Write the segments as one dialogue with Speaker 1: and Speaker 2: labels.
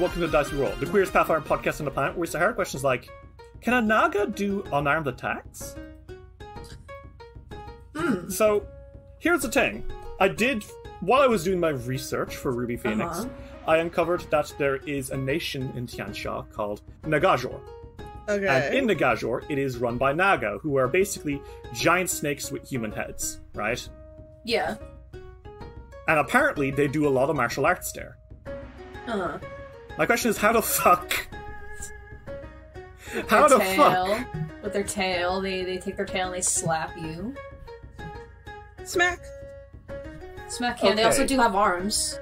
Speaker 1: and welcome to Dice Roll, the queerest Pathfinder podcast on the planet, where we start questions like Can a Naga do unarmed attacks? So, here's the thing. I did, while I was doing my research for Ruby Phoenix,
Speaker 2: Uh-huh.
Speaker 1: I uncovered that there is a nation in Tian Xia called Nagajor.
Speaker 2: Okay.
Speaker 1: And in Nagajor, it is run by Naga, who are basically giant snakes with human heads, right?
Speaker 3: Yeah.
Speaker 1: And apparently, they do a lot of martial arts there.
Speaker 3: Uh-huh.
Speaker 1: My question is, how the fuck? How
Speaker 3: their
Speaker 1: the
Speaker 3: tail,
Speaker 1: fuck?
Speaker 3: With their tail, they, they take their tail and they slap you.
Speaker 2: Smack.
Speaker 3: Smack hand. They also do have arms.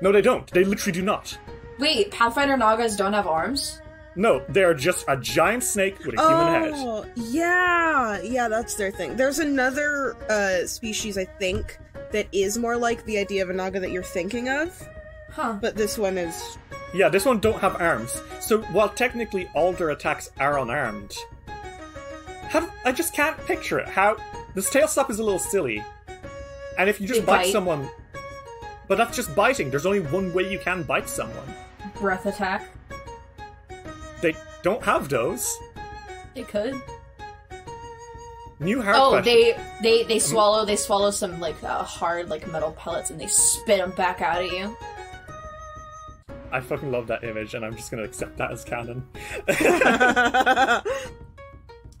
Speaker 1: No, they don't. They literally do not.
Speaker 3: Wait, Pathfinder Nagas don't have arms?
Speaker 1: No, they're just a giant snake with a human head.
Speaker 2: Oh, yeah, yeah, that's their thing. There's another uh, species, I think, that is more like the idea of a naga that you're thinking of,
Speaker 3: Huh.
Speaker 2: but this one is.
Speaker 1: Yeah, this one don't have arms. So while technically all their attacks are unarmed, how I just can't picture it. How this tail slap is a little silly, and if you just bite,
Speaker 3: bite.
Speaker 1: someone, but that's just biting. There's only one way you can bite someone.
Speaker 3: Breath attack.
Speaker 1: They don't have those.
Speaker 3: They could.
Speaker 1: New hard
Speaker 3: Oh,
Speaker 1: question.
Speaker 3: they they they swallow they swallow some like uh, hard like metal pellets and they spit them back out at you.
Speaker 1: I fucking love that image, and I'm just gonna accept that as canon.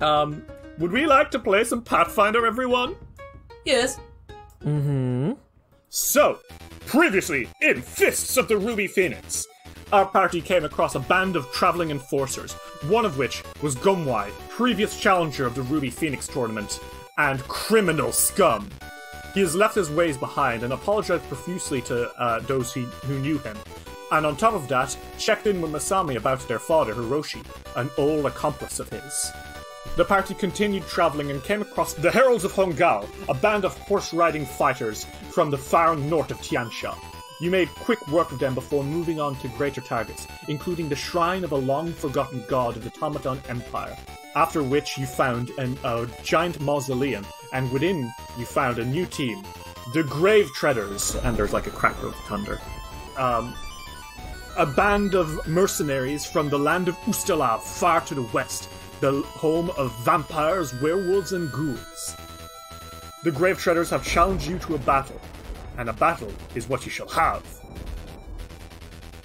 Speaker 1: um, would we like to play some Pathfinder, everyone?
Speaker 3: Yes.
Speaker 4: Mm-hmm.
Speaker 1: So, previously in Fists of the Ruby Phoenix, our party came across a band of traveling enforcers, one of which was Gumwai, previous challenger of the Ruby Phoenix tournament, and criminal scum. He has left his ways behind and apologized profusely to uh, those who, who knew him. And on top of that, checked in with Masami about their father, Hiroshi, an old accomplice of his. The party continued traveling and came across the Heralds of Hongal, a band of horse riding fighters from the far north of Tian Xia. You made quick work of them before moving on to greater targets, including the shrine of a long forgotten god of the Tomaton Empire. After which you found an, a giant mausoleum, and within you found a new team, the Grave Treaders, and there's like a crackle of thunder. Um, a band of mercenaries from the land of Ustalav, far to the west, the home of vampires, werewolves, and ghouls. The Grave Treaders have challenged you to a battle, and a battle is what you shall have.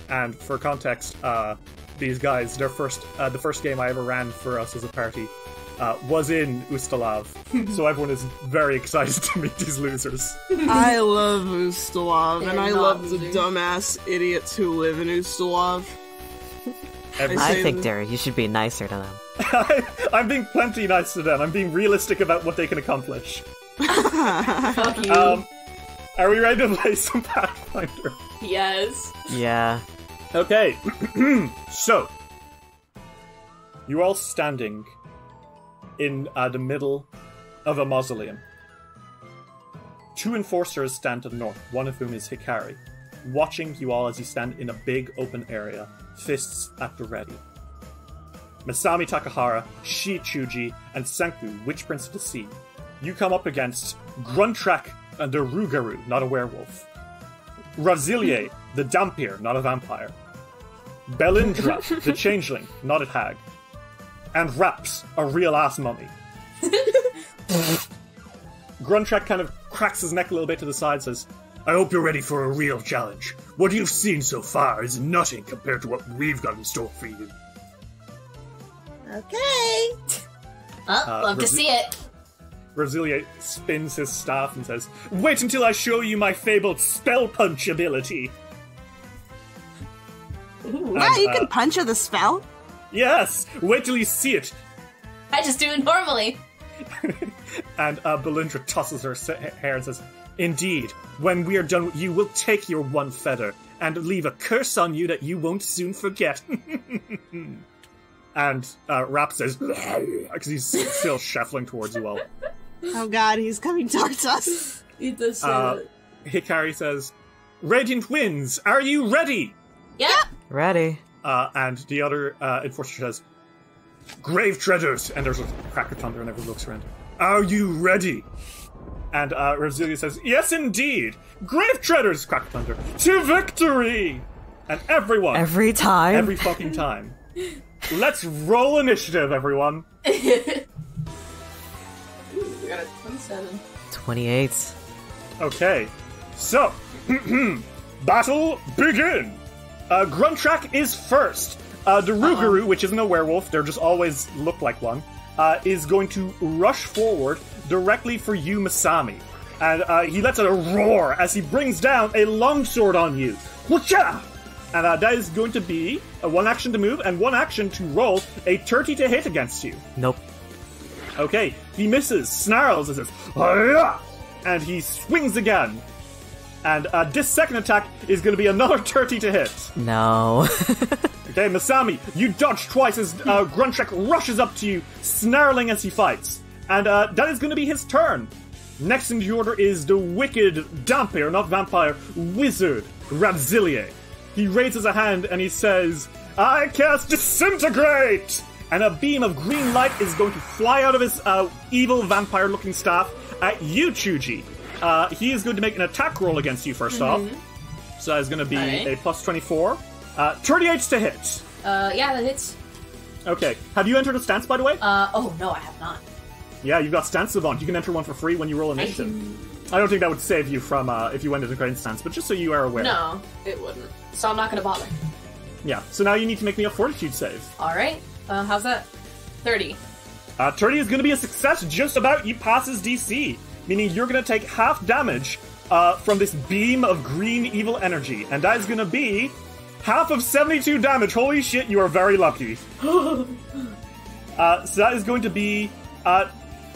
Speaker 1: And for context, uh, these guys, their first, uh, the first game I ever ran for us as a party, uh, was in Ustalav, so everyone is very excited to meet these losers.
Speaker 2: I love Ustalav,
Speaker 3: They're
Speaker 2: and I
Speaker 3: not
Speaker 2: love the dumbass idiots who live in Ustalav.
Speaker 1: Every-
Speaker 2: I
Speaker 4: I
Speaker 2: say
Speaker 4: think,
Speaker 2: th-
Speaker 4: Derek, you should be nicer to them.
Speaker 1: I'm being plenty nice to them. I'm being realistic about what they can accomplish.
Speaker 3: Fuck you.
Speaker 1: Um, are we ready to play some Pathfinder?
Speaker 3: yes.
Speaker 4: Yeah.
Speaker 1: Okay, so you're all standing in uh, the middle of a mausoleum. Two enforcers stand to the north, one of whom is Hikari, watching you all as you stand in a big open area, fists at the ready. Masami Takahara, Shi Chuji, and Sangku, Witch Prince of the Sea. You come up against Gruntrak and the Rougarou, not a werewolf. Razilie, the Dhampir, not a vampire. Belindra, the Changeling, not a hag. And Raps, a real ass mummy. Gruntrak kind of cracks his neck a little bit to the side, says, I hope you're ready for a real challenge. What you've seen so far is nothing compared to what we've got in store for you.
Speaker 2: Okay.
Speaker 3: Oh,
Speaker 1: Uh,
Speaker 3: love to see it.
Speaker 1: Rosilia spins his staff and says, Wait until I show you my fabled spell punch ability.
Speaker 2: Wow, you
Speaker 1: uh,
Speaker 2: can punch with a spell?
Speaker 1: Yes, wait till you see it.
Speaker 3: I just do it normally.
Speaker 1: And uh, Belindra tosses her hair and says, Indeed, when we are done, you will take your one feather and leave a curse on you that you won't soon forget. and uh, Rap says, because he's still shuffling towards you all.
Speaker 2: Oh god, he's coming towards us.
Speaker 3: Eat this.
Speaker 1: Uh, Hikari says, Radiant Winds, are you ready?
Speaker 3: yeah.
Speaker 4: Ready.
Speaker 1: Uh, and the other uh, enforcer says, Grave Treaders! And there's a crack of thunder and everyone looks around. Are you ready? And uh, Rosilia says, Yes, indeed! Grave Treaders! Crack of thunder. To victory! And everyone,
Speaker 4: Every time.
Speaker 1: every fucking time. Let's roll initiative, everyone.
Speaker 3: Ooh, we got a 27.
Speaker 4: 28.
Speaker 1: Okay, so battle begin. Uh, Gruntrak is first. Uh, the Rougarou, which isn't a werewolf, they're just always look like one, uh, is going to rush forward directly for you, Masami. And uh, he lets out a roar as he brings down a longsword on you. Whatcha! And uh, that is going to be a one action to move and one action to roll a 30 to hit against you.
Speaker 4: Nope.
Speaker 1: Okay, he misses, snarls, and says, "Hi-ya!" and he swings again. And uh, this second attack is going to be another 30 to hit.
Speaker 4: No.
Speaker 1: Okay, Masami, you dodge twice as uh, rushes up to you, snarling as he fights. And uh, that is going to be his turn. Next in the order is the wicked Dhampir, not vampire, wizard, Rabzilier. He raises a hand and he says, I cast Disintegrate! And a beam of green light is going to fly out of his uh, evil vampire looking staff at you, Chuji. Uh, he is going to make an attack roll against you 1st off. So that is going to be
Speaker 3: Alright.
Speaker 1: a plus 24. Uh, 38 to hit.
Speaker 3: Uh, yeah, that hits.
Speaker 1: Okay. Have you entered a stance, by the way?
Speaker 3: Uh, oh no, I have not.
Speaker 1: yeah, you've got stance savant. You can enter one for free when you roll a initiative. I don't think that would save you from uh, if you went into a great stance, but just so you are aware.
Speaker 3: No, it wouldn't. So I'm not gonna bother.
Speaker 1: Yeah. So now you need to make me a fortitude save.
Speaker 3: Alright. Uh, how's that? 30.
Speaker 1: Uh, 30 is going to be a success. Just about you passes DC, meaning you're going to take half damage uh, from this beam of green evil energy, and that is going to be half of 72 damage. Holy shit, you are very lucky. uh, so that is going to be uh,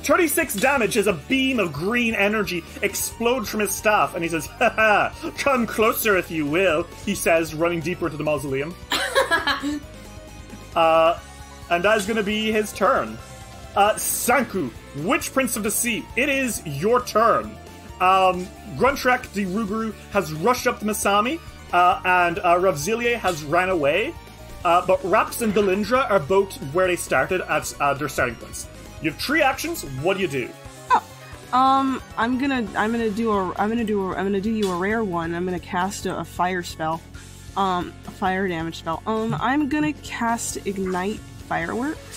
Speaker 1: 36 damage as a beam of green energy explodes from his staff, and he says, "Ha ha! Come closer, if you will." He says, running deeper into the mausoleum. uh, and that is going to be his turn. Uh, Sangku, Witch Prince of the Sea, it is your turn. Um, Gruntrek the Rougarou has rushed up the Masami, uh, and uh, Ravzilier has ran away. Uh, but Raps and Belindra are both where they started at uh, their starting points. You have three actions. What do you do?
Speaker 2: Um, I'm gonna, I'm gonna do a, I'm gonna do a, I'm gonna do you a rare one. I'm gonna cast a, a fire spell, um, a fire damage spell. Um, I'm gonna cast ignite fireworks.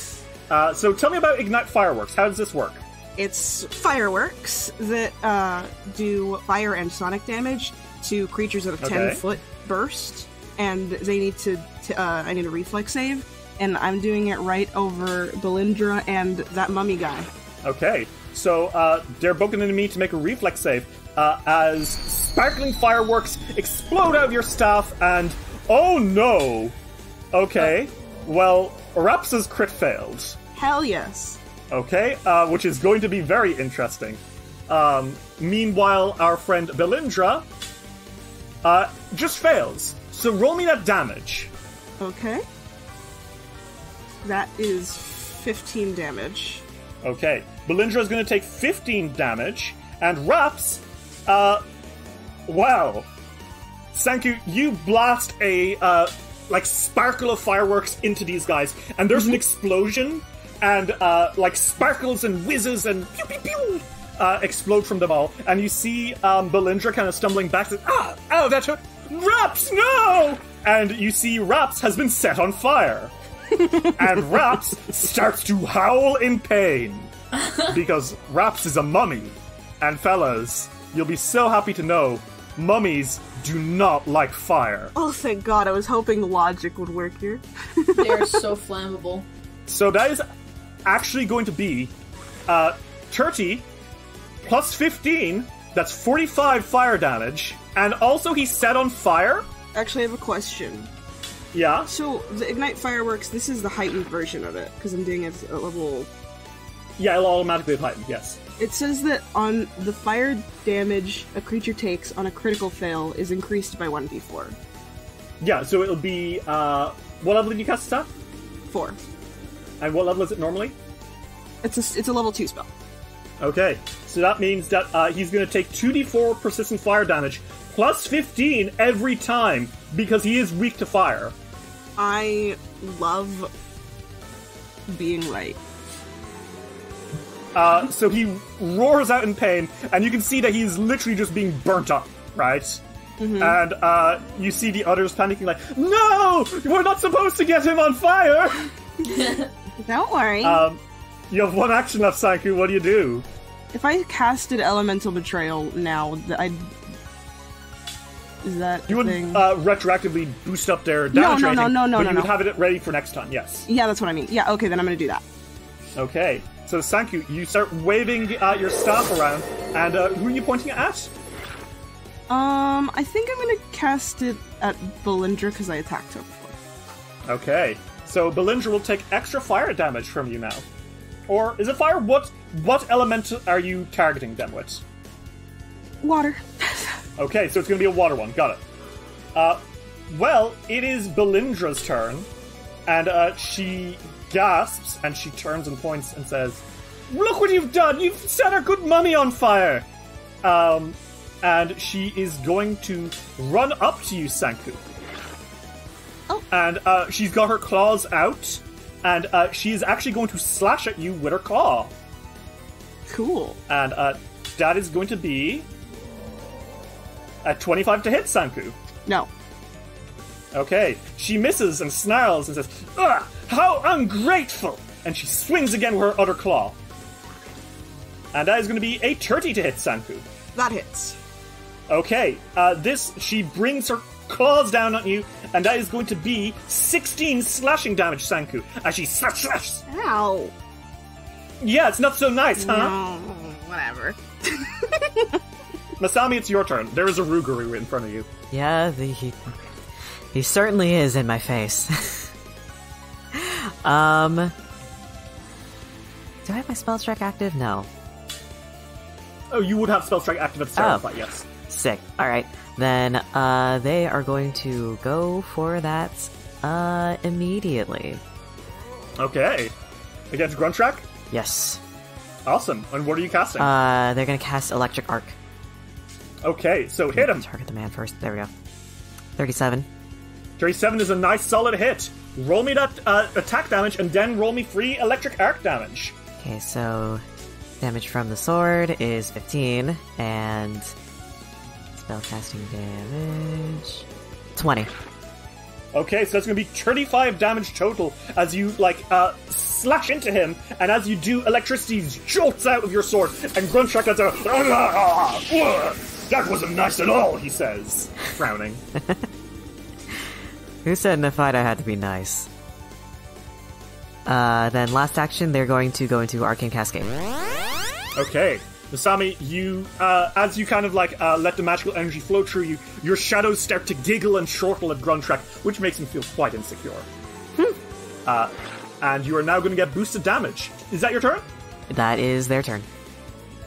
Speaker 1: Uh, so tell me about Ignite Fireworks. How does this work?
Speaker 2: It's fireworks that uh, do fire and sonic damage to creatures at a
Speaker 1: Okay.
Speaker 2: ten foot burst, and they need to. to uh, I need a reflex save, and I'm doing it right over Belindra and that mummy guy.
Speaker 1: Okay, so uh, they're both into me to make a reflex save uh, as sparkling fireworks explode out of your staff, and oh no! Okay, well, Rapsa's crit failed.
Speaker 2: Hell yes.
Speaker 1: Okay, uh, which is going to be very interesting. Um, meanwhile, our friend Belindra uh, just fails. So roll me that damage.
Speaker 2: Okay. That is 15 damage.
Speaker 1: Okay, Belindra is going to take 15 damage, and Raps, uh, wow. Sangku, you You blast a, uh, like, sparkle of fireworks into these guys, and there's an explosion, and, uh, like, sparkles and whizzes and pew pew pew uh, explode from them all, and you see, um, Belindra kind of stumbling back, and, ah, oh, that hurt. Raps, no! And you see Raps has been set on fire. and Raps starts to howl in pain because Raps is a mummy. And fellas, you'll be so happy to know mummies do not like fire.
Speaker 2: Oh, thank God. I was hoping logic would work here.
Speaker 3: They are so flammable.
Speaker 1: So that is actually going to be uh, 30 plus 15. That's 45 fire damage. And also, he's set on fire.
Speaker 2: Actually, I have a question.
Speaker 1: Yeah.
Speaker 2: So, the Ignite Fireworks, this is the heightened version of it, because I'm doing it at level.
Speaker 1: Yeah, it'll automatically heighten. Yes.
Speaker 2: It says that on the fire damage a creature takes on a critical fail is increased by 1d4.
Speaker 1: Yeah, so it'll be. Uh, what level did you cast it at?
Speaker 2: 4.
Speaker 1: And what level is it normally?
Speaker 2: It's a, it's a level 2 spell.
Speaker 1: Okay, so that means that uh, he's going to take 2d4 persistent fire damage plus 15 every time because he is weak to fire.
Speaker 2: I love being right.
Speaker 1: Uh, so he roars out in pain, and you can see that he's literally just being burnt up, right? And uh, you see the others panicking, like, "No, we're not supposed to get him on fire."
Speaker 2: Don't worry.
Speaker 1: Um, you have one action left, Sangku. What do you do?
Speaker 2: if I casted Elemental Betrayal now, th- I'd. Is that
Speaker 1: You would
Speaker 2: thing?
Speaker 1: uh, retroactively boost up their damage
Speaker 2: no, no,
Speaker 1: rating,
Speaker 2: no, no,
Speaker 1: but
Speaker 2: no,
Speaker 1: you would have it ready for next time. Yes.
Speaker 2: yeah, that's what I mean. Yeah, okay, then I'm gonna do that.
Speaker 1: Okay. So thank you You start waving uh, your staff around, and uh, who are you pointing it at?
Speaker 2: Um, I think I'm gonna cast it at Belindra because I attacked her before.
Speaker 1: Okay. So Belindra will take extra fire damage from you now. Or is it fire? What what element are you targeting them with?
Speaker 2: Water.
Speaker 1: Okay, so it's going to be a water one. Got it. Uh, well, it is Belindra's turn, and uh, she gasps and she turns and points and says, "Look what you've done! You've set our good mummy on fire!" Um, and she is going to run up to you, Sangku.
Speaker 2: Oh.
Speaker 1: And uh, she's got her claws out, and uh, she is actually going to slash at you with her claw.
Speaker 2: cool.
Speaker 1: And uh, that is going to be at 25 to hit, Sangku.
Speaker 2: No.
Speaker 1: Okay, she misses and snarls and says, Ugh, how ungrateful! And she swings again with her other claw. And that is going to be a 30 to hit Sangku.
Speaker 2: That hits.
Speaker 1: Okay, uh, this, she brings her claws down on you, and that is going to be 16 slashing damage, Sangku, as she slash slash.
Speaker 2: Ow.
Speaker 1: Yeah, it's not so nice, huh?
Speaker 2: No, whatever.
Speaker 1: Masami, it's your turn. There is a Rougarou in front of you.
Speaker 4: Yeah, the, he, he certainly is in my face. um, do I have my spell strike active? No.
Speaker 1: Oh, you would have spell strike active at
Speaker 4: Oh.
Speaker 1: Seraph, yes.
Speaker 4: Sick. All right, then uh, they are going to go for that uh immediately.
Speaker 1: Okay. Against Gruntrack?
Speaker 4: Yes.
Speaker 1: Awesome. And what are you casting?
Speaker 4: Uh, they're gonna cast electric arc.
Speaker 1: okay, so hit him.
Speaker 4: Target the man first. There we go. Thirty-seven.
Speaker 1: 37 is a nice solid hit. Roll me that uh, attack damage and then roll me free electric arc damage.
Speaker 4: Okay, so damage from the sword is 15, and spellcasting damage 20.
Speaker 1: Okay, so that's going to be 35 damage total as you, like, uh, slash into him, and as you do, electricity jolts out of your sword, and Gruntrack does a. That wasn't nice at all, he says, frowning.
Speaker 4: Who said in a fight I had to be nice? Uh, then last action, they're going to go into Arcane Cascade.
Speaker 1: Okay. Masami, you, uh, as you kind of like uh, let the magical energy flow through you, your shadows start to giggle and chortle at Gruntrack, which makes him feel quite insecure. uh, and you are now going to get boosted damage. Is that your turn?
Speaker 4: That is their turn.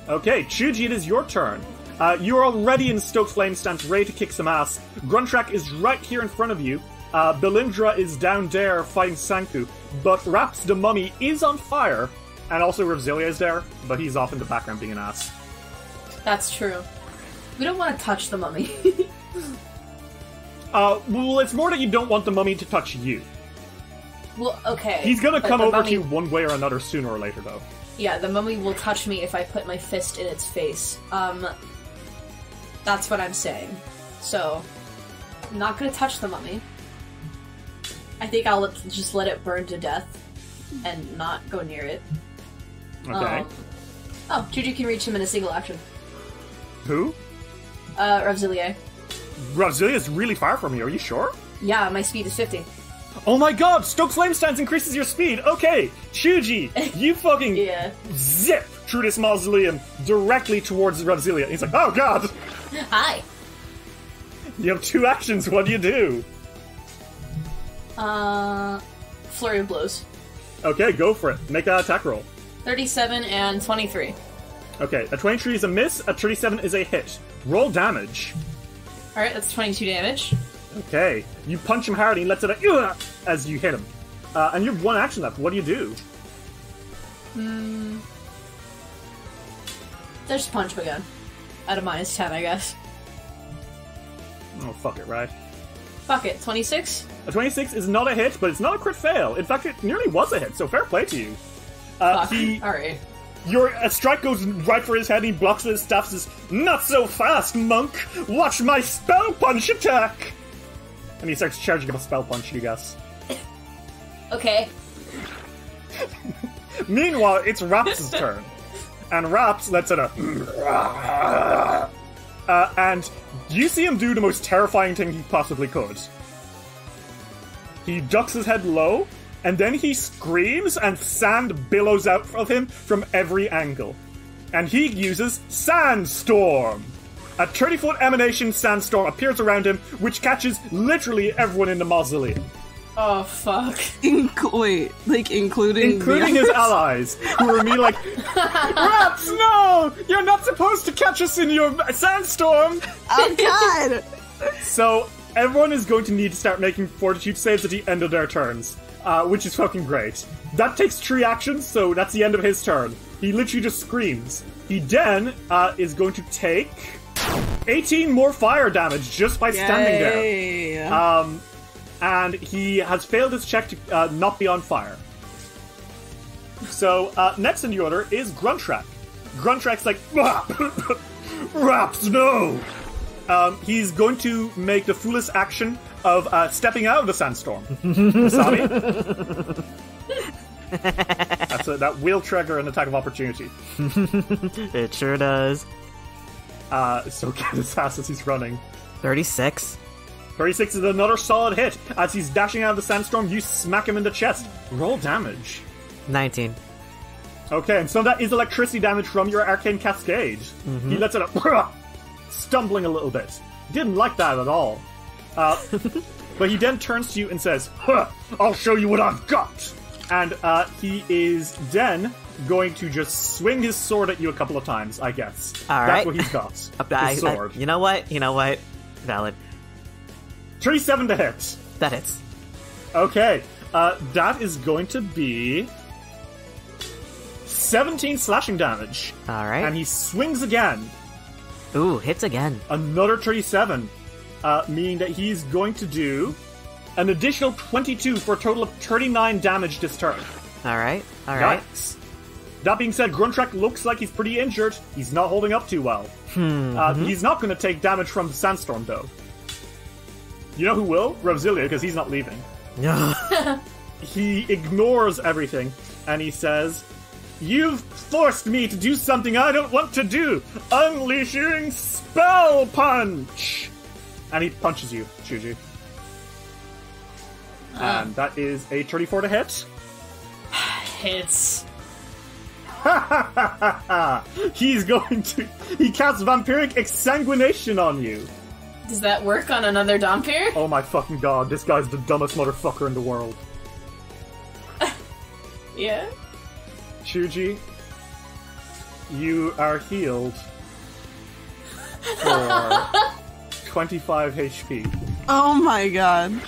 Speaker 1: Okay, Chuji, it is your turn. Uh, you are already in Stoke Flame stance, ready to kick some ass. Gruntrack is right here in front of you. Uh, Belindra is down there fighting Sangku, but Raps the Mummy is on fire, and also Revzilia is there, but he's off in the background being an ass.
Speaker 3: That's true. We don't want to touch the mummy.
Speaker 1: Uh, well, it's more that you don't want the mummy to touch you.
Speaker 3: well, okay.
Speaker 1: He's gonna come over
Speaker 3: mummy-
Speaker 1: to you one way or another sooner or later, though.
Speaker 3: Yeah, the mummy will touch me if I put my fist in its face. Um, that's what I'm saying. So, I'm not gonna touch the mummy. I think I'll just let it burn to death and not go near it.
Speaker 1: Okay.
Speaker 3: Um, oh, Juju can reach him in a single action.
Speaker 1: Who?
Speaker 3: Uh, Revzilier.
Speaker 1: Revzilia is really far from you, are you sure?
Speaker 3: Yeah, my speed is 50.
Speaker 1: Oh my god, Stoke Flame Stance increases your speed! Okay, Chuji, you fucking
Speaker 3: Yeah.
Speaker 1: zip through this mausoleum directly towards Revzilia. He's like, oh god!
Speaker 3: Hi!
Speaker 1: You have two actions, what do you do?
Speaker 3: Uh, Flurry of Blows.
Speaker 1: Okay, go for it. Make that attack roll.
Speaker 3: 37 and 23.
Speaker 1: Okay, a 23 is a miss, a 37 is a hit. Roll damage.
Speaker 3: Alright, that's 22 damage.
Speaker 1: Okay, you punch him hard and he lets it out as you hit him. Uh, and you have one action left. What do you do? Hmm.
Speaker 3: There's Punch him again. At a minus 10, I guess.
Speaker 1: Oh, fuck it, right?
Speaker 3: Fuck it, 26?
Speaker 1: A 26 is not a hit, but it's not a crit fail. In fact, it nearly was a hit, so fair play to you. Uh,
Speaker 3: Fuck.
Speaker 1: he
Speaker 3: Alright.
Speaker 1: Your a strike goes right for his head, he blocks with his staff. Says, "Not so fast, monk! Watch my spell punch attack!" And he starts charging up a spell punch. You guess.
Speaker 3: Okay.
Speaker 1: Meanwhile, it's Raps' turn, and Raps lets out a. Uh, and you see him do the most terrifying thing he possibly could. He ducks his head low, and then he screams, and sand billows out of him from every angle. And he uses Sandstorm! A 30 foot emanation sandstorm appears around him, which catches literally everyone in the mausoleum,
Speaker 3: Oh fuck.
Speaker 2: Inc- wait, like including
Speaker 1: including
Speaker 2: the
Speaker 1: his allies, who are me like, Raps, no! You're not supposed to catch us in your sandstorm!
Speaker 2: Oh god!
Speaker 1: So everyone is going to need to start making fortitude saves at the end of their turns, uh, which is fucking great. That takes three actions, so that's the end of his turn. He literally just screams. He then uh, is going to take 18 more fire damage just by standing there. Um, and he has failed his check to uh, not be on fire. So uh, next in the order is Gruntrak. Gruntrak's like, Raps, no! Um, he's going to make the foolish action of uh, stepping out of the sandstorm. Masami? That's a, that will trigger an attack of opportunity.
Speaker 4: It sure does.
Speaker 1: Uh, so get his ass as he's running.
Speaker 4: 36.
Speaker 1: 36 is another solid hit. As he's dashing out of the sandstorm, you smack him in the chest. Roll damage.
Speaker 4: 19.
Speaker 1: Okay, and some of that is electricity damage from your arcane cascade. He lets it up, stumbling a little bit. Didn't like that at all. Uh, but he then turns to you and says, huh, "I'll show you what I've got." And uh, he is then going to just swing his sword at you a couple of times. I guess.
Speaker 4: All
Speaker 1: That's
Speaker 4: right.
Speaker 1: what he's got.
Speaker 4: I- I-
Speaker 1: sword.
Speaker 4: you know what? You know what? Valid.
Speaker 1: Thirty-seven to hit.
Speaker 4: That hits.
Speaker 1: Okay, uh, that is going to be 17 slashing damage.
Speaker 4: All right.
Speaker 1: And he swings again,
Speaker 4: Ooh, hits again.
Speaker 1: another 37, uh, meaning that he's going to do an additional 22 for a total of 39 damage this turn.
Speaker 4: All right. All right.
Speaker 1: Yikes. That being said, Gruntrack looks like he's pretty injured. He's not holding up too well. Uh, he's not going to take damage from sandstorm, though. You know who will? Revzilia, because he's not leaving. he ignores everything and he says, You've forced me to do something I don't want to do! Unleashing Spell Punch! And he punches you, Shuji. And that is a 34 to hit.
Speaker 3: Hits.
Speaker 1: He's going to. He casts Vampiric Exsanguination on you.
Speaker 3: Does that work on another Dhampir?
Speaker 1: Oh my fucking god, this guy's the dumbest motherfucker in the world.
Speaker 3: Yeah.
Speaker 1: Shuji, you are healed for 25 HP.
Speaker 2: Oh my god.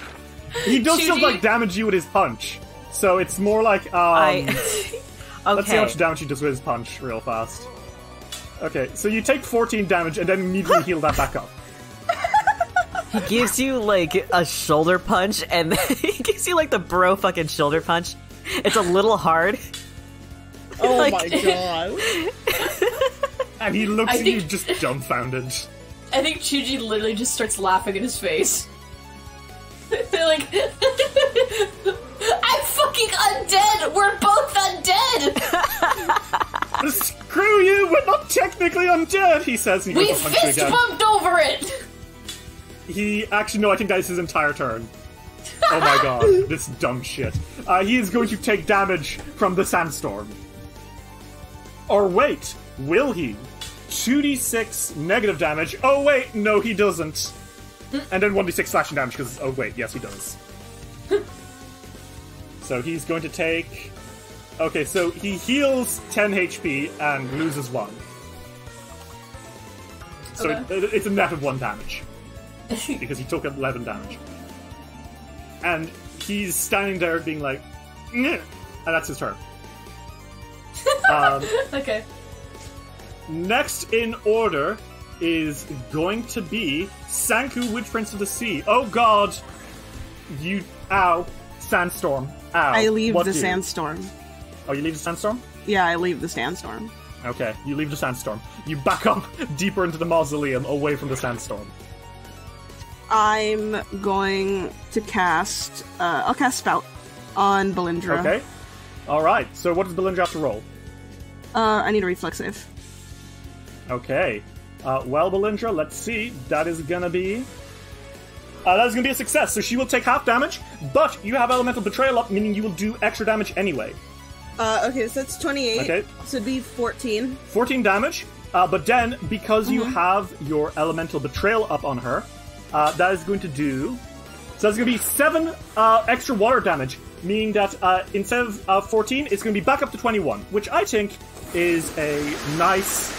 Speaker 1: He does still
Speaker 3: Shuji-
Speaker 1: like damage you with his punch, so it's more like um.
Speaker 4: I.
Speaker 1: Let's see how much damage he does with his punch real fast. Okay, so you take 14 damage and then immediately heal that back up.
Speaker 4: He gives you like a shoulder punch, and he gives you like the bro fucking shoulder punch. It's a little hard.
Speaker 2: Oh
Speaker 4: Like-
Speaker 2: my god.
Speaker 1: And he looks
Speaker 3: I
Speaker 1: at you just dumbfounded.
Speaker 3: I think Chuji literally just starts laughing in his face. They're like, I'm fucking undead! We're both undead!
Speaker 1: Screw you, we're not technically undead, he says. And he
Speaker 3: We
Speaker 1: goes to punch you
Speaker 3: fist
Speaker 1: again.
Speaker 3: bumped over it!
Speaker 1: He actually no, I think that is his entire turn. Oh my god, this dumb shit. Uh, he is going to take damage from the sandstorm. Or wait, will he? 2d6 negative damage. Oh wait, no, he doesn't. And then 1d6 slashing damage because oh wait, yes he does. so he's going to take. Okay, so he heals 10 HP and loses one. So
Speaker 3: Okay.
Speaker 1: it, it's a net of one damage because he took 11 damage. And he's standing there being like, "Nyeh," and that's his turn. um,
Speaker 3: Okay.
Speaker 1: next in order is going to be Sangku, Witch Prince of the Sea. Oh god! You. Ow. Sandstorm. Ow.
Speaker 2: I leave
Speaker 1: What
Speaker 2: the
Speaker 1: do?
Speaker 2: sandstorm.
Speaker 1: Oh, you leave the sandstorm?
Speaker 2: yeah, I leave the sandstorm.
Speaker 1: Okay, you leave the sandstorm. You back up deeper into the mausoleum, away from the sandstorm.
Speaker 2: I'm going to cast. Uh, I'll cast spout on Belindra.
Speaker 1: Okay. All right. So what does Belinda have to roll?
Speaker 2: Uh, I need a reflex save.
Speaker 1: Okay. Uh, well, Belindra, let's see. That is gonna be. Uh, that is gonna be a success. So she will take half damage, but you have elemental betrayal up, meaning you will do extra damage anyway.
Speaker 2: Uh, okay, so that's 28.
Speaker 1: Okay.
Speaker 2: So it'd be 14.
Speaker 1: 14 damage. Uh, but then, because you have your elemental betrayal up on her, uh, that is going to do. So that's going to be seven uh, extra water damage, meaning that uh, instead of uh, 14, it's going to be back up to 21, which I think is a nice,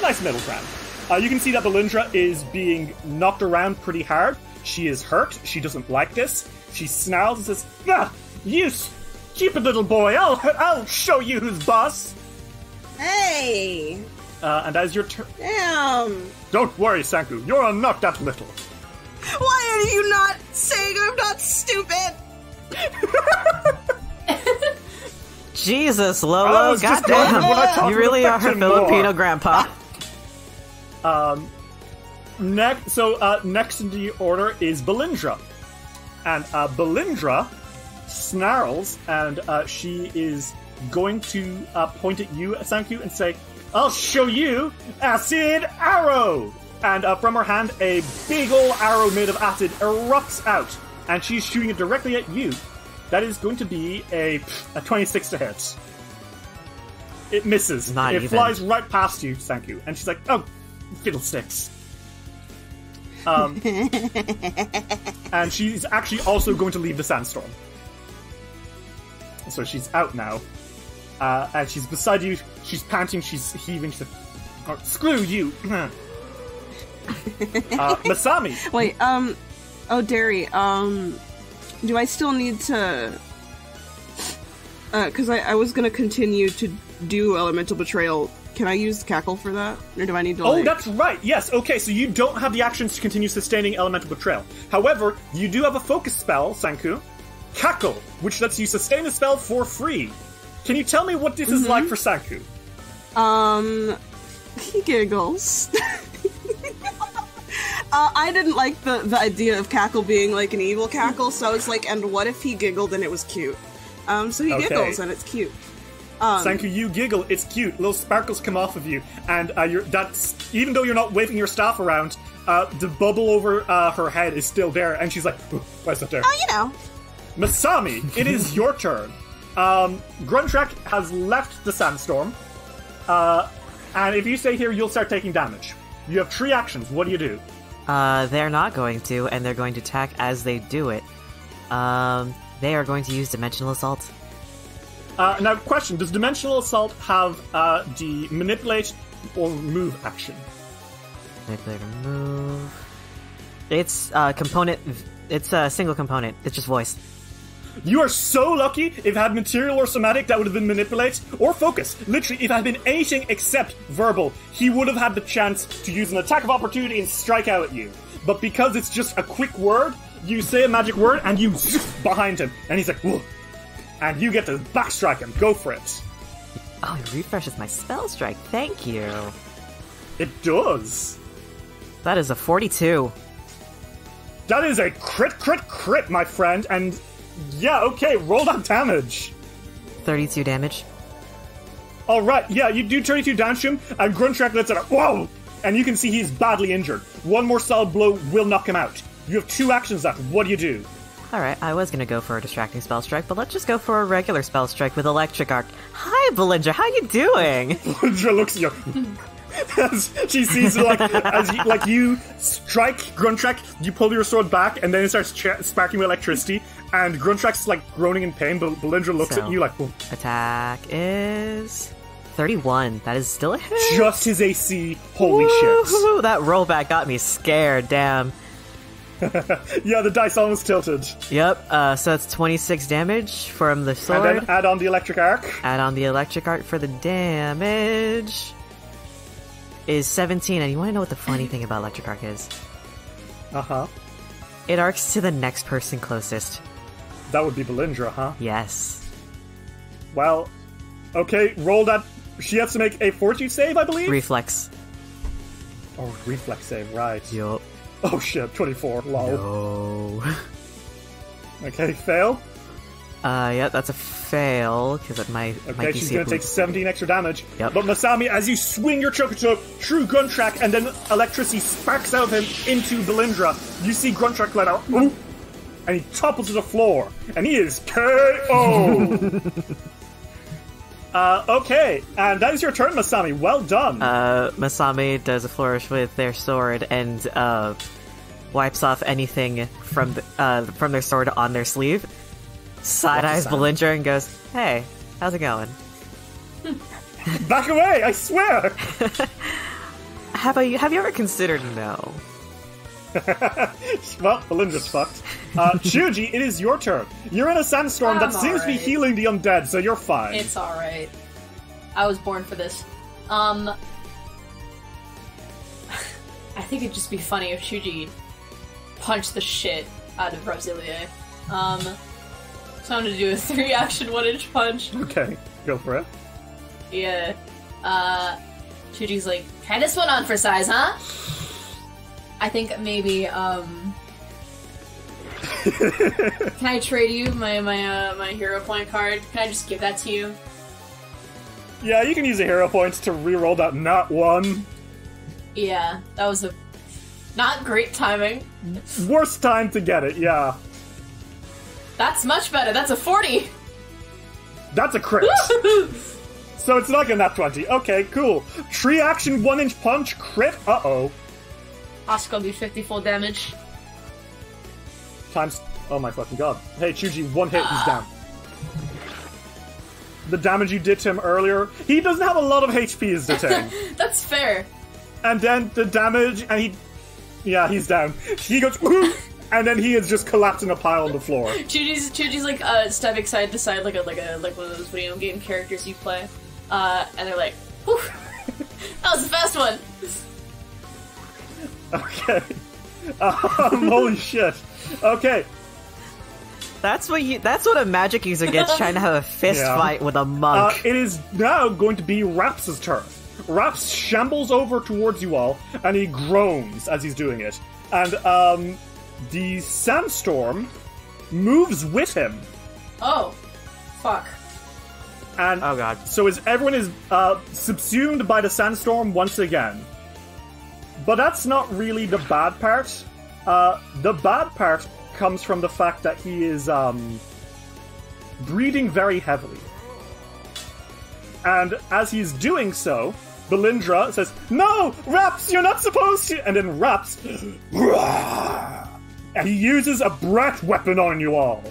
Speaker 1: nice middle ground. Uh, you can see that Belindra is being knocked around pretty hard. She is hurt. She doesn't like this. She snarls and says, "Ah, you stupid little boy! I'll I'll show you who's boss."
Speaker 2: Hey!
Speaker 1: Uh, and as your turn.
Speaker 2: Damn!
Speaker 1: Don't worry, Sangku. You're not that little.
Speaker 2: Why are you not saying I'm not stupid?
Speaker 4: Jesus, Lolo,
Speaker 1: was just going
Speaker 4: goddamn.
Speaker 1: when I talked
Speaker 4: You really are her
Speaker 1: affection more.
Speaker 4: Filipino grandpa.
Speaker 1: Next, so uh, next in the order is Belindra, and uh, Belindra snarls, and uh, she is going to uh, point at you, Sangku, and say, "I'll show you acid arrow." And uh, from her hand, a big ol' arrow made of acid erupts out, and she's shooting it directly at you. That is going to be a a twenty-six to hit. It misses.
Speaker 4: Not
Speaker 1: it
Speaker 4: even.
Speaker 1: flies right past you, thank you. and she's like, "Oh, fiddlesticks." Um, and she's actually also going to leave the sandstorm. So she's out now. Uh, and she's beside you. She's panting. She's heaving. She's like, "Oh, "Screw you!" uh, Masami.
Speaker 2: Wait, um. Oh, Derry, um. Do I still need to. Uh, because I, I was gonna continue to do Elemental Betrayal. Can I use Cackle for that? Or do I need to.
Speaker 1: Oh,
Speaker 2: like-
Speaker 1: that's right. Yes. Okay. So you don't have the actions to continue sustaining elemental betrayal. However, you do have a focus spell, Sangku, Cackle, which lets you sustain a spell for free. Can you tell me what this is like for Sangku?
Speaker 2: Um, he giggles. uh, I didn't like the, the idea of Cackle being like an evil cackle, so I was like, and what if he giggled and it was cute? Um, so he
Speaker 1: Okay.
Speaker 2: giggles and it's cute. Um,
Speaker 1: Sangku, you giggle. It's cute. Little sparkles come off of you, and uh, you're that's even though you're not waving your staff around, uh, the bubble over uh, her head is still there, and she's like, "Why is that there?"
Speaker 2: Oh, you know.
Speaker 1: Masami, it is your turn. Um, Gruntrak has left the sandstorm, uh, and if you stay here, you'll start taking damage. You have three actions. What do you do?
Speaker 4: Uh, they're not going to, and they're going to attack as they do it. Um, they are going to use Dimensional Assault.
Speaker 1: Uh, now, question: Does Dimensional Assault have uh, the manipulate or move action?
Speaker 4: Manipulate or move. It's uh, component. It's a single component. It's just voice.
Speaker 1: You are so lucky. If it had material or somatic, that would have been manipulate or focus. Literally, if it had been anything except verbal, he would have had the chance to use an attack of opportunity and strike out at you. But because it's just a quick word, you say a magic word and you behind him, and he's like, Whoa. and you get to backstrike him. Go for it.
Speaker 4: Oh, it refreshes my spell strike. Thank you.
Speaker 1: It does.
Speaker 4: That is a 42.
Speaker 1: That is a crit, crit, crit, my friend. And yeah, okay, roll that damage.
Speaker 4: 32 damage.
Speaker 1: All right, yeah, you do 32 damage to him, and Gruntrak lets it out. Whoa! And you can see he's badly injured. One more solid blow will knock him out. You have two actions left. What do you do?
Speaker 4: Alright, I was gonna go for a distracting spell strike, but let's just go for a regular spell strike with electric arc. Hi, Belinda, how you doing?
Speaker 1: Gruntrak looks at you. as she sees like as you, like you strike Gruntrak, you pull your sword back, and then it starts ch- sparking with electricity. And Gruntrak's like groaning in pain, but Belindra looks
Speaker 4: So-
Speaker 1: at you like, "Whoa."
Speaker 4: Attack is 31. That is still a hit.
Speaker 1: just his AC. Holy shit!
Speaker 4: That rollback got me scared. Damn.
Speaker 1: Yeah, the dice almost tilted.
Speaker 4: Yep. Uh, so that's 26 damage from the
Speaker 1: And
Speaker 4: sword.
Speaker 1: then add on the electric arc.
Speaker 4: Add on the electric arc for the damage. Is 17. And you want to know what the funny thing about electric arc is?
Speaker 1: Uh huh.
Speaker 4: It arcs to the next person closest.
Speaker 1: That would be Belindra, huh?
Speaker 4: Yes.
Speaker 1: Well, Okay, roll that. She has to make a fortitude save, I believe.
Speaker 4: Reflex.
Speaker 1: oh, reflex save, right?
Speaker 4: Yup.
Speaker 1: Oh shit, twenty-four. Lol.
Speaker 4: Oh.
Speaker 1: Okay, fail.
Speaker 4: Uh, yeah, that's a fail because it might.
Speaker 1: Okay,
Speaker 4: might
Speaker 1: she's gonna take 17 extra damage.
Speaker 4: Yep.
Speaker 1: But Masami, as you swing your Chocoto, true gun track, and then electricity sparks out of him into Belindra, you see Gruntrack let out, "Ooh," and he topples to the floor, and he is KO. uh, okay, and that is your turn, Masami. Well done.
Speaker 4: Uh, Masami does a flourish with their sword and uh, wipes off anything from the, uh, from their sword on their sleeve. Side eyes
Speaker 1: sound?
Speaker 4: Belindra and goes, "Hey, how's it going?
Speaker 1: Back away! I swear.
Speaker 4: Have you have you ever considered no?"
Speaker 1: well, Belindra's fucked. Uh, Shuji, it is your turn. You're in a sandstorm that
Speaker 3: I'm
Speaker 1: seems to be healing the undead, so you're fine.
Speaker 3: It's alright. I was born for this. Um. I think it'd just be funny if Shuji punched the shit out of Rosilia. Um. So I'm gonna do a three action one inch punch.
Speaker 1: Okay, go for it.
Speaker 3: Yeah. Uh. Shuji's like, try this one on for size, huh? I think maybe, um. Can I trade you my my uh, my hero point card? Can I just give that to you?
Speaker 1: Yeah, you can use a hero points to reroll that not one.
Speaker 3: Yeah, that was a not great timing.
Speaker 1: Worst time to get it, yeah.
Speaker 3: That's much better. That's a 40.
Speaker 1: That's a crit. so it's not gonna nat 20. Okay, cool. Tree action, one inch punch, crit. Uh oh.
Speaker 3: Oscar will be 54 damage.
Speaker 1: Times. Oh my fucking god. Hey, Chuji, one hit, he's down. The damage you did to him earlier, he doesn't have a lot of HP, is the thing.
Speaker 3: That's fair.
Speaker 1: and then the damage, and he. Yeah, he's down. He goes, and then he is just collapsing a pile on the floor.
Speaker 3: Chuji's Chuji's like uh, stepping side to side like a like a like one of those video game characters you play. Uh, and they're like, Whew, that was the fast one.
Speaker 1: Okay. Um, holy shit. Okay,
Speaker 4: That's what you. That's what a magic user gets trying to have a fist
Speaker 1: Yeah.
Speaker 4: fight with a
Speaker 1: Uh,
Speaker 4: monk.
Speaker 1: it is now going to be Raps' turn. Raps shambles over towards you all, and he groans as he's doing it. And um, the sandstorm moves with him,
Speaker 3: Oh, fuck.
Speaker 1: and
Speaker 4: oh god.
Speaker 1: so is everyone is uh, subsumed by the sandstorm once again. But that's not really the bad part. Uh, the bad part comes from the fact that he is um, breathing very heavily. And as he's doing so, Belindra says, No! Raps, you're not supposed to! And then Raps. and he uses a breath weapon on you all.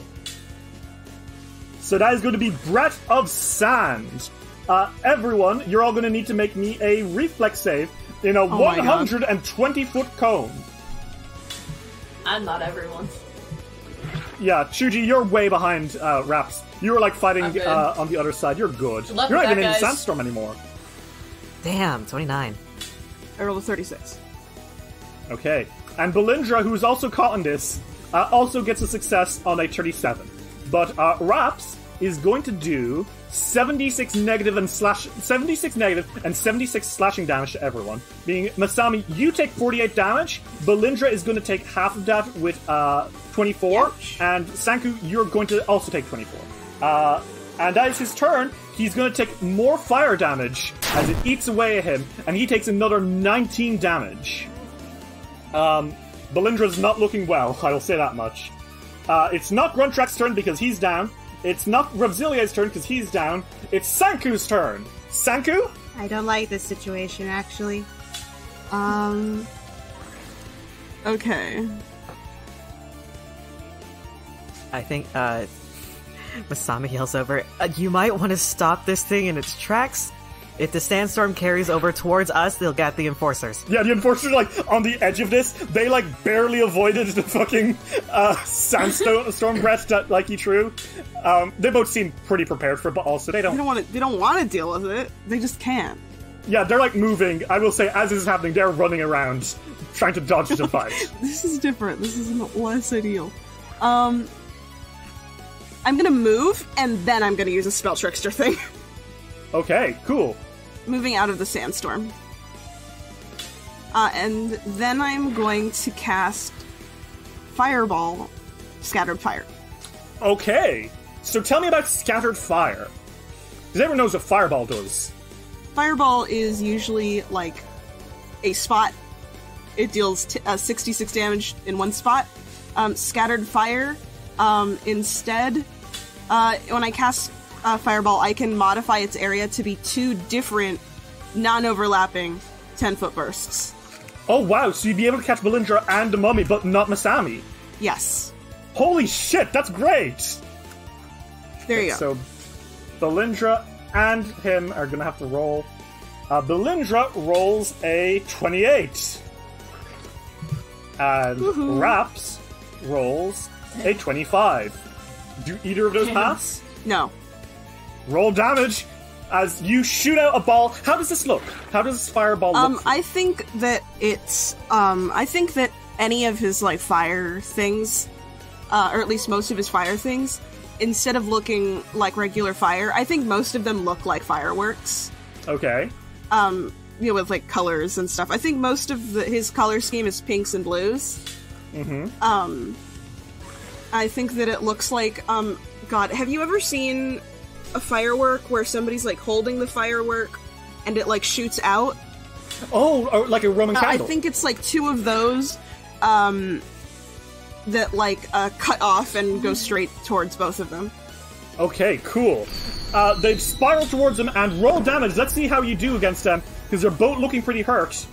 Speaker 1: So that is going to be Breath of Sand. Uh, everyone, you're all going to need to make me a reflex save in a
Speaker 2: my God.
Speaker 1: 120 foot cone.
Speaker 3: I'm not everyone.
Speaker 1: Yeah, Chuji, you're way behind uh, Raps. You were like fighting uh, on the other side. You're good.
Speaker 3: luck
Speaker 1: you're not even
Speaker 3: that,
Speaker 1: in the sandstorm anymore.
Speaker 4: Damn. Twenty nine.
Speaker 2: I rolled a 36.
Speaker 1: Okay. And Belindra, who's also caught in this, uh, also gets a success on a 37. But uh, Raps is going to do 76 negative and slash 76 negative and 76 slashing damage to everyone. Being Masami, you take 48 damage. Belindra is going to take half of that with uh, 24,
Speaker 3: Ouch.
Speaker 1: and Sangku, you're going to also take 24. Uh, and that is his turn. He's going to take more fire damage as it eats away at him, and he takes another 19 damage. Um, Belindra's not looking well, I will say that much. Uh, it's not Gruntrak's turn because he's down. It's not Revzilia's turn because he's down. It's Sangku's turn. Sangku?
Speaker 5: I don't like this situation, actually. Um,
Speaker 2: Okay.
Speaker 4: I think uh, Masami yells over. Uh, you might want to stop this thing in its tracks. If the sandstorm carries over towards us, they'll get the enforcers.
Speaker 1: Yeah, the enforcers like on the edge of this. They like barely avoided the fucking uh, sandstorm breath that like he threw. Um, they both seem pretty prepared for it, but also they
Speaker 2: They
Speaker 1: don't.
Speaker 2: don't want to. They don't want to deal with it. They just can't.
Speaker 1: Yeah, they're like moving. I will say, as this is happening, they're running around trying to dodge the fight.
Speaker 2: This is different. This is less ideal. Um, I'm gonna move, and then I'm gonna use a spell trickster thing.
Speaker 1: Okay, cool.
Speaker 2: Moving out of the sandstorm. Uh, and then I'm going to cast Fireball, Scattered Fire.
Speaker 1: Okay, so tell me about scattered fire. Because everyone knows what fireball does.
Speaker 2: Fireball is usually like a spot. It deals t- uh, 66 damage in one spot. Um, scattered Fire, um, instead, uh, when I cast uh, Fireball, I can modify its area to be two different, non overlapping 10 foot bursts.
Speaker 1: Oh wow, so you'd be able to catch Belindra and the mummy, but not Masami.
Speaker 2: Yes.
Speaker 1: Holy shit, that's great!
Speaker 2: There you go.
Speaker 1: So, Belindra and him are gonna have to roll. Uh, Belindra rolls a 28. And Raps rolls a 25. Do either of those pass?
Speaker 2: no.
Speaker 1: Roll damage as you shoot out a ball. How does this look? How does this fireball look?
Speaker 2: Um, I think that it's um, I think that any of his like fire things, uh, or at least most of his fire things, instead of looking like regular fire, I think most of them look like fireworks.
Speaker 1: okay.
Speaker 2: Um, you know, with like colors and stuff. I think most of the, his color scheme is pinks and blues. Mm-hmm. Um, I think that it looks like um, God. Have you ever seen a firework where somebody's like holding the firework and it like shoots out?
Speaker 1: Oh, or like a Roman
Speaker 2: Uh, I think it's like two of those um, that like uh, cut off and go straight towards both of them.
Speaker 1: Okay, cool. Uh, they spiral towards them and roll damage. Let's see how you do against them, because they're both looking pretty hurt.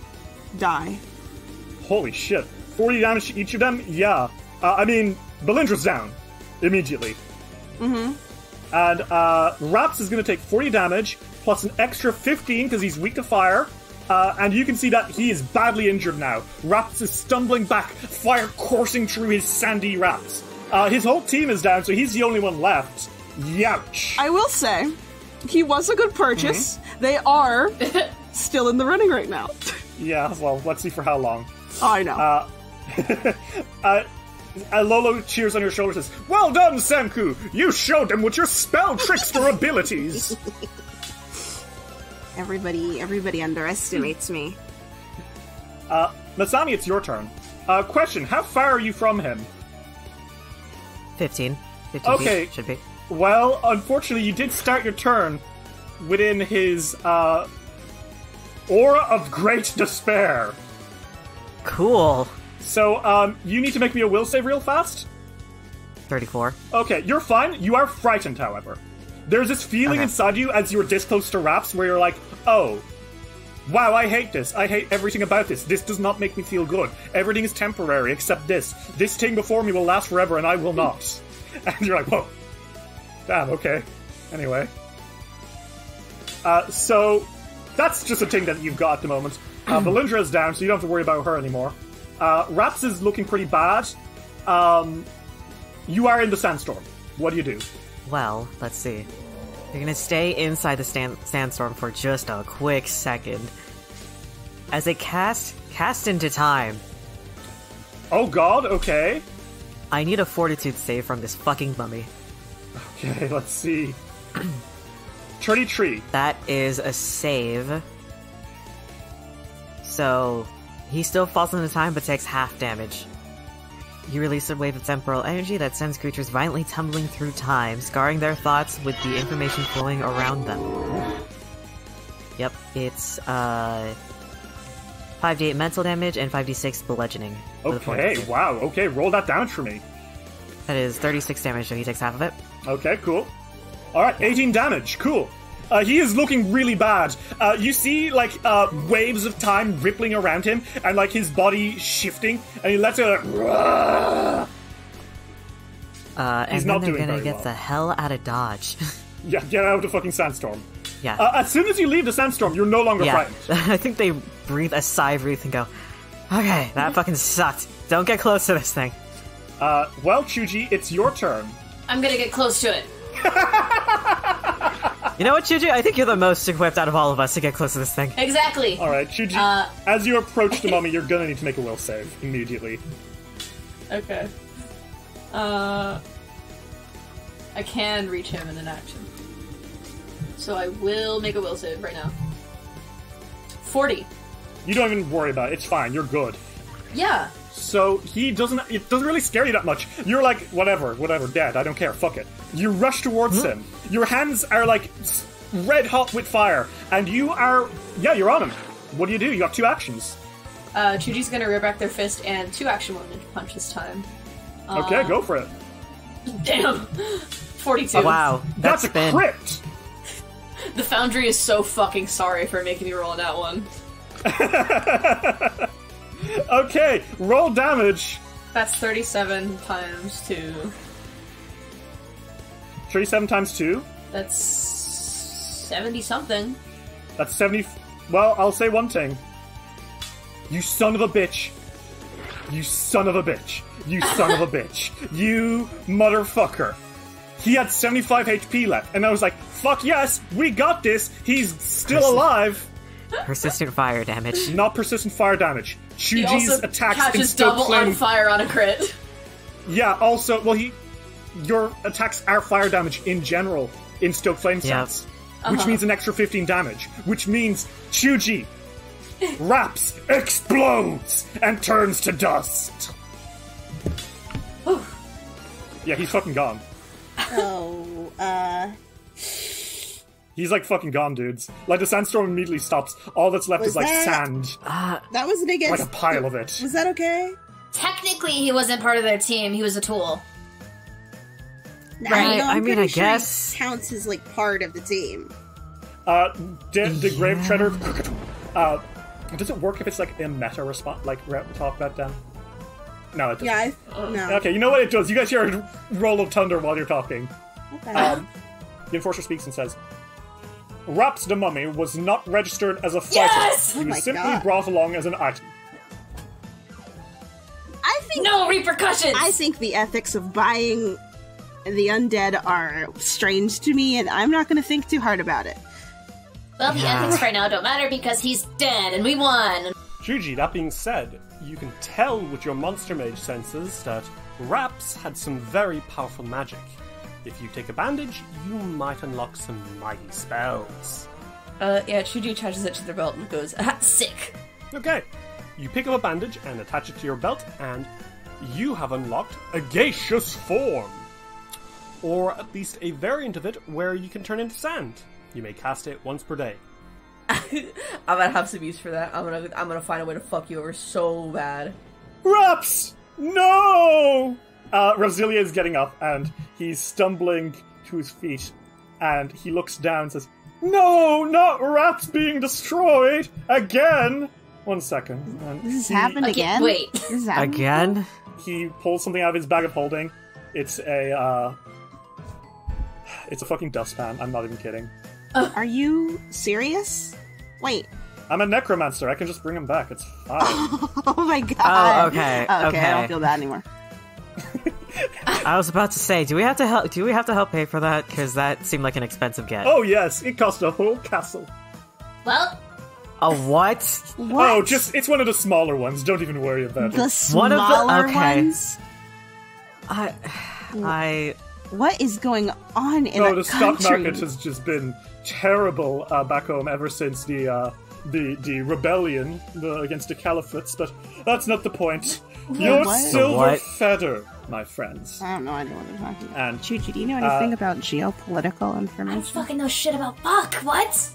Speaker 2: Die.
Speaker 1: Holy shit. 40 damage to each of them? Yeah. Uh, I mean, Belindra's down. Immediately. Mm-hmm. And uh, Raps is going to take 40 damage, plus an extra 15 because he's weak to fire. Uh, and you can see that he is badly injured now. Raps is stumbling back, fire coursing through his sandy wraps. Uh, his whole team is down, so he's the only one left. Youch.
Speaker 2: I will say, he was a good purchase. They are still in the running right now.
Speaker 1: Yeah, well, let's see for how long.
Speaker 2: I know.
Speaker 1: Uh, uh, uh, Lolo cheers on your shoulder and says, Well done, Sangku! You showed them with your spell tricks trickster abilities!
Speaker 5: Everybody, everybody underestimates me.
Speaker 1: Uh, Masami, it's your turn. Uh, question, how far are you from him?
Speaker 4: 15. 15
Speaker 1: Okay.
Speaker 4: feet, should be.
Speaker 1: Well, unfortunately, you did start your turn within his, uh, Aura of Great Despair.
Speaker 4: Cool.
Speaker 1: So, um, you need to make me a will save real fast?
Speaker 4: 34.
Speaker 1: Okay, you're fine. You are frightened, however. There's this feeling
Speaker 4: Okay.
Speaker 1: inside you as you're this close to Raps where you're like, oh, wow, I hate this. I hate everything about this. This does not make me feel good. Everything is temporary except this. This thing before me will last forever and I will not. And you're like, whoa. Damn, okay. Anyway. Uh, so, that's just a thing that you've got at the moment. Uh, Belindra is down, so you don't have to worry about her anymore. Uh, Raps is looking pretty bad. Um, you are in the sandstorm. What do you do?
Speaker 4: Well, let's see. You're gonna stay inside the stand- sandstorm for just a quick second. As a cast, cast into time.
Speaker 1: Oh god, okay.
Speaker 4: I need a fortitude save from this fucking mummy.
Speaker 1: Okay, let's see. 33.
Speaker 4: That is a save. So, he still falls into time but takes half damage. You release a wave of temporal energy that sends creatures violently tumbling through time, scarring their thoughts with the information flowing around them. Yep, it's uh 5d8 mental damage and 5d6 bludgeoning.
Speaker 1: Okay, wow, okay, roll that down for me.
Speaker 4: That is 36 damage, so he takes half of it.
Speaker 1: Okay, cool. Alright, 18 damage, cool. Uh, he is looking really bad. Uh, you see, like, uh, waves of time rippling around him, and, like, his body shifting, and he lets it, like,
Speaker 4: Uh, and
Speaker 1: He's
Speaker 4: then
Speaker 1: not
Speaker 4: they're
Speaker 1: doing
Speaker 4: gonna get
Speaker 1: well.
Speaker 4: the hell out of Dodge.
Speaker 1: yeah, get out of the fucking sandstorm.
Speaker 4: yeah.
Speaker 1: Uh, as soon as you leave the sandstorm, you're no longer
Speaker 4: Yeah,
Speaker 1: frightened.
Speaker 4: I think they breathe a sigh of relief and go, "Okay, that fucking sucked. Don't get close to this thing."
Speaker 1: Uh, well, Chuji, it's your turn.
Speaker 3: I'm gonna get close to it.
Speaker 4: You know what, Juju? I think you're the most equipped out of all of us to get close to this thing.
Speaker 3: Exactly.
Speaker 1: Alright, Chuji,
Speaker 3: Uh,
Speaker 1: as you approach the mummy, you're gonna need to make a will save immediately.
Speaker 3: Okay. Uh, I can reach him in an action. So I will make a will save right now. 40.
Speaker 1: You don't even worry about it. It's fine. You're good.
Speaker 3: Yeah.
Speaker 1: So he doesn't. It doesn't really scare you that much. You're like, whatever, whatever, dead. I don't care. Fuck it. You rush towards him. Your hands are like red hot with fire, and you are. Yeah, you're on him. What do you do? You got two actions.
Speaker 3: Uh, Chuji's gonna rear back their fist and two action one punch this time.
Speaker 1: Okay, go for it.
Speaker 3: Damn! 42.
Speaker 4: Wow,
Speaker 1: That's,
Speaker 4: that's
Speaker 1: a
Speaker 4: been
Speaker 1: crit.
Speaker 3: The Foundry is so fucking sorry for making me roll on that one.
Speaker 1: Okay, roll damage.
Speaker 3: That's 37 times 2.
Speaker 1: Thirty-seven times two.
Speaker 3: That's 70 something.
Speaker 1: That's 70. Well, I'll say one thing. You son of a bitch. You son of a bitch. You son of a bitch. You motherfucker. He had 75 HP left, and I was like, fuck yes, we got this. He's still alive.
Speaker 4: Persistent fire damage.
Speaker 1: Not persistent fire damage.
Speaker 3: He
Speaker 1: Chuji's attacks
Speaker 3: catches
Speaker 1: instill
Speaker 3: double
Speaker 1: flame.
Speaker 3: on fire on a crit.
Speaker 1: Yeah, also, well, he. Your attacks are fire damage in general in Stoke Flame
Speaker 4: Yeah.
Speaker 1: sets, which means an extra 15 damage, which means Chuji wraps, explodes, and turns to dust. yeah, he's fucking gone.
Speaker 2: Oh, uh,
Speaker 1: He's like fucking gone, dudes. Like the sandstorm immediately stops. All that's left
Speaker 2: Was
Speaker 1: is like
Speaker 2: that-
Speaker 1: sand,
Speaker 2: that wasn't against.
Speaker 1: like a pile of it.
Speaker 2: Was that okay?
Speaker 6: Technically, he wasn't part of their team. He was a tool.
Speaker 4: Right,
Speaker 2: No,
Speaker 4: I
Speaker 2: I'm
Speaker 4: mean, I
Speaker 2: sure
Speaker 4: guess-
Speaker 2: he counts as like part of the team.
Speaker 1: Uh, the, the grave treader. Uh, does it work if it's like a meta response? Like we talked about Dan? No, it doesn't.
Speaker 2: Yeah, I, no.
Speaker 1: Okay, you know what it does? You guys hear a roll of thunder while you're talking.
Speaker 2: Okay.
Speaker 1: Um, the enforcer speaks and says, Raps the mummy was not registered as a fighter.
Speaker 3: Yes!
Speaker 1: He
Speaker 2: Oh
Speaker 1: was
Speaker 2: my
Speaker 1: simply
Speaker 2: God.
Speaker 1: brought along as an item.
Speaker 2: I think
Speaker 3: No repercussions!
Speaker 2: I think the ethics of buying the undead are strange to me, and I'm not going to think too hard about it.
Speaker 6: Well, the
Speaker 4: Yeah.
Speaker 6: ethics right now don't matter because he's dead and we won.
Speaker 7: Chuji, that being said, you can tell with your monster mage senses that Raps had some very powerful magic. If you take a bandage, you might unlock some mighty spells.
Speaker 3: Uh, yeah, Chuji attaches it to their belt and goes, ah, sick.
Speaker 7: Okay, you pick up a bandage and attach it to your belt, and you have unlocked a gaseous form. Or at least a variant of it where you can turn into sand. You may cast it once per day.
Speaker 3: I'm gonna have some use for that. I'm gonna, I'm gonna find a way to fuck you over so bad.
Speaker 1: Raps! No! Uh, Rosilia is getting up and he's stumbling to his feet and he looks down and says, No, not rats being destroyed! Again! One second. And
Speaker 2: This has
Speaker 1: he-
Speaker 2: happened
Speaker 3: Okay,
Speaker 2: again.
Speaker 3: wait.
Speaker 2: This has happened
Speaker 4: Again?
Speaker 1: he pulls something out of his bag of holding. It's a uh it's a fucking dustpan, I'm not even kidding.
Speaker 2: Are you serious? Wait.
Speaker 1: I'm a necromancer, I can just bring him back, it's fine.
Speaker 2: Oh my god.
Speaker 4: Oh, okay,
Speaker 2: Oh, okay, I don't feel bad anymore.
Speaker 4: I was about to say, do we have to help? Do we have to help pay for that? Because that seemed like an expensive get.
Speaker 1: oh yes, it cost a whole castle.
Speaker 6: Well,
Speaker 4: A what?
Speaker 2: What?
Speaker 1: Oh, just it's one of the smaller ones, don't even worry about
Speaker 2: the
Speaker 1: it.
Speaker 2: smaller
Speaker 4: One of the- okay.
Speaker 2: ones.
Speaker 4: I, I,
Speaker 2: What is going on in the country?
Speaker 1: No,
Speaker 2: the
Speaker 1: the stock market has just been terrible uh, back home ever since the uh, the the rebellion the, against the caliphates. But that's not the point. You're
Speaker 2: what?
Speaker 1: silver
Speaker 4: What?
Speaker 1: feather, my friends.
Speaker 2: I don't know idea what they're talking about.
Speaker 1: And
Speaker 2: Chuji, do you know anything
Speaker 1: uh,
Speaker 2: about geopolitical information?
Speaker 6: I
Speaker 2: information?
Speaker 6: fucking know shit about fuck. What?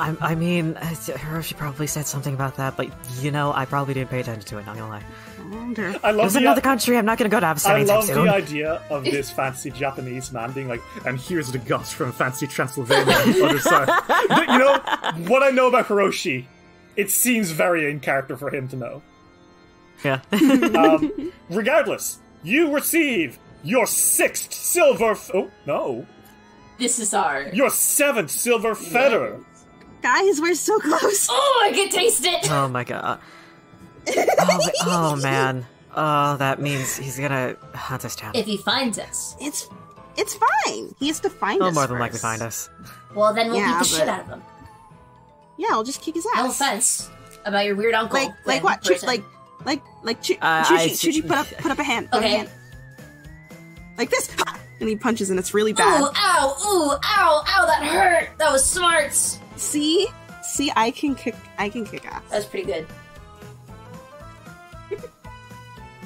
Speaker 4: I, I mean, uh, Hiroshi probably said something about that, but you know, I probably didn't pay attention to it. Not gonna lie.
Speaker 2: I wonder.
Speaker 1: I love
Speaker 4: There's
Speaker 1: the
Speaker 4: another country. I'm not gonna go to Avocet
Speaker 1: I love
Speaker 4: soon.
Speaker 1: the idea of this fancy Japanese man being like, and here's the guts from fancy Transylvania on the other side. you know, what I know about Hiroshi, it seems very in character for him to know.
Speaker 4: Yeah.
Speaker 1: Um, regardless, you receive your sixth silver. F- oh, no.
Speaker 3: This is our.
Speaker 1: Your seventh silver feather.
Speaker 2: Guys, we're so close.
Speaker 3: Oh, I can taste it!
Speaker 4: oh my god. Oh, wait- oh man. Oh, that means he's gonna hunt us down.
Speaker 6: If he finds us,
Speaker 2: It's it's fine. He has to find
Speaker 4: He'll
Speaker 2: us.
Speaker 4: more than likely
Speaker 2: first.
Speaker 4: find us.
Speaker 6: well, then we'll
Speaker 2: Yeah,
Speaker 6: beat the shit
Speaker 2: but-
Speaker 6: out of him.
Speaker 2: Yeah, I'll just kick his ass.
Speaker 6: No
Speaker 2: ass.
Speaker 6: offense about your weird uncle.
Speaker 2: Like like what? Chu-
Speaker 6: person.
Speaker 2: like like like Chu-
Speaker 4: Uh, Chuji,
Speaker 2: Chuji, put up put up a hand. Put up a hand. Like this. And he punches, and it's really bad.
Speaker 6: Ooh, ow, ooh, ow, ow, that hurt. That was smart.
Speaker 2: See, see, I can kick, I can kick ass.
Speaker 6: That was pretty good.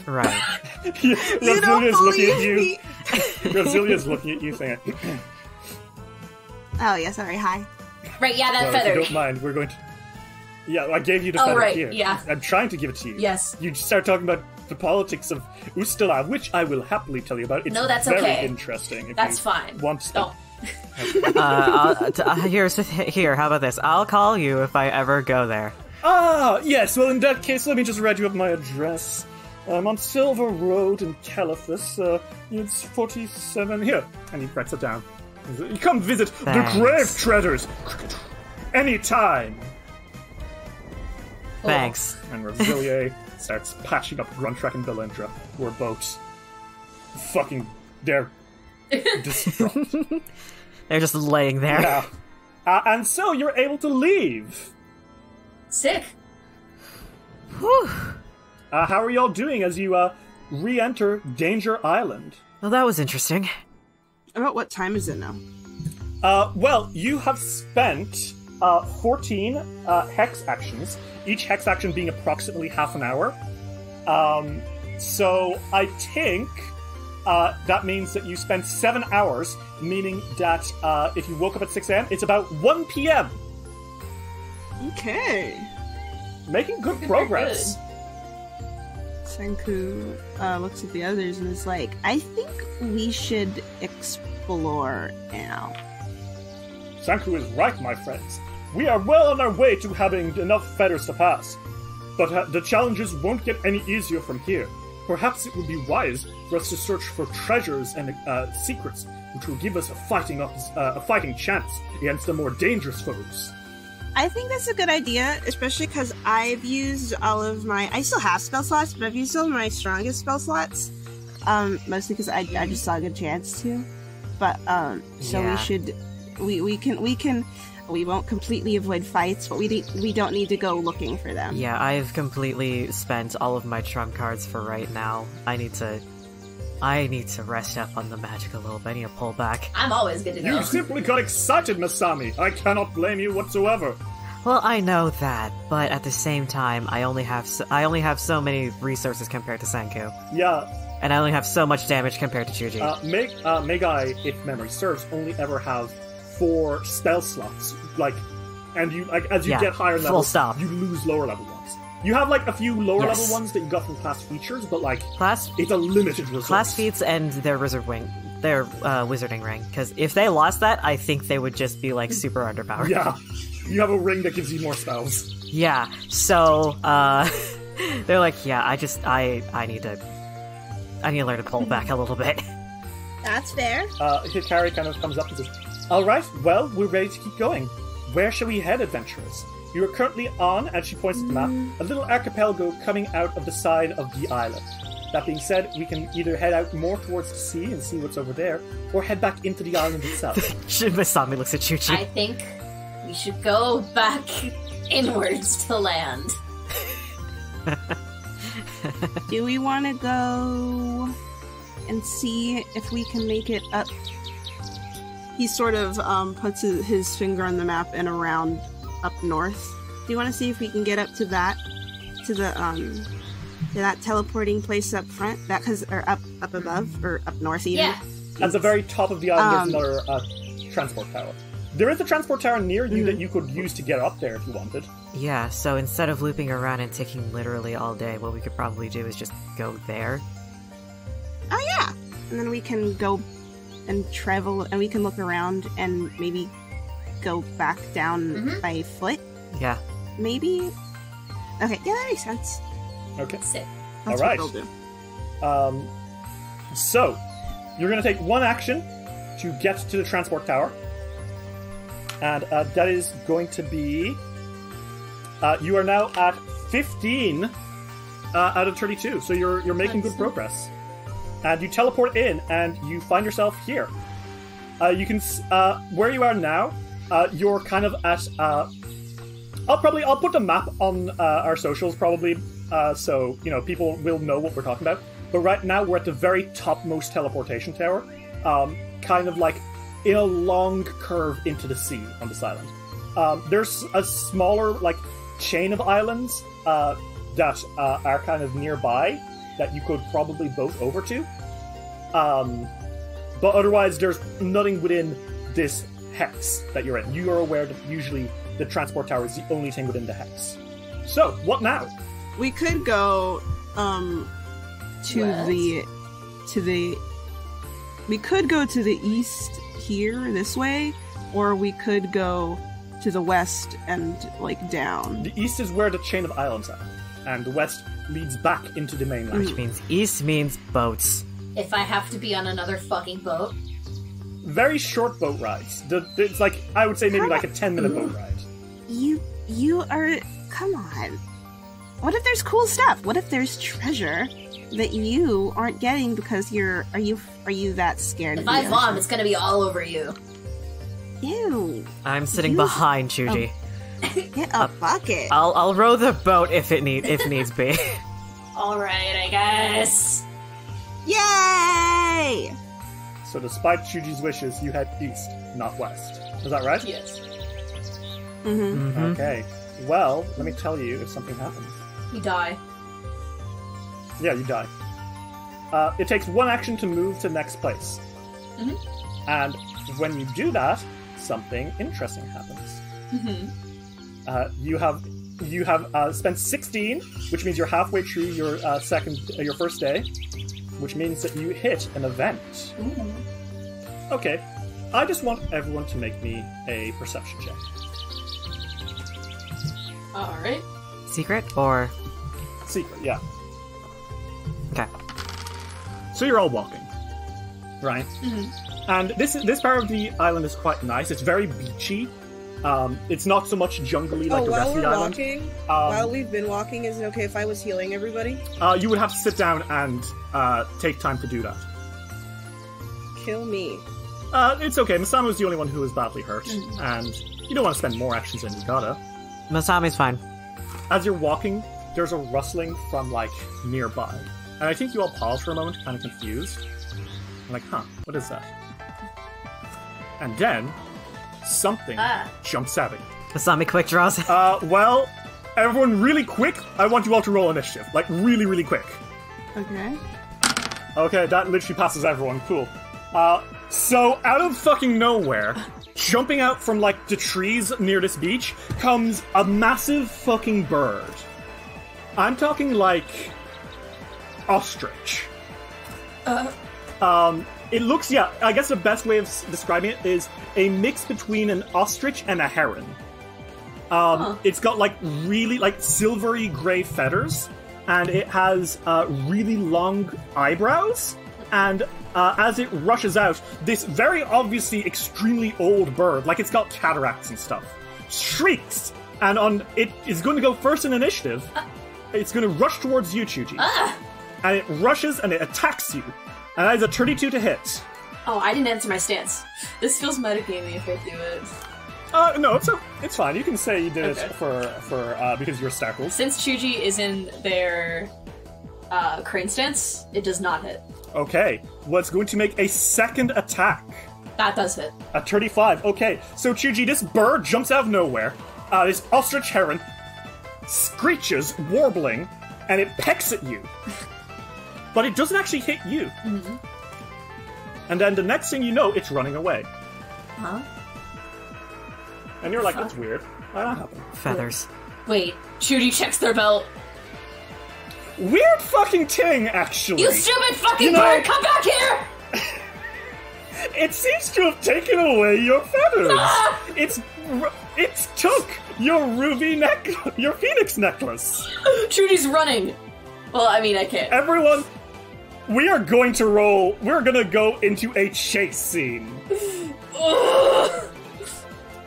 Speaker 4: Right.
Speaker 2: You don't
Speaker 1: Rosilia's looking at you.
Speaker 2: me.
Speaker 1: Rosilia's looking at you saying,
Speaker 2: Oh yeah, sorry. Hi.
Speaker 6: Right, yeah, that
Speaker 1: well, if you
Speaker 6: feather.
Speaker 1: don't mind, we're going to... Yeah, I gave you the
Speaker 6: Oh, right,
Speaker 1: here.
Speaker 6: yeah.
Speaker 1: I'm trying to give it to you.
Speaker 6: Yes.
Speaker 1: You start talking about the politics of Ustalav, which I will happily tell you about. It's
Speaker 6: No, that's
Speaker 1: very
Speaker 6: okay.
Speaker 1: interesting.
Speaker 6: That's fine.
Speaker 1: Want to
Speaker 6: Don't.
Speaker 4: uh, t- uh, here's here. How about this? I'll call you if I ever go there.
Speaker 1: Ah, yes. Well, in that case, let me just read you up my address. I'm on Silver Road in Caliphas. Uh, it's 47 here. And he writes it down. You come visit
Speaker 4: Thanks.
Speaker 1: the Grave Treaders anytime.
Speaker 4: Thanks.
Speaker 1: And Rosilia starts patching up Gruntrack and Belindra, who are both fucking. They're distraught.
Speaker 4: They're just laying there.
Speaker 1: yeah. Uh, and so you're able to leave.
Speaker 6: Sick.
Speaker 4: Whew.
Speaker 1: Uh, how are y'all doing as you uh, re enter Danger Island?
Speaker 4: Well, that was interesting.
Speaker 2: About what time is it now?
Speaker 1: Uh, well, you have spent uh, 14 uh, hex actions, each hex action being approximately half an hour. Um, so I think uh, that means that you spend seven hours, meaning that uh, if you woke up at 6 a.m., it's about 1 p.m.
Speaker 2: Okay.
Speaker 1: Making good
Speaker 6: Very
Speaker 1: progress.
Speaker 2: Sangku uh, looks at the others and is like, I think we should explore now.
Speaker 1: Sangku is right, my friends. We are well on our way to having enough feathers to pass. But uh, the challenges won't get any easier from here. Perhaps it would be wise for us to search for treasures and uh, secrets, which will give us a fighting up, uh, a fighting chance against the more dangerous foes.
Speaker 2: I think that's a good idea, especially because I've used all of my. I still have spell slots, but I've used all of my strongest spell slots. Um, mostly because I, I just saw a good chance to. But um, so
Speaker 4: Yeah.
Speaker 2: we should, we we can we can, we won't completely avoid fights, but we de- we don't need to go looking for them.
Speaker 4: Yeah, I've completely spent all of my trump cards for right now. I need to. I need to rest up on the magic a little bit. I need to pull back.
Speaker 6: I'm always good to go.
Speaker 1: You simply got excited, Masami. I cannot blame you whatsoever.
Speaker 4: Well, I know that, but at the same time, I only have so, I only have so many resources compared to Sangku,
Speaker 1: Yeah,
Speaker 4: and I only have so much damage compared to Chuji.
Speaker 1: uh, Meg, uh, Megai, if memory serves, only ever have four spell slots. Like, and you like as you
Speaker 4: Yeah,
Speaker 1: get higher
Speaker 4: full
Speaker 1: levels,
Speaker 4: stop.
Speaker 1: you lose lower level ones. You have like a few lower
Speaker 4: Yes.
Speaker 1: level ones that you got from class features, but like
Speaker 4: class
Speaker 1: it's a limited resource.
Speaker 4: class feats and their wizard wing, their uh, wizarding ring. Because if they lost that, I think they would just be like super underpowered.
Speaker 1: Yeah, you have a ring that gives you more spells.
Speaker 4: Yeah. So uh, they're like, yeah, I just I I need to I need to learn to pull back a little bit.
Speaker 2: That's fair.
Speaker 1: Uh, Hikari kind of comes up and says, "All right, well, we're ready to keep going. Where shall we head, adventurers? You are currently on, and she points to the map, a little archipelago coming out of the side of the island. That being said, we can either head out more towards the sea and see what's over there, or head back into the island itself.
Speaker 4: Masami looks at Chuji.
Speaker 6: I think we should go back inwards to land.
Speaker 2: Do we want to go and see if we can make it up? He sort of um, puts his, his finger on the map and around up north. Do you want to see if we can get up to that, to the um, to that teleporting place up front? That because or up up above or up north even.
Speaker 6: Yeah.
Speaker 1: At the very top of the island,
Speaker 2: Um,
Speaker 1: there's another uh, transport tower. There is a transport tower near you that you could use to get up there if you wanted.
Speaker 4: Yeah, so instead of looping around and taking literally all day, what we could probably do is just go there.
Speaker 2: Oh yeah, and then we can go and travel, and we can look around and maybe go back down
Speaker 6: Mhm.
Speaker 2: by foot.
Speaker 4: Yeah.
Speaker 2: Maybe. Okay, yeah, that makes sense.
Speaker 1: Okay.
Speaker 6: Sick.
Speaker 2: That's
Speaker 1: All right.
Speaker 2: what do.
Speaker 1: Um, so, you're going to take one action to get to the transport tower, and uh, that is going to be. Uh, you are now at 15 uh, out of 32, so you're you're making good progress. And you teleport in, and you find yourself here. Uh, you can uh, where you are now. Uh, you're kind of at. Uh, I'll probably I'll put a map on uh, our socials probably, uh, so you know people will know what we're talking about. But right now we're at the very topmost teleportation tower, um, kind of like in a long curve into the sea on this island. Um, there's a smaller like chain of islands that are kind of nearby that you could probably boat over to. Um, but otherwise, there's nothing within this hex that you're in. You are aware that usually the transport tower is the only thing within the hex. So, what now?
Speaker 2: We could go um to
Speaker 3: West?
Speaker 2: the to the we could go to the east here this way or we could go to the west and like down.
Speaker 1: The east is where the chain of islands are, and the west leads back into the mainland.
Speaker 4: Which means east means boats.
Speaker 3: If I have to be on another fucking boat,
Speaker 1: Very short boat rides. The, it's like I would say maybe like a ten minute boat ride.
Speaker 2: You you are come on. What if there's cool stuff? What if there's treasure that you aren't getting because you're are you are you that scared
Speaker 3: if
Speaker 2: of
Speaker 3: I
Speaker 2: the
Speaker 3: vom,
Speaker 2: ocean?
Speaker 3: it's gonna be all over you.
Speaker 2: Ew.
Speaker 4: I'm sitting
Speaker 2: You-
Speaker 4: behind Chuji.
Speaker 2: Get a bucket.
Speaker 4: I'll I'll row the boat if it need if needs be.
Speaker 3: Alright, I guess.
Speaker 2: Yay!
Speaker 1: So, despite Chuji's wishes, you head east, not west. Is that right?
Speaker 3: Yes.
Speaker 2: Mm-hmm.
Speaker 4: Mhm.
Speaker 1: Okay. Well, let me tell you if something happens.
Speaker 3: You die.
Speaker 1: Yeah, you die. Uh, it takes one action to move to next place.
Speaker 3: Mhm.
Speaker 1: And when you do that, something interesting happens.
Speaker 3: Mm-hmm.
Speaker 1: Uh, you have you have uh, spent 16, which means you're halfway through your uh, second uh, your first day, which means that you hit an event. Okay, I just want everyone to make me a perception check.
Speaker 3: Alright.
Speaker 4: Secret or
Speaker 1: Secret, yeah.
Speaker 4: okay.
Speaker 1: So you're all walking, right? And this this part of the island is quite nice. It's very beachy. Um, it's not so much jungly like
Speaker 2: oh,
Speaker 1: the rest of the island.
Speaker 2: walking,
Speaker 1: Um,
Speaker 2: while we've been walking, is it okay if I was healing everybody?
Speaker 1: Uh, you would have to sit down and uh, take time to do that.
Speaker 2: Kill me.
Speaker 1: Uh, it's okay. Masami was the only one who was badly hurt, and you don't want to spend more actions than you gotta.
Speaker 4: Masami's fine.
Speaker 1: As you're walking, there's a rustling from like nearby, and I think you all pause for a moment, kind of confused. I'm like, huh, what is that? And then something
Speaker 3: Ah.
Speaker 1: jumps at you.
Speaker 4: Masami quick draws.
Speaker 1: Uh, well, everyone, really quick. I want you all to roll initiative, like really, really quick.
Speaker 2: Okay.
Speaker 1: Okay, that literally passes everyone. Cool. Uh, so out of fucking nowhere, jumping out from like the trees near this beach comes a massive fucking bird. I'm talking like ostrich. Uh. Um, it looks yeah. I guess the best way of describing it is a mix between an ostrich and a heron. Um, It's got like really like silvery gray feathers, and it has uh, really long eyebrows. And uh, as it rushes out, this very obviously extremely old bird, like it's got cataracts and stuff, shrieks, and on it is going to go first in initiative. It's going to rush towards you, Chuji, and it rushes and it attacks you, and that is a 32 to hit.
Speaker 3: Oh, I didn't answer my stance. This feels metagamey if I do it.
Speaker 1: Uh, no, it's o- it's fine. You can say you did
Speaker 3: Okay.
Speaker 1: it for for uh, because you're startled.
Speaker 3: Since Chuji is in their uh, crane stance, it does not hit.
Speaker 1: Okay, what's going to make a second attack?
Speaker 3: That does hit.
Speaker 1: A 35. Okay, so Chuji, this bird jumps out of nowhere. Uh, this ostrich heron screeches, warbling, and it pecks at you. but it doesn't actually hit you. And then the next thing you know, it's running away.
Speaker 3: Huh?
Speaker 1: And you're like, that's weird. Why that happen?
Speaker 4: Feathers.
Speaker 3: Wait, Chuji checks their belt.
Speaker 1: Weird fucking thing, actually.
Speaker 3: You stupid fucking
Speaker 1: You know-
Speaker 3: bird! Come back here!
Speaker 1: It seems to have taken away your feathers.
Speaker 3: Ah!
Speaker 1: It's it took your ruby neck, your phoenix necklace.
Speaker 3: Chuji's running. Well, I mean, I can't.
Speaker 1: Everyone, we are going to roll. We're gonna go into a chase scene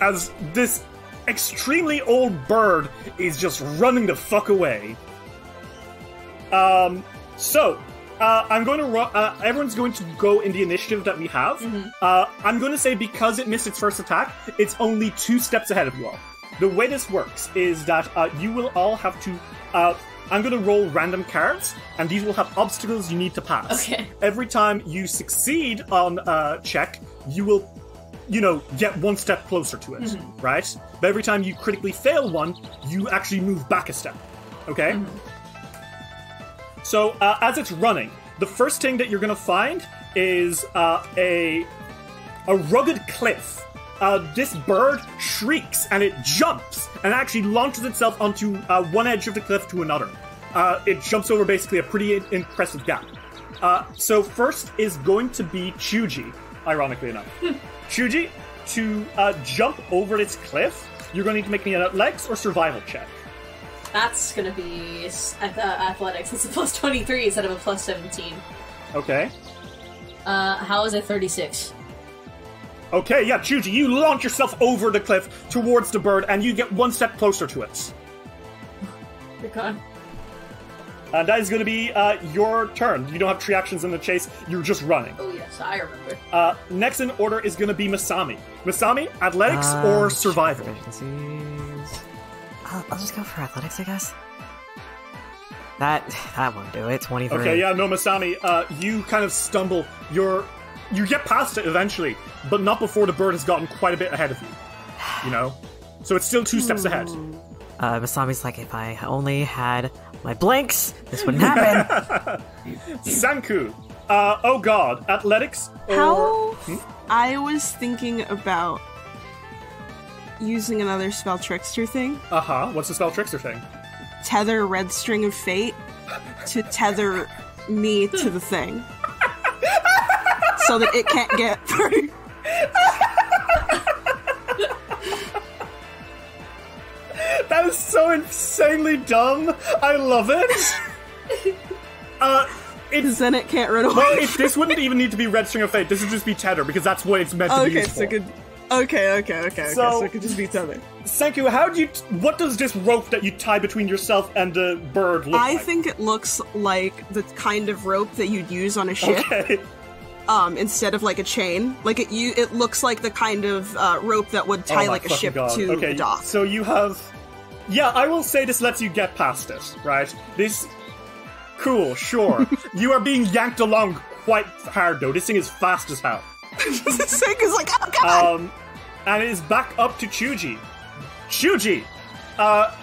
Speaker 1: as this extremely old bird is just running the fuck away. Um, so. Uh, I'm going to. Ru- uh, everyone's going to go in the initiative that we have. Uh, I'm going to say because it missed its first attack, it's only two steps ahead of you all. The way this works is that uh, you will all have to uh, I'm going to roll random cards, and these will have obstacles you need to pass.
Speaker 3: Okay.
Speaker 1: Every time you succeed on a check, you will, you know, get one step closer to it, right? But every time you critically fail one, you actually move back a step. Okay? So, uh, as it's running, the first thing that you're going to find is uh, a a rugged cliff. Uh, this bird shrieks and it jumps and actually launches itself onto uh, one edge of the cliff to another. Uh, it jumps over basically a pretty impressive gap. Uh, so first is going to be Chuji, ironically enough. Chuji, to uh, jump over this cliff, you're going to need to make me an athletics or survival check.
Speaker 3: That's gonna be s- uh, athletics. It's a plus 23 instead of a plus 17.
Speaker 1: Okay.
Speaker 3: Uh, how is it 36?
Speaker 1: Okay, yeah, Chuji, you launch yourself over the cliff towards the bird and you get one step closer to it.
Speaker 3: You're gone.
Speaker 1: And that is going to be uh, your turn. You don't have three actions in the chase, you're just running.
Speaker 3: Oh, yes, I remember.
Speaker 1: Uh, next in order is going to be Masami. Masami, athletics
Speaker 4: Um,
Speaker 1: or survival?
Speaker 4: proficiencies. I'll, I'll just go for athletics, I guess. That that won't do it. Twenty three.
Speaker 1: Okay, yeah, no, Masami, uh, you kind of stumble. You're you get past it eventually, but not before the bird has gotten quite a bit ahead of you. You know, so it's still two steps ahead.
Speaker 4: Uh, Masami's like, if I only had my blanks, this wouldn't happen.
Speaker 1: Sangku, uh, oh god, athletics or
Speaker 2: How I was thinking about using another spell trickster thing.
Speaker 1: uh huh. What's the spell trickster thing?
Speaker 2: Tether red string of fate to tether me to the thing. so that it can't get through.
Speaker 1: That is so insanely dumb. I love it. uh,
Speaker 2: Because then it can't run away.
Speaker 1: well, it, this wouldn't even need to be red string of fate. This would just be tether because that's what it's meant to be
Speaker 2: okay,
Speaker 1: used
Speaker 2: so
Speaker 1: for.
Speaker 2: could. Okay, okay, okay, okay.
Speaker 1: So-
Speaker 2: So, it could just be tether.
Speaker 1: Sangku, how do you? What does this rope that you tie between yourself and the bird look
Speaker 2: I
Speaker 1: like?
Speaker 2: think it looks like the kind of rope that you'd use on a ship,
Speaker 1: Okay.
Speaker 2: Um, instead of like a chain. Like it, you, it looks like the kind of uh, rope that would
Speaker 1: Oh
Speaker 2: tie
Speaker 1: my
Speaker 2: like a ship
Speaker 1: God.
Speaker 2: to
Speaker 1: okay,
Speaker 2: the dock.
Speaker 1: So you have, yeah, I will say this lets you get past it, right? This, cool, sure. you are being yanked along quite hard though. This thing is fast as hell.
Speaker 2: Sink is like, oh god!
Speaker 1: Um, and it is back up to Chuji. Chuji, uh,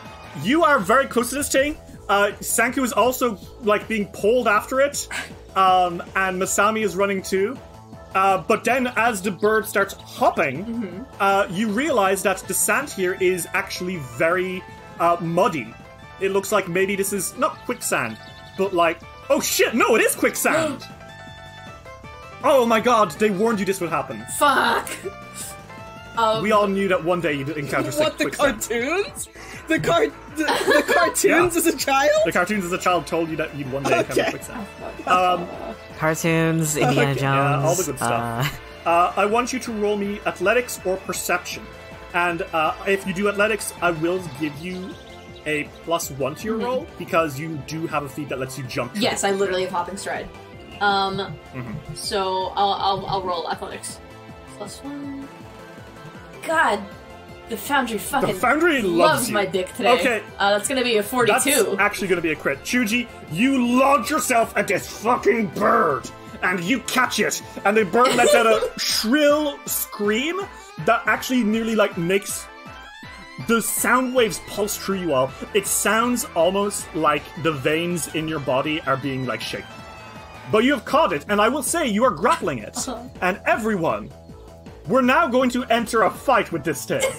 Speaker 1: you are very close to this thing. Uh, Sangku is also like being pulled after it, um, and Masami is running too. Uh, but then, as the bird starts hopping, uh, you realize that the sand here is actually very uh, muddy. It looks like maybe this is not quicksand, but like, oh shit, no, it is quicksand. oh my god, they warned you this would happen.
Speaker 3: Fuck! Um,
Speaker 1: We all knew that one day you'd encounter
Speaker 2: what the cartoons? The car, the, the cartoons
Speaker 1: Yeah.
Speaker 2: as a child?
Speaker 1: The cartoons as a child told you that you'd one day encounter
Speaker 2: Okay.
Speaker 1: quicksand. Um,
Speaker 4: Cartoons, Indiana
Speaker 1: Okay,
Speaker 4: Jones.
Speaker 1: yeah, all the good stuff.
Speaker 4: Uh,
Speaker 1: uh, I want you to roll me athletics or perception. And uh, if you do athletics, I will give you a plus one to your roll because you do have a feat that lets you jump.
Speaker 3: Yes, I literally have hopping stride. Um,
Speaker 1: Mm-hmm.
Speaker 3: so I'll, I'll I'll roll athletics. Plus one. God, the foundry fucking
Speaker 1: Foundry loves you.
Speaker 3: my dick today.
Speaker 1: Okay.
Speaker 3: uh, that's gonna be a forty-two.
Speaker 1: That's actually going to be a crit. Chuji, you launch yourself at this fucking bird, and you catch it, and the bird lets out a shrill scream that actually nearly like makes the sound waves pulse through you all. It sounds almost like the veins in your body are being like shaken. But you have caught it, and I will say you are grappling it. And everyone, we're now going to enter a fight with this tail.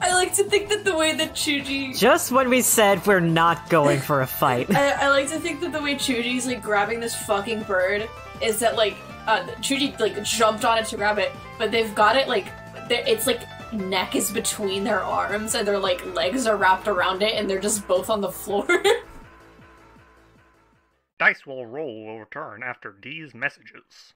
Speaker 3: I like to think that the way that Chuji
Speaker 4: just when we said we're not going for a fight.
Speaker 3: I, I like to think that the way Chuji's like grabbing this fucking bird is that like uh, Chuji like jumped on it to grab it, but they've got it like it's like neck is between their arms and their like legs are wrapped around it and they're just both on the floor.
Speaker 1: Dice will roll will return after these messages.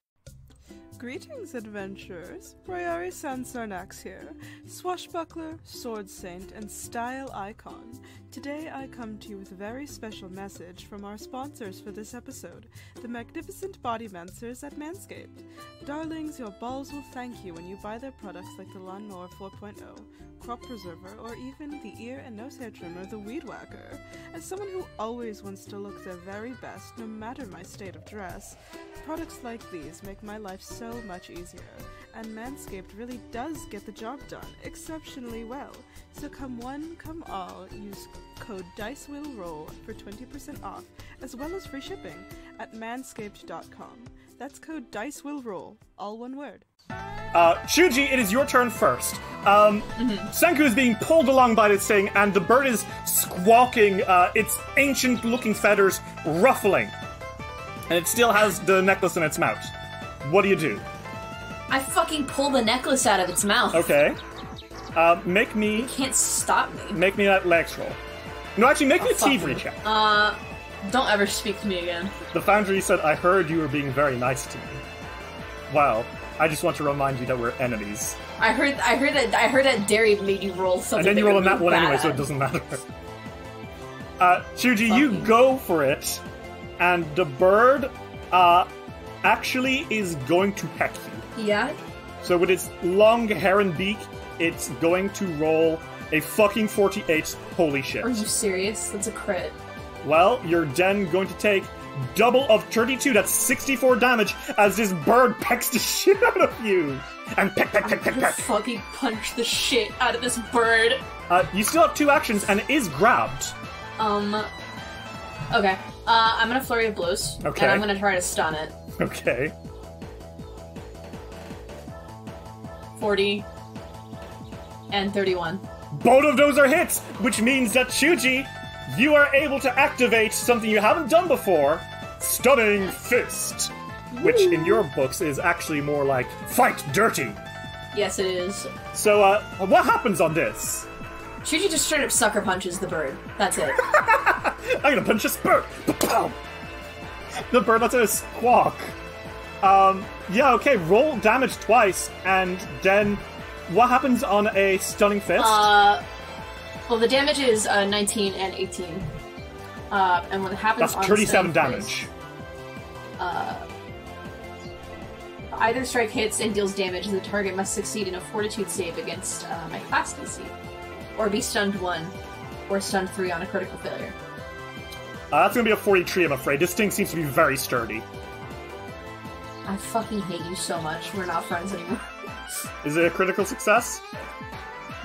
Speaker 2: Greetings, adventurers. Briari Sansarnax here, swashbuckler, sword saint, and style icon. Today I come to you with a very special message from our sponsors for this episode, the magnificent body mancers at Manscaped. Darlings, your balls will thank you when you buy their products like the Lawnmower 4.0. crop preserver, or even the ear and nose hair trimmer, the Weed Whacker. As someone who always wants to look their very best, no matter my state of dress, products like these make my life so much easier. And Manscaped really does get the job done exceptionally well. So come one, come all, use code DICEWILLROLL for 20% off, as well as free shipping at manscaped.com. That's code DICEWILLROLL, all one word.
Speaker 1: Uh, Chuji, it is your turn first. Um, Sangku is being pulled along by this thing, and the bird is squawking, uh, its ancient looking feathers ruffling. And it still has the necklace in its mouth. What do you do?
Speaker 3: I fucking pull the necklace out of its mouth.
Speaker 1: Okay. Uh, make me You
Speaker 3: Can't stop me.
Speaker 1: make me that legs roll. No, actually, make me a thievery check.
Speaker 3: Uh, don't ever speak to me again.
Speaker 1: The foundry said, I heard you were being very nice to me. Well, I just want to remind you that we're enemies.
Speaker 3: I heard, I heard that, I heard that Derry made you roll something.
Speaker 1: And then you roll a nat one anyway, so it doesn't matter. Uh, Shuji, you go for it, and the bird, uh, actually is going to peck you.
Speaker 3: Yeah.
Speaker 1: So with its long heron beak, it's going to roll a fucking 48. Holy shit.
Speaker 3: Are you serious? That's a crit.
Speaker 1: Well, you're then going to take double of 32, that's 64 damage, as this bird pecks the shit out of you. And peck, peck, peck, peck, peck.
Speaker 3: fucking punch the shit out of this bird.
Speaker 1: Uh, you still have two actions, and it is grabbed.
Speaker 3: Um. Okay. Uh, I'm gonna flurry of blows.
Speaker 1: Okay.
Speaker 3: And I'm gonna try to stun it.
Speaker 1: Okay.
Speaker 3: 40 and 31.
Speaker 1: Both of those are hits, which means that Chuji, you are able to activate something you haven't done before Stunning Fist. Which in your books is actually more like fight dirty.
Speaker 3: Yes, it is.
Speaker 1: So, uh, what happens on this?
Speaker 3: Shuji just straight up sucker punches the bird. That's it.
Speaker 1: I'm gonna punch this bird. Pow! The bird lets out a squawk. Um, yeah, okay, roll damage twice, and then what happens on a stunning fist?
Speaker 3: uh, well, the damage is uh, 19 and 18. Uh, and what happens
Speaker 1: That's
Speaker 3: on
Speaker 1: 37 damage.
Speaker 3: Fist, Either strike hits and deals damage, and the target must succeed in a fortitude save against uh, my class DC. Or be stunned 1, or stunned 3 on a critical failure.
Speaker 1: Uh, that's gonna be a 43, I'm afraid. This thing seems to be very sturdy.
Speaker 3: I fucking hate you so much. We're not friends anymore.
Speaker 1: Is it a critical success?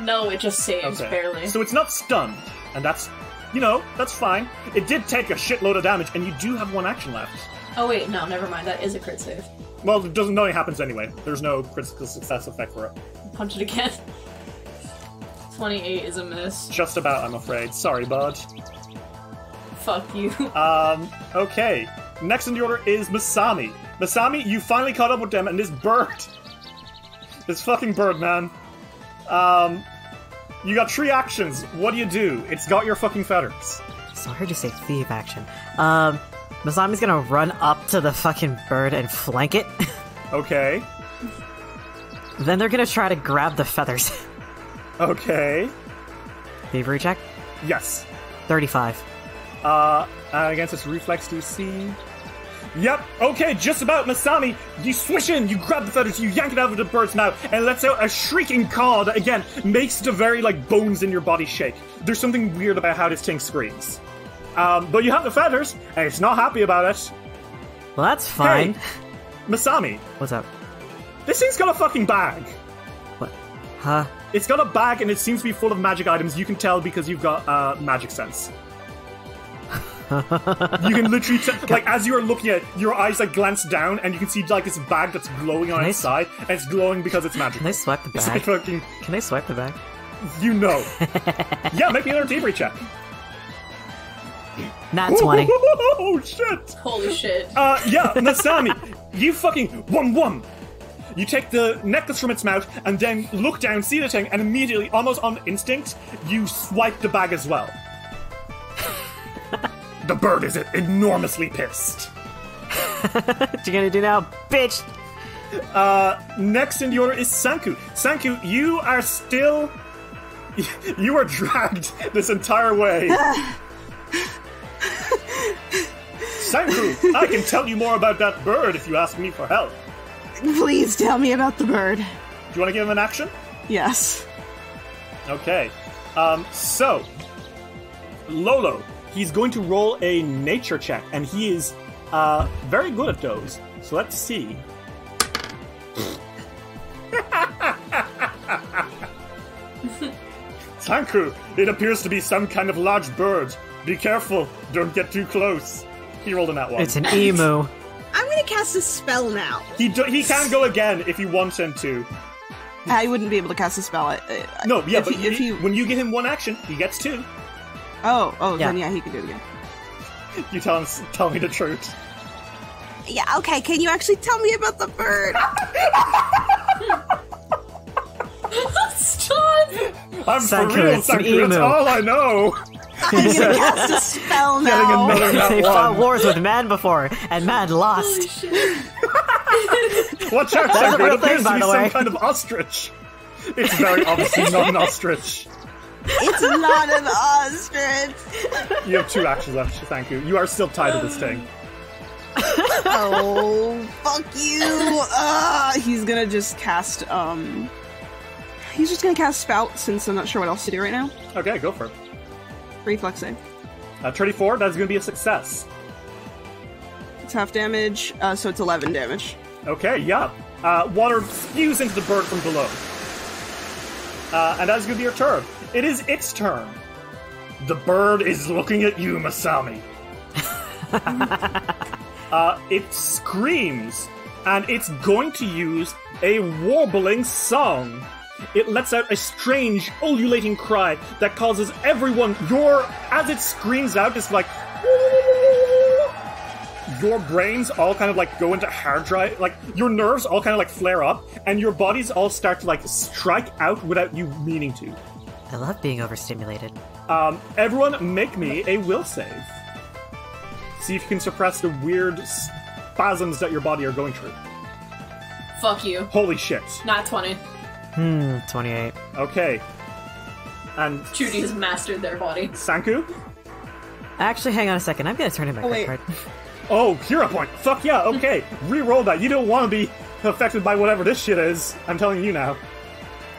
Speaker 3: no, it just saves,
Speaker 1: Okay.
Speaker 3: barely.
Speaker 1: So it's not stunned, and that's, you know, that's fine. It did take a shitload of damage, and you do have one action left.
Speaker 3: oh wait, no, never mind. That is a crit save.
Speaker 1: Well, it doesn't. Nothing happens anyway. There's no critical success effect for it.
Speaker 3: Punch it again. 28 is a miss.
Speaker 1: Just about, I'm afraid. Sorry, bud.
Speaker 3: Fuck you.
Speaker 1: Um, okay. Next in the order is Masami. Masami, you finally caught up with them, and this bird. This fucking bird, man. Um, you got three actions. What do you do? It's got your fucking feathers.
Speaker 4: So I heard you say thief action. Um, Masami's gonna run up to the fucking bird and flank it.
Speaker 1: Okay.
Speaker 4: then they're gonna try to grab the feathers.
Speaker 1: Okay.
Speaker 4: Thievery check?
Speaker 1: Yes.
Speaker 4: 35.
Speaker 1: Uh, against its reflex DC. Yep, okay, just about Masami. You swish in, you grab the feathers, you yank it out of the bird's mouth, and lets out a shrieking call that, again, makes the very, like, bones in your body shake. There's something weird about how this thing screams. Um, but you have the feathers, and it's not happy about it.
Speaker 4: Well, that's fine.
Speaker 1: Hey. Masami,
Speaker 4: What's up?
Speaker 1: this thing's got a fucking bag.
Speaker 4: What? Huh?
Speaker 1: It's got a bag, and it seems to be full of magic items. You can tell because you've got uh, magic sense. you can literally, t- like, as you are looking at it, your eyes like glance down, and you can see like this bag that's glowing on
Speaker 4: Can
Speaker 1: its
Speaker 4: s-
Speaker 1: side, and it's glowing because it's magic.
Speaker 4: Can I swipe the
Speaker 1: It's like
Speaker 4: bag?
Speaker 1: fucking,
Speaker 4: Can I swipe the bag?
Speaker 1: you know. yeah, make me another thievery check.
Speaker 4: Nat 20.
Speaker 1: Oh shit!
Speaker 3: Holy shit.
Speaker 1: Uh, yeah, Masami, you fucking wum wum. You take the necklace from its mouth and then look down, see the thing, and immediately, almost on instinct, you swipe the bag as well. The bird is enormously pissed.
Speaker 4: what you gonna do now, bitch?
Speaker 1: Uh, next in the order is Sangku. Sangku, you are still. You are dragged this entire way. Sangku, I can tell you more about that bird if you ask me for help.
Speaker 2: Please tell me about the bird.
Speaker 1: Do you want to give him an action?
Speaker 2: Yes.
Speaker 1: Okay. Um, so, Lolo, he's going to roll a nature check, and he is uh, very good at those. So let's see. Sangku, it appears to be some kind of large bird. Be careful, don't get too close. He rolled in that one.
Speaker 4: It's an emu.
Speaker 5: I'm gonna cast a spell now.
Speaker 1: He do- he can go again if he wants him to.
Speaker 2: I wouldn't be able to cast a spell. I, I,
Speaker 1: No, yeah,
Speaker 2: if
Speaker 1: but
Speaker 2: he, if
Speaker 1: he-
Speaker 2: he,
Speaker 1: when you give him one action, he gets two.
Speaker 2: Oh, oh,
Speaker 4: Yeah.
Speaker 2: then yeah, he can do it again.
Speaker 1: You tell him, tell me the truth.
Speaker 5: Yeah, okay, can you actually tell me about the bird?
Speaker 3: Stop!
Speaker 1: I'm
Speaker 4: Sangku,
Speaker 1: for real,
Speaker 4: it's an
Speaker 1: Sangku. That's all I know.
Speaker 5: I'm gonna cast a spell
Speaker 1: Getting
Speaker 5: now.
Speaker 1: another nat
Speaker 4: they fought wars with man before, and man lost.
Speaker 1: Watch out,
Speaker 4: That's real
Speaker 1: It appears
Speaker 4: thing,
Speaker 1: to
Speaker 4: by
Speaker 1: be
Speaker 4: the
Speaker 1: some
Speaker 4: way.
Speaker 1: kind of ostrich. It's very obviously not an ostrich.
Speaker 5: It's not an ostrich.
Speaker 1: You have two actions left, thank you. You are still tied to this thing.
Speaker 5: Oh, fuck you.
Speaker 2: Uh, he's gonna just cast, um. He's just gonna cast Spout since I'm not sure what else to do right now.
Speaker 1: Okay, go for it.
Speaker 2: Reflex save.
Speaker 1: Uh, 34, that's going to be a success.
Speaker 2: It's half damage, uh, so it's 11 damage.
Speaker 1: Okay, yeah. Uh, water spews into the bird from below. Uh, and that's to be your turn. It is its turn. The bird is looking at you, Masami. uh, it screams, and it's going to use a warbling song. It lets out a strange, ululating cry that causes everyone, your, as it screams out, it's like, your brains all kind of like go into hard drive, like your nerves all kind of like flare up, and your bodies all start to like strike out without you meaning to.
Speaker 4: I love being overstimulated.
Speaker 1: Um, everyone, make me a will save. See if you can suppress the weird spasms that your body are going through.
Speaker 3: Fuck you.
Speaker 1: Holy shit.
Speaker 3: Not 20.
Speaker 4: Hmm, 28.
Speaker 1: Okay. And
Speaker 3: Judy has mastered their body.
Speaker 1: Sangku?
Speaker 4: Actually, hang on a second. I'm gonna turn in my
Speaker 2: Oh,
Speaker 4: crit
Speaker 2: wait.
Speaker 4: card.
Speaker 1: Oh, hero point. Fuck yeah, okay. Reroll that. You don't want to be affected by whatever this shit is. I'm telling you now.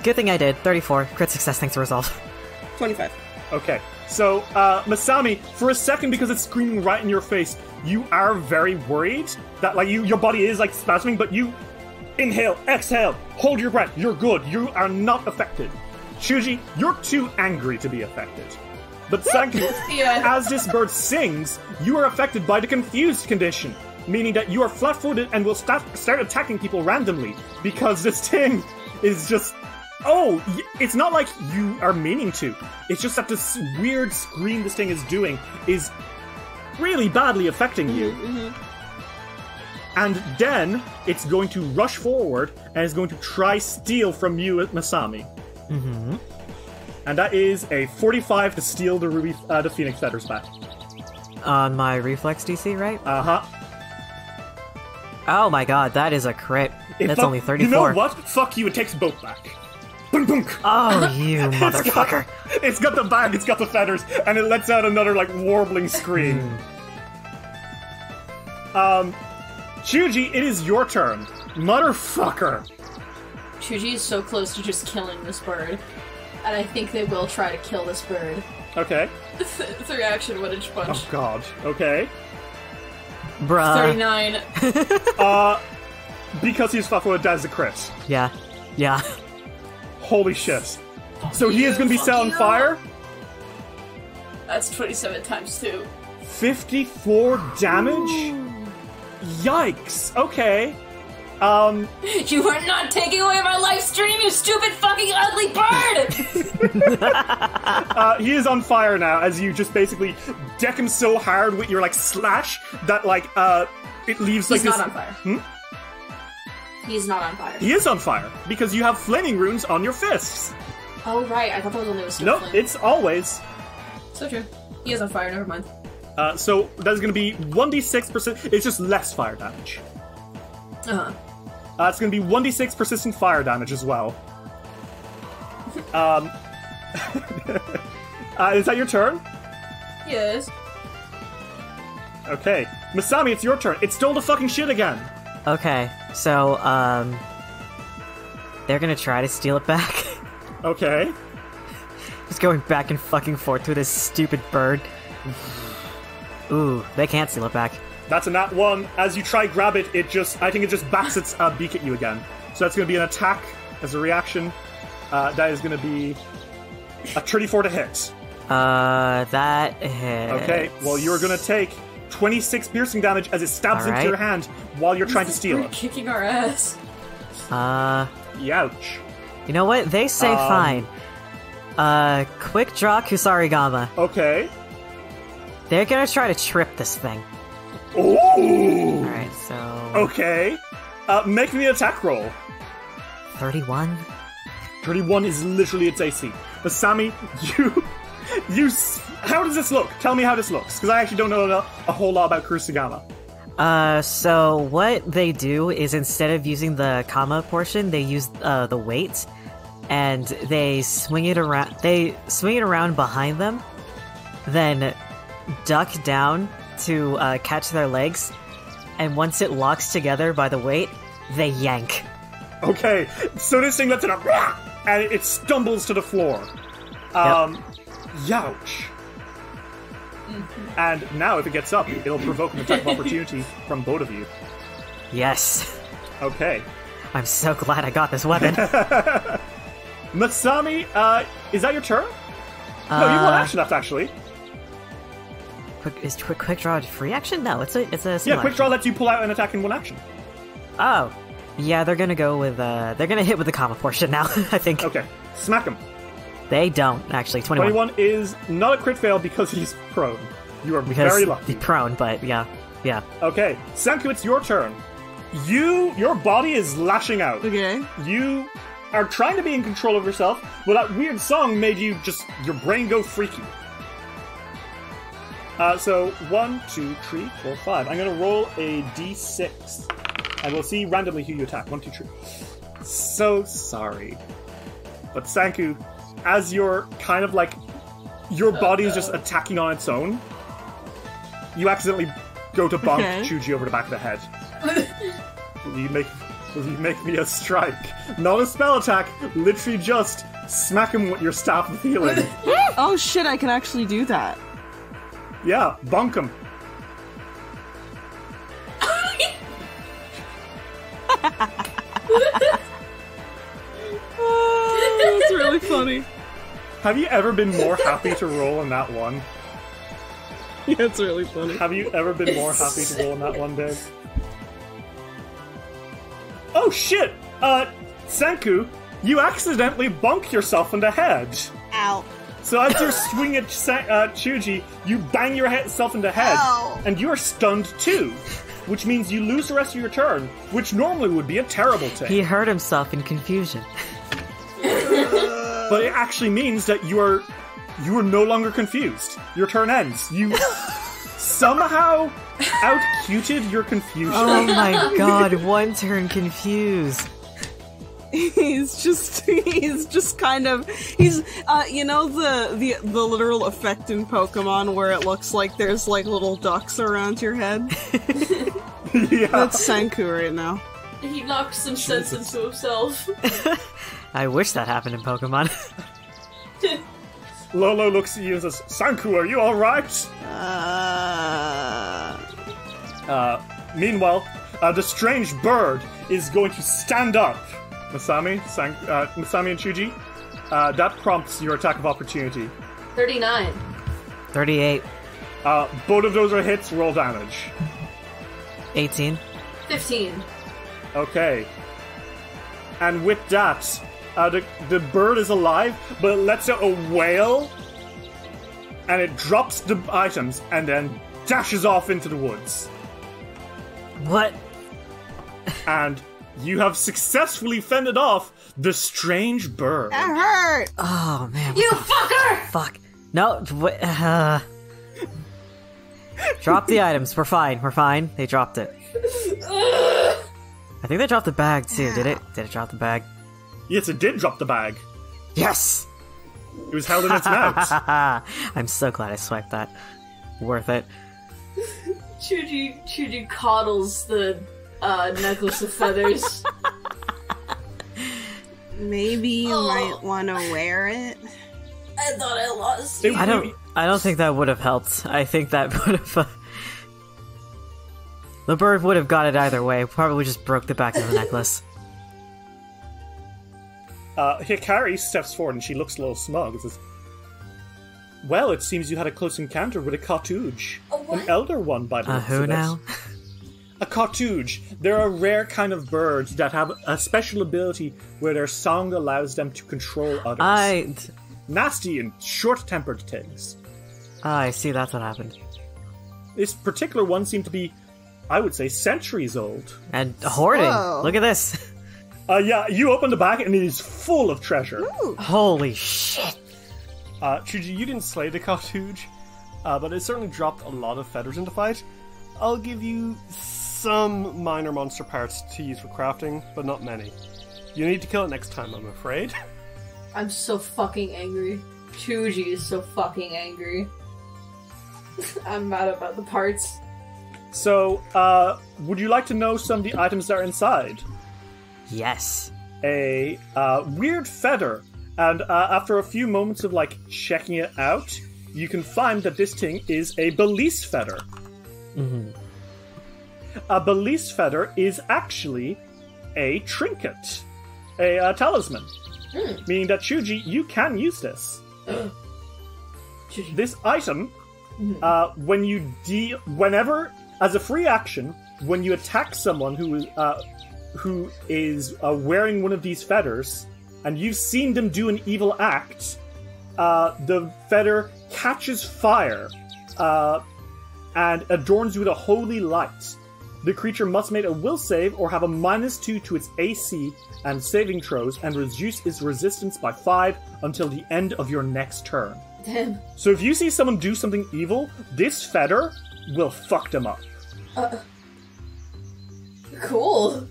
Speaker 4: Good thing I did. 34. Crit success thanks to resolve.
Speaker 2: 25.
Speaker 1: Okay, so uh, Masami, for a second, because it's screaming right in your face, you are very worried that like you, your body is like spasming, but you inhale, exhale, hold your breath. You're good. You are not affected. Chuji, you're too angry to be affected. But Sangku,
Speaker 3: Yeah.
Speaker 1: as this bird sings, you are affected by the confused condition, meaning that you are flat-footed and will start start attacking people randomly because this thing is just Oh, it's not like you are meaning to. It's just that this weird scream this thing is doing is really badly affecting you. And then it's going to rush forward and is going to try steal from you at Masami. Mm-hmm. And that is a 45 to steal the ruby, uh, the phoenix feathers back.
Speaker 4: On my reflex DC, right?
Speaker 1: Uh huh.
Speaker 4: Oh my god, that is a crit. That's only 34.
Speaker 1: You know what? Fuck you. It takes both back. Bunk, bunk.
Speaker 4: Oh, you
Speaker 1: It's got-
Speaker 4: motherfucker.
Speaker 1: it's got the bag, it's got the feathers, and it lets out another like warbling scream. um, Chuji, it is your turn, motherfucker.
Speaker 3: Chuji is so close to just killing this bird. And I think they will try to kill this bird.
Speaker 1: Okay.
Speaker 3: Three action Winnage punch.
Speaker 1: Oh God. Okay.
Speaker 4: Bruh.
Speaker 3: 39.
Speaker 1: Uh, because he's flat footed, that's a crit.
Speaker 4: Yeah. Yeah.
Speaker 1: Holy shit. So he is going to be on fire.
Speaker 3: That's 27 times 2.
Speaker 1: 54 damage. Yikes. Okay. Um.
Speaker 3: You are not taking away my live stream, you stupid fucking ugly bird!
Speaker 1: Uh, he is on fire now as you just basically deck him so hard with your like slash that like uh it leaves like
Speaker 3: He's
Speaker 1: this.
Speaker 3: not on fire.
Speaker 1: Hmm?
Speaker 3: He's not on fire.
Speaker 1: He is on fire because you have flaming runes on your fists.
Speaker 3: Oh, right. I thought that was only with
Speaker 1: No,
Speaker 3: Snowflake.
Speaker 1: it's always.
Speaker 3: So true. He is on fire, never mind.
Speaker 1: Uh, so that's going to be 1d6 percent. It's just less fire damage.
Speaker 3: Uh-huh.
Speaker 1: Uh, it's going to be 1d6 persistent fire damage as well. Um, uh, is that your turn?
Speaker 3: Yes.
Speaker 1: Okay. Masami, it's your turn. It stole the fucking shit again.
Speaker 4: Okay, so, um. They're gonna try to steal it back.
Speaker 1: Okay.
Speaker 4: Just going back and fucking forth with this stupid bird. Ooh, they can't steal it back.
Speaker 1: That's a nat one. As you try grab it, it just I think it just bats its uh, beak at you again. So that's going to be an attack as a reaction. Uh, that is going to be a 34 to hit.
Speaker 4: Uh, that hits.
Speaker 1: Okay, well you're going to take 26 piercing damage as it stabs into
Speaker 4: Alright.
Speaker 1: your hand while you're trying to steal it.
Speaker 3: kicking our ass.
Speaker 4: Uh,
Speaker 1: Youch.
Speaker 4: you know what? They say
Speaker 1: Um,
Speaker 4: fine. Uh, quick draw Kusarigama.
Speaker 1: Okay.
Speaker 4: They're gonna try to trip this thing.
Speaker 1: Ooh.
Speaker 4: Alright, so.
Speaker 1: Okay. Uh, make me an attack roll.
Speaker 4: 31?
Speaker 1: 31 is literally its AC. But Sammy, you, you, s- how does this look? Tell me how this looks, because I actually don't know a, a whole lot about Kusarigama.
Speaker 4: Uh, so what they do is instead of using the kama portion, they use uh, the weight, and they swing it around. They swing it around behind them, then duck down to uh, catch their legs, and once it locks together by the weight, they yank.
Speaker 1: Okay, so this thing lets it up, and it stumbles to the floor. Um, youch. And now, if it gets up, it'll provoke an attack of opportunity from both of you.
Speaker 4: Yes,
Speaker 1: Okay.
Speaker 4: I'm so glad I got this weapon.
Speaker 1: Masami, uh, is that your turn? no, you have one
Speaker 4: Uh,
Speaker 1: action left, actually.
Speaker 4: quick, is quick, quick draw a free action? No, it's a it's a
Speaker 1: Yeah, quick
Speaker 4: action.
Speaker 1: draw lets you pull out an attack in one action.
Speaker 4: Oh, yeah, they're gonna go with uh, they're gonna hit with the kama portion now. I think
Speaker 1: Okay, smack him.
Speaker 4: They don't actually. Twenty-one.
Speaker 1: 21 is not a crit fail because he's prone. You are
Speaker 4: because
Speaker 1: very lucky.
Speaker 4: the prone, but yeah, yeah.
Speaker 1: Okay, Sangku, it's your turn. You, your body is lashing out.
Speaker 2: Okay.
Speaker 1: You are trying to be in control of yourself, but that weird song made you just your brain go freaky. Uh, so one, two, three, four, five. I'm gonna roll a d6, and we'll see randomly who you attack. One, two, three. So sorry, but Sangku, as you're kind of like your body is just attacking on its own, you accidentally go to bonk
Speaker 2: Okay.
Speaker 1: Chuji over the back of the head. Will you make will you make me a strike? Not a spell attack, literally just smack him with your staff of healing.
Speaker 2: Oh shit, I can actually do that.
Speaker 1: yeah, bonk him.
Speaker 2: Oh, that's really funny.
Speaker 1: Have you ever been more happy to roll in that one?
Speaker 2: Yeah, it's really funny.
Speaker 1: Have you ever been more happy to roll in that one, Dave? Oh shit! Uh, Sangku, you accidentally bunk yourself in the head.
Speaker 5: Ow.
Speaker 1: So as you're swinging at Sa- uh, Chuji, you bang your head, self in the head,
Speaker 5: Ow.
Speaker 1: and you are stunned too, which means you lose the rest of your turn, which normally would be a terrible thing.
Speaker 4: He hurt himself in confusion.
Speaker 1: But it actually means that you are you are no longer confused. Your turn ends. You somehow outcuted your confusion.
Speaker 4: Oh my god, one turn confused.
Speaker 2: he's just he's just kind of he's uh you know the the the literal effect in Pokemon where it looks like there's like little ducks around your head.
Speaker 1: yeah.
Speaker 2: That's Sangku right now.
Speaker 3: He knocked some sense into himself.
Speaker 4: I wish that happened in Pokemon.
Speaker 1: Lolo looks at you and says, Sangku, are you alright?
Speaker 2: Uh,
Speaker 1: Uh, meanwhile, uh, the strange bird is going to stand up. Masami, San- uh, Masami and Chuji, uh, that prompts your attack of opportunity.
Speaker 3: 39.
Speaker 4: 38,
Speaker 1: Uh, both of those are hits, roll damage.
Speaker 4: 18.
Speaker 3: 15.
Speaker 1: Okay. And with that, uh, the, the bird is alive, but it lets out a wail, and it drops the items and then dashes off into the woods.
Speaker 4: What?
Speaker 1: And you have successfully fended off the strange bird.
Speaker 5: That hurt.
Speaker 4: Oh man.
Speaker 3: You fucker!
Speaker 4: fuck? No, wait, uh... Drop the items. We're fine. We're fine. They dropped it. I think they dropped the bag too. Did it? Did it drop the bag?
Speaker 1: Yes, it did drop the bag.
Speaker 4: Yes.
Speaker 1: It was held in its mouth.
Speaker 4: I'm so glad I swiped that. Worth it.
Speaker 3: Chuji, Chuji coddles the uh, necklace of feathers.
Speaker 5: Maybe you
Speaker 3: Oh.
Speaker 5: might want to wear it.
Speaker 3: I thought I lost
Speaker 1: It
Speaker 3: you.
Speaker 4: I don't. I don't think that would have helped. I think that would have. Uh, the bird would have got it either way. Probably just broke the back of the necklace.
Speaker 1: Uh, Hikari steps forward and she looks a little smug and says, Well, it seems you had a close encounter with a cartouche.
Speaker 3: A what?
Speaker 1: An elder one, by the
Speaker 4: Uh,
Speaker 1: looks
Speaker 4: who
Speaker 1: of
Speaker 4: now?
Speaker 1: A cartouche. They're a rare kind of bird that have a special ability where their song allows them to control others.
Speaker 4: I.
Speaker 1: Nasty and short tempered things.
Speaker 4: Ah, I see. That's what happened.
Speaker 1: This particular one seemed to be, I would say, centuries old.
Speaker 4: And hoarding.
Speaker 5: Whoa.
Speaker 4: Look at this.
Speaker 1: Uh, yeah, you open the back and it is full of treasure.
Speaker 4: Holy shit.
Speaker 7: Uh, Chuji, you didn't slay the cartouche, uh, but it certainly dropped a lot of feathers into fight. I'll give you some minor monster parts to use for crafting, but not many. You need to kill it next time, I'm afraid.
Speaker 3: I'm so fucking angry. Chuji is so fucking angry. I'm mad about the parts.
Speaker 1: So, uh, would you like to know some of the items that are inside?
Speaker 4: Yes.
Speaker 1: a uh, weird feather, and uh, after a few moments of like checking it out, you can find that this thing is a Belize feather. A Belize feather is actually a trinket, a uh, talisman, meaning that Chuji, you can use this. This item, uh, when you deal, whenever as a free action, when you attack someone who is uh, who is uh, wearing one of these fetters, and you've seen them do an evil act, uh, the fetter catches fire uh, and adorns you with a holy light. The creature must make a will save or have a minus two to its AC and saving throws, and reduce its resistance by five until the end of your next turn.
Speaker 3: Damn.
Speaker 1: So if you see someone do something evil, this fetter will fuck them up.
Speaker 3: Uh, Cool.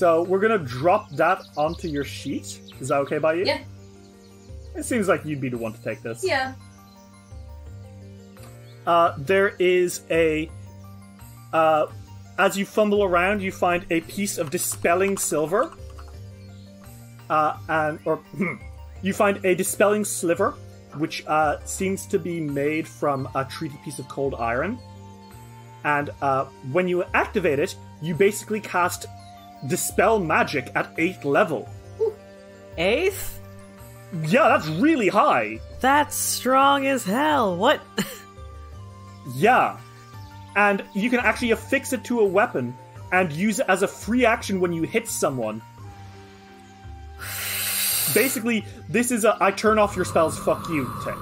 Speaker 1: So we're gonna drop that onto your sheet. Is that okay by you?
Speaker 3: Yeah.
Speaker 1: It seems like you'd be the one to take this.
Speaker 3: Yeah.
Speaker 1: Uh, there is a. Uh, as you fumble around, you find a piece of dispelling silver. Uh, and or hmm, you find a dispelling sliver, which uh, seems to be made from a treated piece of cold iron. And uh, when you activate it, you basically cast dispel magic at eighth level.
Speaker 4: Eighth?
Speaker 1: Yeah, that's really high.
Speaker 4: That's strong as hell. What?
Speaker 1: Yeah. And you can actually affix it to a weapon and use it as a free action when you hit someone. Basically, this is a I turn off your spells, fuck you thing.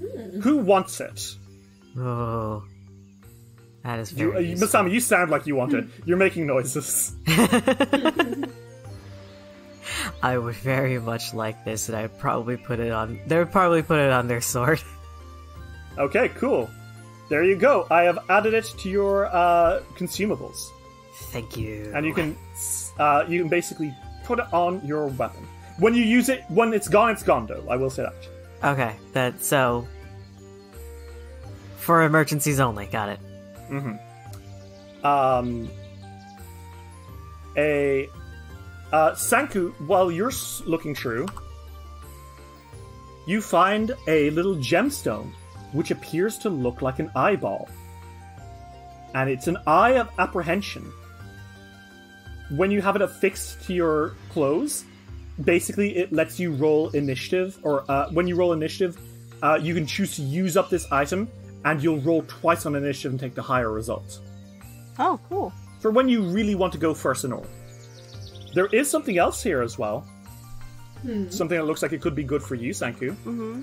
Speaker 1: Hmm. Who wants it?
Speaker 4: oh. That is
Speaker 1: You, uh,
Speaker 4: very
Speaker 1: you,
Speaker 4: useful.
Speaker 1: Masami, you sound like you want it. You're making noises.
Speaker 4: I would very much like this, and I'd probably put it on. They would probably put it on their sword.
Speaker 1: Okay, cool. There you go. I have added it to your uh, consumables,
Speaker 4: Thank you.
Speaker 1: and you can uh, you can basically put it on your weapon. When you use it, when it's gone, it's gone. Though I will say that.
Speaker 4: Okay, that so. For emergencies only. Got it.
Speaker 1: Um, a uh, Sangku, while you're looking through, you find a little gemstone which appears to look like an eyeball, and it's an eye of apprehension. When you have it affixed to your clothes, basically it lets you roll initiative, or uh, when you roll initiative, uh, you can choose to use up this item, and you'll roll twice on initiative and take the higher result
Speaker 2: Oh, cool.
Speaker 1: for when you really want to go first in order. There is something else here as well. Something that looks like it could be good for you, Sangku.
Speaker 2: Mm-hmm.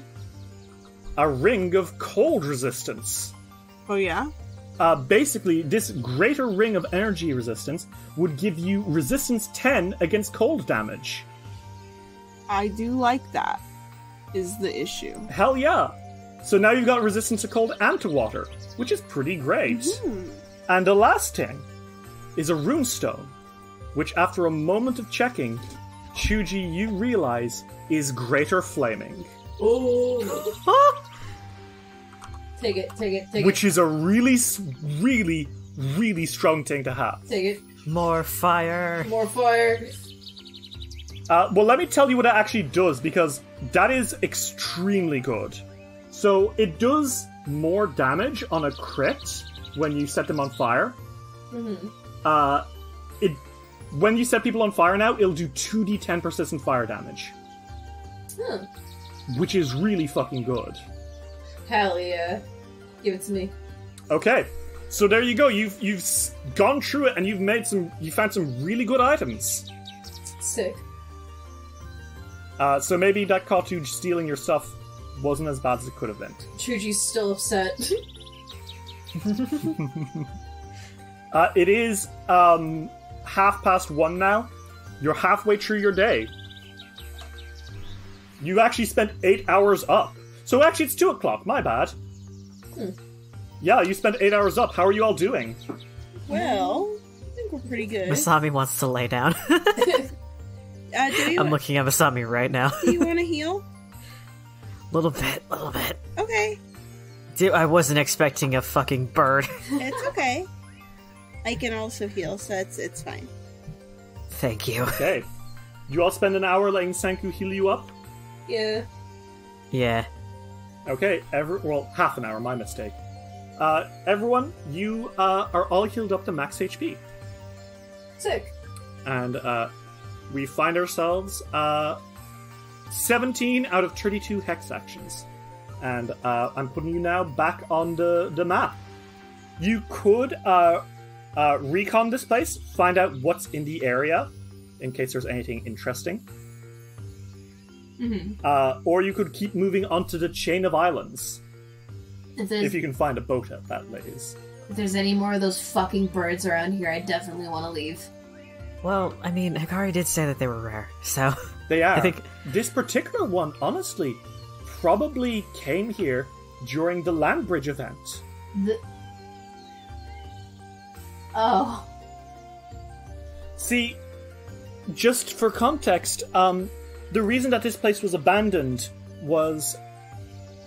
Speaker 1: A ring of cold resistance.
Speaker 2: Oh yeah.
Speaker 1: Uh, basically, this greater ring of energy resistance would give you resistance 10 against cold damage.
Speaker 2: I do like that. Is the issue?
Speaker 1: Hell yeah! So now you've got resistance to cold and to water, which is pretty great. And the last thing is a runestone, which after a moment of checking, Chuji, you realize is greater flaming, Oh!
Speaker 3: Take it, take it, take it.
Speaker 1: which is a really, really, really strong thing to have.
Speaker 3: take it.
Speaker 4: More fire.
Speaker 3: More fire.
Speaker 1: Uh, well, let me tell you what it actually does because that is extremely good. So it does more damage on a crit when you set them on fire. Uh, it when you set people on fire now, it'll do two d10 persistent fire damage,
Speaker 3: Hmm.
Speaker 1: which is really fucking good.
Speaker 3: Hell yeah. Give it to me.
Speaker 1: Okay, so there you go. You've you've gone through it and you've made some. You found some really good items.
Speaker 3: Sick.
Speaker 1: Uh, so maybe that cartouche stealing your stuff wasn't as bad as it could have been.
Speaker 3: Chuji's still upset.
Speaker 1: Uh, it is um, half past one now. You're halfway through your day. You actually spent eight hours up. So actually, it's two o'clock. My bad. Yeah, you spent eight hours up. How are you all doing?
Speaker 2: Well, I think we're pretty good.
Speaker 4: Masami wants to lay down.
Speaker 2: Uh, do you,
Speaker 4: I'm looking at Masami right now.
Speaker 2: do you want to heal?
Speaker 4: Little bit, little bit.
Speaker 2: Okay,
Speaker 4: Dude, I wasn't expecting a fucking bird.
Speaker 2: it's okay. I can also heal, so it's it's fine.
Speaker 4: Thank you.
Speaker 1: Okay. You all spend an hour letting Sangku heal you up?
Speaker 3: yeah.
Speaker 4: Yeah.
Speaker 1: Okay, every well, half an hour, my mistake. Uh, everyone, you uh, are all healed up to max HP.
Speaker 3: Sick.
Speaker 1: and uh, we find ourselves uh, 17 out of 32 hex actions. And uh, I'm putting you now back on the, the map. You could uh, uh, recon this place, find out what's in the area, in case there's anything interesting. Uh, or you could keep moving onto the chain of islands,
Speaker 6: If
Speaker 1: if you can find a boat at that lays.
Speaker 6: if there's any more of those fucking birds around here, I definitely want to leave.
Speaker 4: Well, I mean, Hikari did say that they were rare, so
Speaker 1: They are.
Speaker 4: I think-
Speaker 1: this particular one, honestly, probably came here during the land bridge event.
Speaker 6: The... Oh.
Speaker 1: See, just for context, um, the reason that this place was abandoned was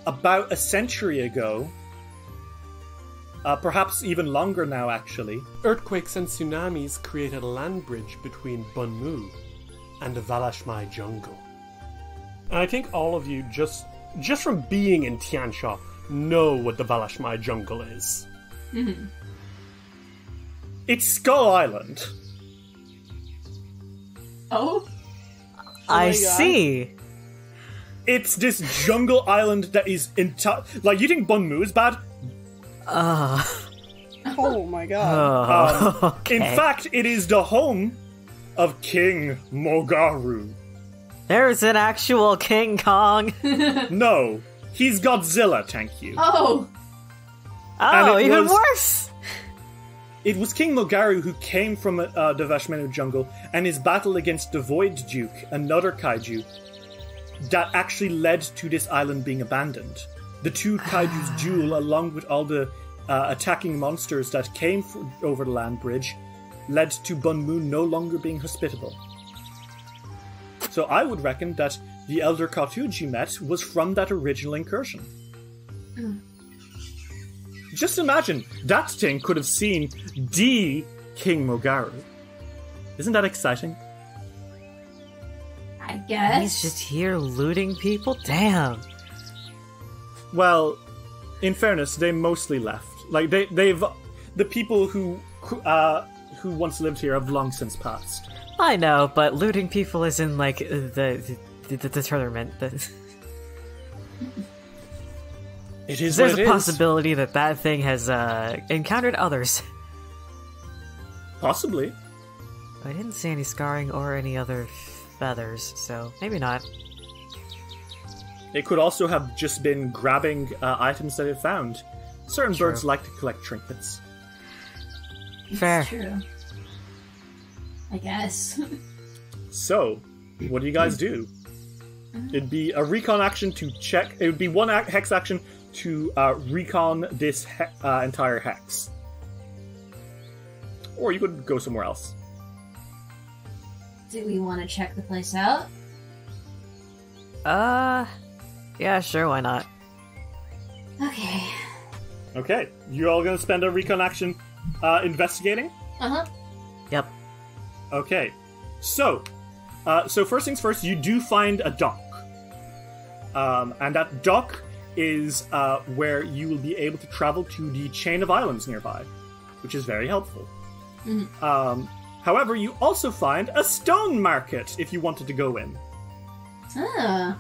Speaker 1: about a century ago. Uh, perhaps even longer now, actually.
Speaker 7: Earthquakes and tsunamis created a land bridge between Bunmu and the Valashmai jungle. And I think all of you, just just from being in Tian Xia, know what the Valashmai jungle is.
Speaker 1: It's Skull Island.
Speaker 3: Oh?
Speaker 4: I see.
Speaker 1: It's this jungle island that is entire. Like, you think Bunmu is bad?
Speaker 4: Uh,
Speaker 2: Oh my god.
Speaker 4: oh,
Speaker 1: Um,
Speaker 4: okay.
Speaker 1: In fact, it is the home of King Mogaru.
Speaker 4: There's an actual King Kong.
Speaker 1: No, he's Godzilla, thank you.
Speaker 3: Oh!
Speaker 4: Oh, even
Speaker 1: was-
Speaker 4: worse.
Speaker 1: It was King Mogaru who came from uh, the Vashmenu jungle, and his battle against the Void Duke, another kaiju, that actually led to this island being abandoned. The two kaiju's duel, along with all the uh, attacking monsters that came f- over the land bridge, led to Bunmu no longer being hospitable. So I would reckon that the Elder Cartouche you met was from that original incursion. Just imagine that thing could have seen the King Mogaru. Isn't that exciting?
Speaker 6: I guess.
Speaker 4: He's just here looting people. Damn.
Speaker 1: Well, in fairness, they mostly left. Like they, they've the people who who, uh, who once lived here have long since passed.
Speaker 4: I know, but looting people is in like the the, the, the tournament. The,
Speaker 1: It is
Speaker 4: there's
Speaker 1: what
Speaker 4: a
Speaker 1: it is.
Speaker 4: possibility that that thing has uh, encountered others.
Speaker 1: Possibly.
Speaker 4: I didn't see any scarring or any other feathers, so maybe not.
Speaker 1: It could also have just been grabbing uh, items that it found. Certain
Speaker 4: True.
Speaker 1: birds like to collect trinkets.
Speaker 4: Fair.
Speaker 6: True. I guess.
Speaker 1: So, what do you guys do? It'd be a recon action to check. It would be one ac- hex action to uh, recon this he- uh, entire hex. Or you could go somewhere else.
Speaker 6: Do we want to check the place out?
Speaker 4: Uh, yeah, sure, why not?
Speaker 6: Okay.
Speaker 1: Okay, you all gonna spend a recon action uh, investigating?
Speaker 6: Uh huh.
Speaker 1: Okay, so Uh, so first things first, you do find a dock, um, and that dock is uh, where you will be able to travel to the chain of islands nearby, which is very helpful. Um, however, you also find a stone market if you wanted to go in.
Speaker 3: Ah.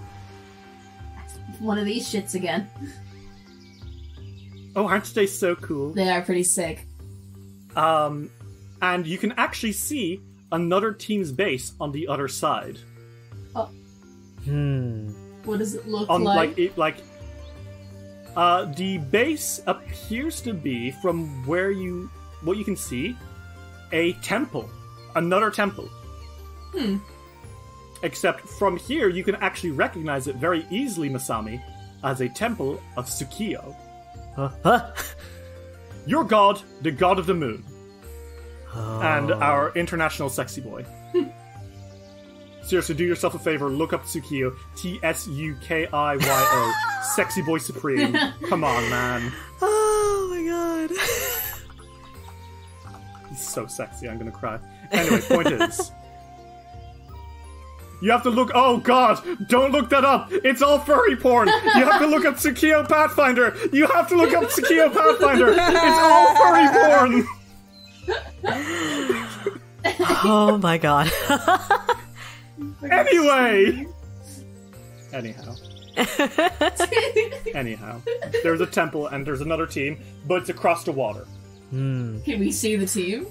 Speaker 3: One of these shits again.
Speaker 1: Oh, aren't they so cool?
Speaker 3: They are pretty sick.
Speaker 1: Um, and you can actually see another team's base on the other side.
Speaker 4: Hmm.
Speaker 3: What does it look
Speaker 1: On
Speaker 3: like?
Speaker 1: like it like. Uh, the base appears to be from where you what you can see, a temple, another temple.
Speaker 3: Hmm.
Speaker 1: Except from here, you can actually recognize it very easily, Masami, as a temple of Tsukiyo,
Speaker 4: Huh? Huh?
Speaker 1: your god, the god of the moon, and
Speaker 4: Oh.
Speaker 1: our international sexy boy. Seriously, do yourself a favor, look up Tsukiyo, T S U K I Y O, sexy boy supreme. Come on, man,
Speaker 4: Oh my god.
Speaker 1: he's so sexy. I'm gonna cry. Anyway, point is. You have to look. Oh God! Don't look that up. It's all furry porn. You have to look up Tsukiyo Pathfinder. You have to look up Tsukiyo Pathfinder. It's all furry porn.
Speaker 4: Oh my god.
Speaker 1: Anyway. Anyhow. Anyhow, there's a temple and there's another team, but it's across the water.
Speaker 4: Hmm.
Speaker 3: Can we see the team?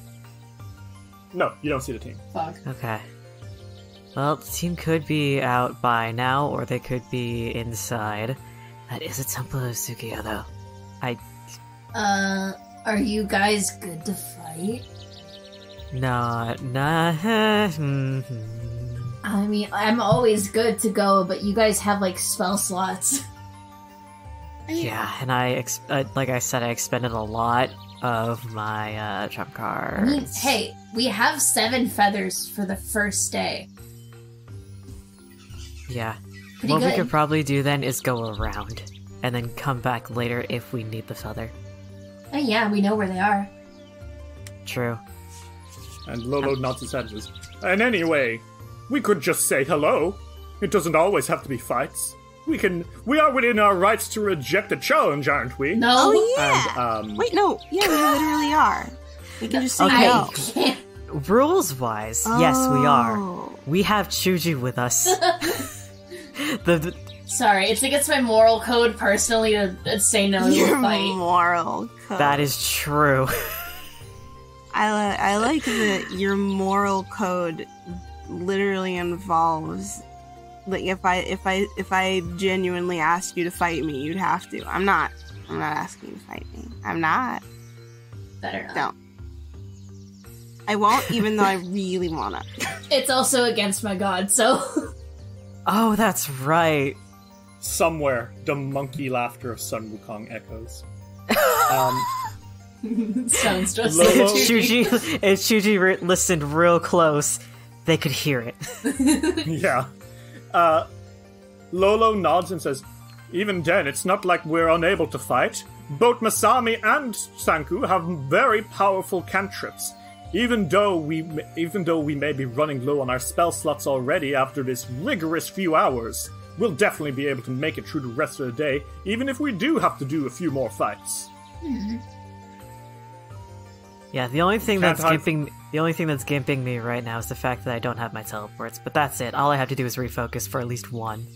Speaker 1: No, you don't see the team.
Speaker 3: Fuck.
Speaker 4: Okay. Well, the team could be out by now, or they could be inside. That is a temple of Tsukiyo, though. I
Speaker 3: Uh, are you guys good to fight?
Speaker 4: Not not. hmm.
Speaker 3: I mean, I'm always good to go, but you guys have like spell slots.
Speaker 4: Yeah, and I, uh, like I said, I expended a lot of my uh, trump
Speaker 3: I
Speaker 4: cards.
Speaker 3: mean, hey, we have seven feathers for the first day.
Speaker 4: Yeah.
Speaker 3: Pretty
Speaker 4: what
Speaker 3: good.
Speaker 4: we could probably do then is go around, and then come back later if we need the feather.
Speaker 3: Oh yeah, we know where they are.
Speaker 4: True.
Speaker 1: And Lolo nods his head and says, And anyway, we could just say hello. It doesn't always have to be fights. We can. We are within our rights to reject a challenge, aren't we?
Speaker 3: No,
Speaker 2: Oh yeah.
Speaker 1: And um,
Speaker 2: Wait, no. Yeah, we literally are. We can just say
Speaker 4: Okay.
Speaker 2: no.
Speaker 4: Rules wise, yes, we are.
Speaker 2: Oh.
Speaker 4: We have Chuji with us. the, the
Speaker 3: Sorry, it's against my moral code personally to to say no to
Speaker 2: Your
Speaker 3: a fight.
Speaker 2: moral code.
Speaker 4: that is true.
Speaker 2: I, I like that your moral code literally involves like if I if I if I genuinely ask you to fight me, you'd have to. I'm not. I'm not asking you to fight me. I'm not.
Speaker 3: Better not.
Speaker 2: Don't. I won't, even though I really wanna.
Speaker 3: It's also against my god, so
Speaker 4: Oh, that's right.
Speaker 1: somewhere, the monkey laughter of Sun Wukong echoes. Um,
Speaker 3: sounds just
Speaker 1: Lolo-
Speaker 3: like Chuji.
Speaker 4: Chuji, if Chuji re- listened real close, they could hear it.
Speaker 1: yeah. Uh, Lolo nods and says, Even then, it's not like we're unable to fight. Both Masami and Sangku have very powerful cantrips. Even though we, even though we may be running low on our spell slots already after this rigorous few hours, we'll definitely be able to make it through the rest of the day, even if we do have to do a few more fights.
Speaker 4: Yeah, the only thing
Speaker 1: Can't
Speaker 4: that's gimping the only thing that's gimping me right now is the fact that I don't have my teleports. But that's it. All I have to do is refocus for at least one.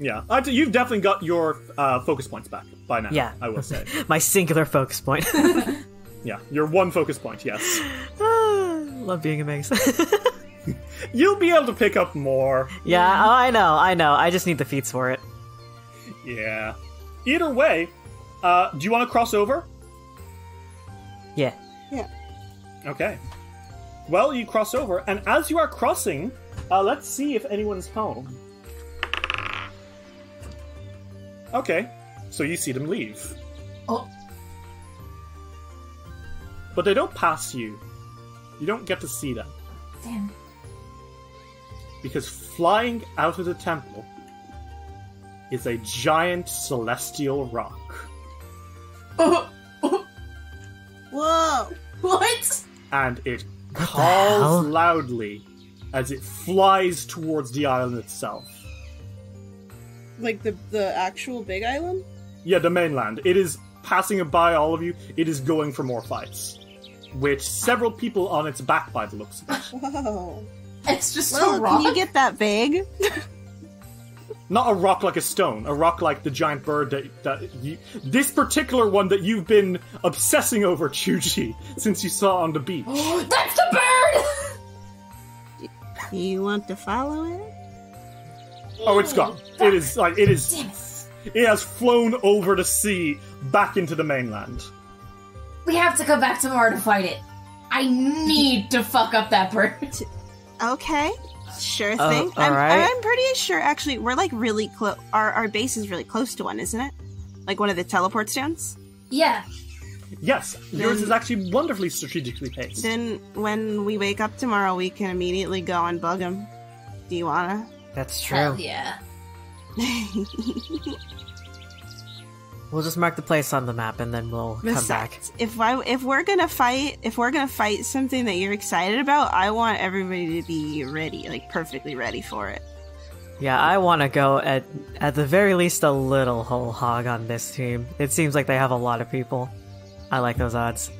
Speaker 1: Yeah, you've definitely got your uh, focus points back by now.
Speaker 4: Yeah.
Speaker 1: I will say.
Speaker 4: My singular focus point.
Speaker 1: yeah, your one focus point. Yes,
Speaker 4: Love being amazed.
Speaker 1: you'll be able to pick up more.
Speaker 4: yeah, oh, I know, I know. I just need the feats for it.
Speaker 1: Yeah. Either way, uh, do you want to cross over?
Speaker 4: Yeah. Yeah.
Speaker 1: Okay. Well, you cross over, and as you are crossing, uh, let's see if anyone's home. Okay, so you see them leave.
Speaker 3: Oh,
Speaker 1: But they don't pass you. You don't get to see them.
Speaker 3: damn.
Speaker 1: Because flying out of the temple is a giant celestial roc.
Speaker 3: Oh,
Speaker 2: Whoa!
Speaker 3: what?
Speaker 1: And it
Speaker 4: hell?
Speaker 1: calls loudly as it flies towards the island itself.
Speaker 2: Like the the actual big island?
Speaker 1: Yeah, the mainland. It is passing by all of you. It is going for more fights, with several people on its back by the looks of it.
Speaker 2: Whoa.
Speaker 3: It's just a
Speaker 2: Well,
Speaker 3: rock.
Speaker 2: can you get that big?
Speaker 1: Not a rock like a stone, a roc like the giant bird that, that you. This particular one that you've been obsessing over, Chuji, since you saw on the beach.
Speaker 3: That's the bird.
Speaker 2: You want to follow it?
Speaker 1: Oh, it's gone. It is like it is. Yes. It has flown over the sea back into the mainland.
Speaker 3: We have to come back tomorrow to fight it. I need to fuck up that bird.
Speaker 2: Okay. Sure
Speaker 4: Oh,
Speaker 2: thing. I'm,
Speaker 4: alright.
Speaker 2: I'm pretty sure, actually, we're like really close. Our, our base is really close to one, isn't it? Like one of the teleport stones?
Speaker 3: Yeah.
Speaker 1: Yes, yours is actually wonderfully strategically placed.
Speaker 2: Then when we wake up tomorrow, we can immediately go and bug him. Do you wanna?
Speaker 4: That's true.
Speaker 3: Hell yeah.
Speaker 4: We'll just mark the place on the map and then we'll come back.
Speaker 2: If I if we're gonna fight if we're gonna fight something that you're excited about, I want everybody to be ready, like perfectly ready for it.
Speaker 4: Yeah, I want to go at at the very least a little whole hog on this team. It seems like they have a lot of people. I like those odds.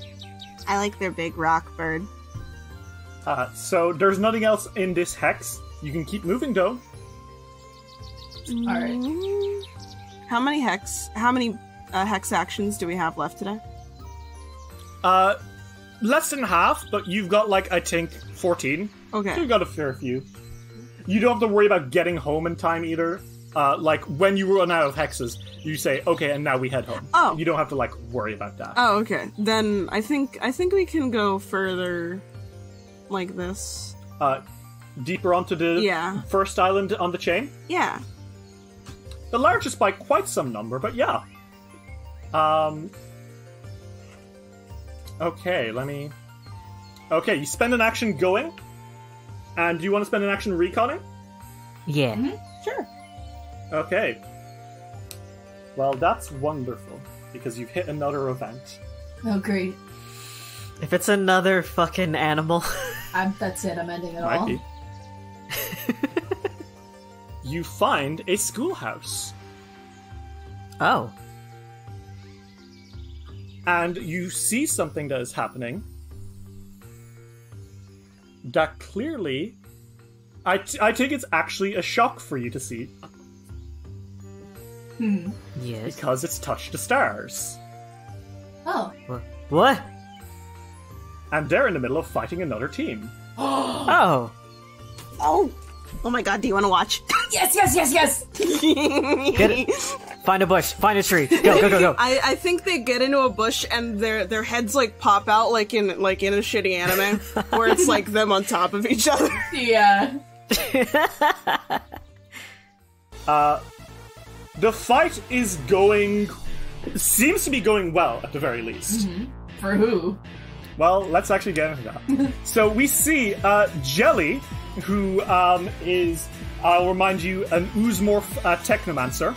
Speaker 2: I like their big roc bird.
Speaker 1: Uh, so there's nothing else in this hex. You can keep moving though.
Speaker 3: Alright.
Speaker 2: Mm. How many hex? How many uh, hex actions do we have left today?
Speaker 1: Uh, less than half, but you've got like I think 14.
Speaker 2: Okay.
Speaker 1: You've got a fair few. You don't have to worry about getting home in time either. Uh, like when you run out of hexes, you say, "Okay, and now we head home."
Speaker 2: Oh.
Speaker 1: you don't have to like worry about that.
Speaker 2: Oh, okay. Then I think I think we can go further, like this.
Speaker 1: Uh, deeper onto the
Speaker 2: Yeah.
Speaker 1: first island on the chain.
Speaker 2: Yeah.
Speaker 1: The largest by quite some number, but yeah. Um. Okay, let me. Okay, you spend an action going, and do you want to spend an action reconning?
Speaker 4: Yeah.
Speaker 3: Sure.
Speaker 1: Okay. Well, that's wonderful because you've hit another event.
Speaker 3: Oh, great.
Speaker 4: If it's another fucking animal,
Speaker 3: I'm, that's it. I'm ending it
Speaker 1: Might
Speaker 3: all.
Speaker 1: be. you find a schoolhouse,
Speaker 4: oh,
Speaker 1: and you see something that is happening that clearly. I, t- I think it's actually a shock for you to see hmm.
Speaker 4: yes.
Speaker 1: because it's touched the stars.
Speaker 3: Oh.
Speaker 4: Wha- What?
Speaker 1: And they're in the middle of fighting another team.
Speaker 4: Oh,
Speaker 2: Oh. Oh my god. Do you want to watch?
Speaker 3: Yes, yes, yes, yes!
Speaker 4: get it! Find a bush. Find a tree. Go, go, go, go.
Speaker 2: I, I think they get into a bush and their their heads like pop out like in like in a shitty anime where it's like them on top of each other.
Speaker 3: Yeah.
Speaker 1: The fight is going. seems to be going well, at the very least.
Speaker 3: For who?
Speaker 1: Well, let's actually get into that. so we see uh, Jelly, who um, is, I'll remind you, an oozemorph uh, technomancer.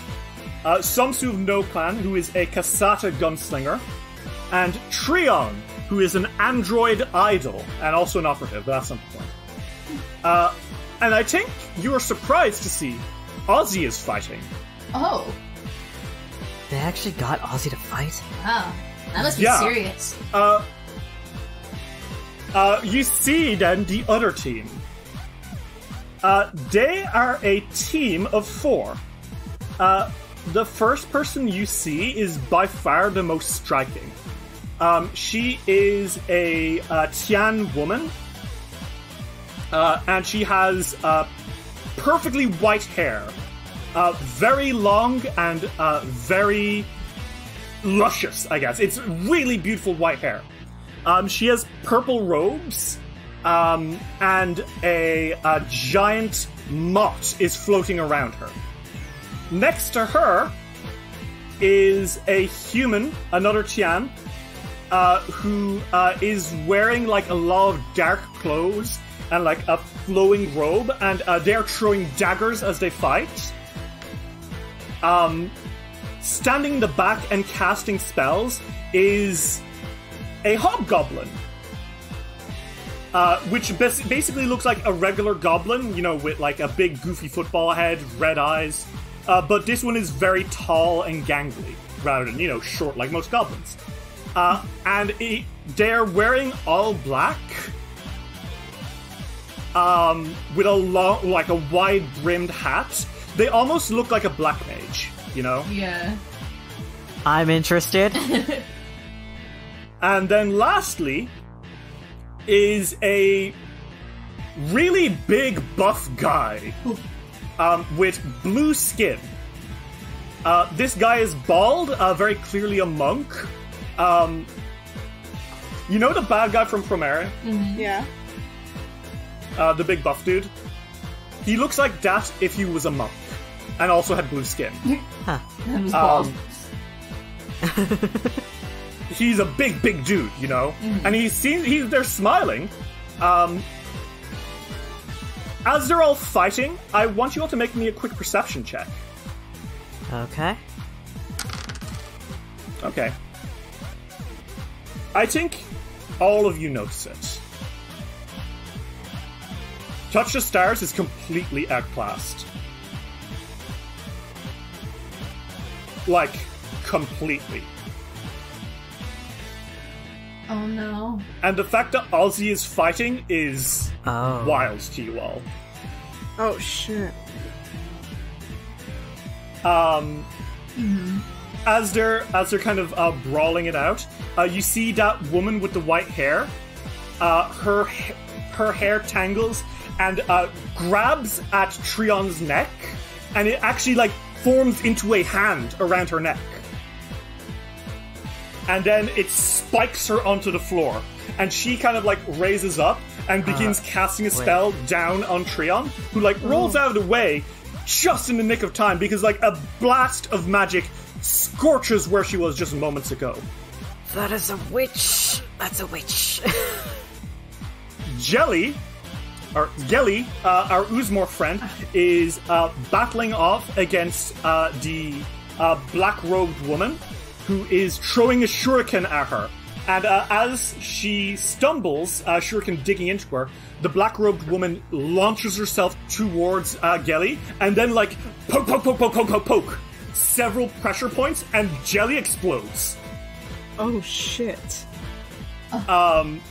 Speaker 1: Uh, Samsu of No Clan, who is a Kasatha gunslinger. And Trion, who is an android idol, and also an operative, but that's not the point. Uh, and I think you are surprised to see Ozzy is fighting.
Speaker 3: Oh.
Speaker 4: They actually got Ozzy to fight.
Speaker 3: Wow. That must be
Speaker 1: Yeah.
Speaker 3: serious.
Speaker 1: Uh, uh, you see then the other team. Uh, they are a team of four. Uh, the first person you see is by far the most striking. Um, she is a uh, Tian woman, uh, and she has uh, perfectly white hair, uh, very long and uh, very luscious, I guess. It's really beautiful white hair. Um, she has purple robes, um, and a, a giant moth is floating around her. Next to her is a human, another Tian, uh, who uh, is wearing like a lot of dark clothes and like a flowing robe, and uh, they're throwing daggers as they fight. Um, standing in the back and casting spells is a hobgoblin. Uh, which bas- basically looks like a regular goblin, you know, with like a big goofy football head, red eyes. Uh, but this one is very tall and gangly, rather than, you know, short like most goblins. Uh, and it, they're wearing all black, um, with a long, like a wide brimmed hat. They almost look like a black mage, you know?
Speaker 3: Yeah.
Speaker 4: I'm interested.
Speaker 1: And then lastly is a really big buff guy um, with blue skin. Uh, this guy is bald, uh, very clearly a monk. Um, you know the bad guy from Promare?
Speaker 2: Yeah.
Speaker 1: Uh, the big buff dude? He looks like that if he was a monk. And also had blue skin.
Speaker 3: That was bald.
Speaker 1: Um, he's a big, big dude, you know, and he seems he's they're smiling. Um, as they're all fighting, I want you all to make me a quick perception check.
Speaker 4: okay.
Speaker 1: Okay. I think all of you notice it. Touch the Stars is completely outclassed. Like, completely.
Speaker 3: Oh no.
Speaker 1: And the fact that Ozzy is fighting is
Speaker 4: Oh.
Speaker 1: wild to you all.
Speaker 2: Oh shit.
Speaker 1: Um, as they're as they're kind of uh, brawling it out, uh, you see that woman with the white hair. Uh, her her hair tangles and uh, grabs at Trion's neck, and it actually like forms into a hand around her neck. And then it spikes her onto the floor, and she kind of like raises up and begins casting a spell down on Trion, who like rolls out of the way just in the nick of time because like a blast of magic scorches where she was just moments ago.
Speaker 4: That is a witch. That's a witch.
Speaker 1: Jelly, or Gelly, uh, our Uzmore friend, is uh, battling off against uh, the uh, black robed woman who is throwing a shuriken at her. And uh, as she stumbles, uh, shuriken digging into her, the black robed woman launches herself towards uh, Gelly and then, like, poke, poke, poke, poke, poke, poke, poke. Several pressure points, and Jelly explodes.
Speaker 2: Oh shit.
Speaker 1: Um,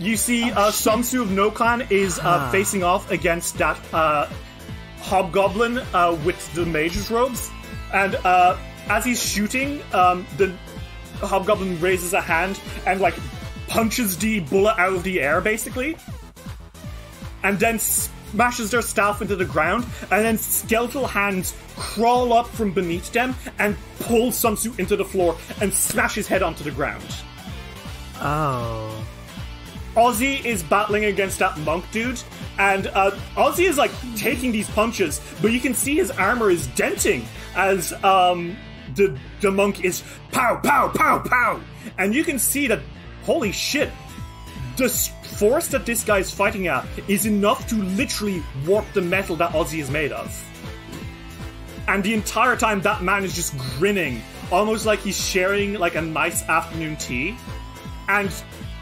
Speaker 1: You see, uh, Samsu of Nokan is uh, facing off against that uh, hobgoblin uh, with the mage's robes, and uh, as he's shooting, um, the hobgoblin raises a hand and like punches the bullet out of the air, basically, and then smashes their staff into the ground, and then skeletal hands crawl up from beneath them and pull Samsu into the floor and smash his head onto the ground.
Speaker 4: oh.
Speaker 1: Ozzy is battling against that monk dude, and uh, Ozzy is like taking these punches, but you can see his armor is denting as um, the the monk is pow pow pow pow, and you can see that holy shit, the force that this guy is fighting at is enough to literally warp the metal that Ozzy is made of. And the entire time, that man is just grinning, almost like he's sharing like a nice afternoon tea. And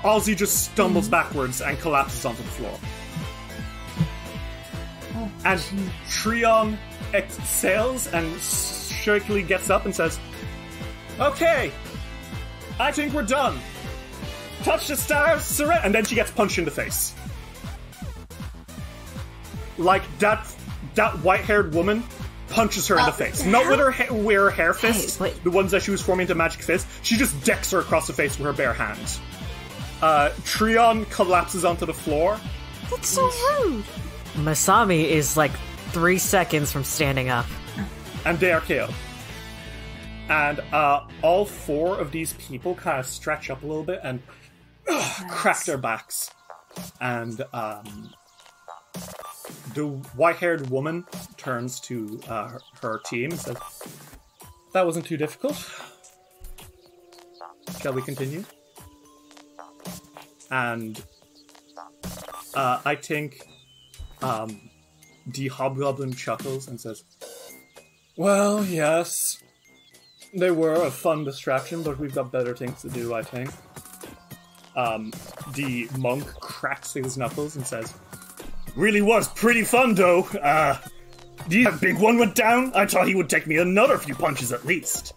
Speaker 1: Ozzy just stumbles backwards and collapses onto the floor. Oh, and Trion exhales and shakily gets up and says, Okay, I think we're done. Touch the stars, surrender. And then she gets punched in the face. Like that, that white-haired woman punches her in the face. Not with her, ha- with her hair fists,
Speaker 4: wait.
Speaker 1: the ones that she was forming into magic fists. She just decks her across the face with her bare hands. Uh, Trion collapses onto the floor.
Speaker 2: That's so rude.
Speaker 4: Masami is like three seconds from standing up.
Speaker 1: And they are killed. And uh, all four of these people kind of stretch up a little bit and crack their backs. And um, the white-haired woman turns to uh, her, her team and says, "That wasn't too difficult. Shall we continue?" And uh, I think um, the hobgoblin chuckles and says, well, yes. They were a fun distraction, but we've got better things to do, I think. um, the monk cracks his knuckles and says, Really was pretty fun, though. Uh, the big one went down. I thought he would take me another few punches at least.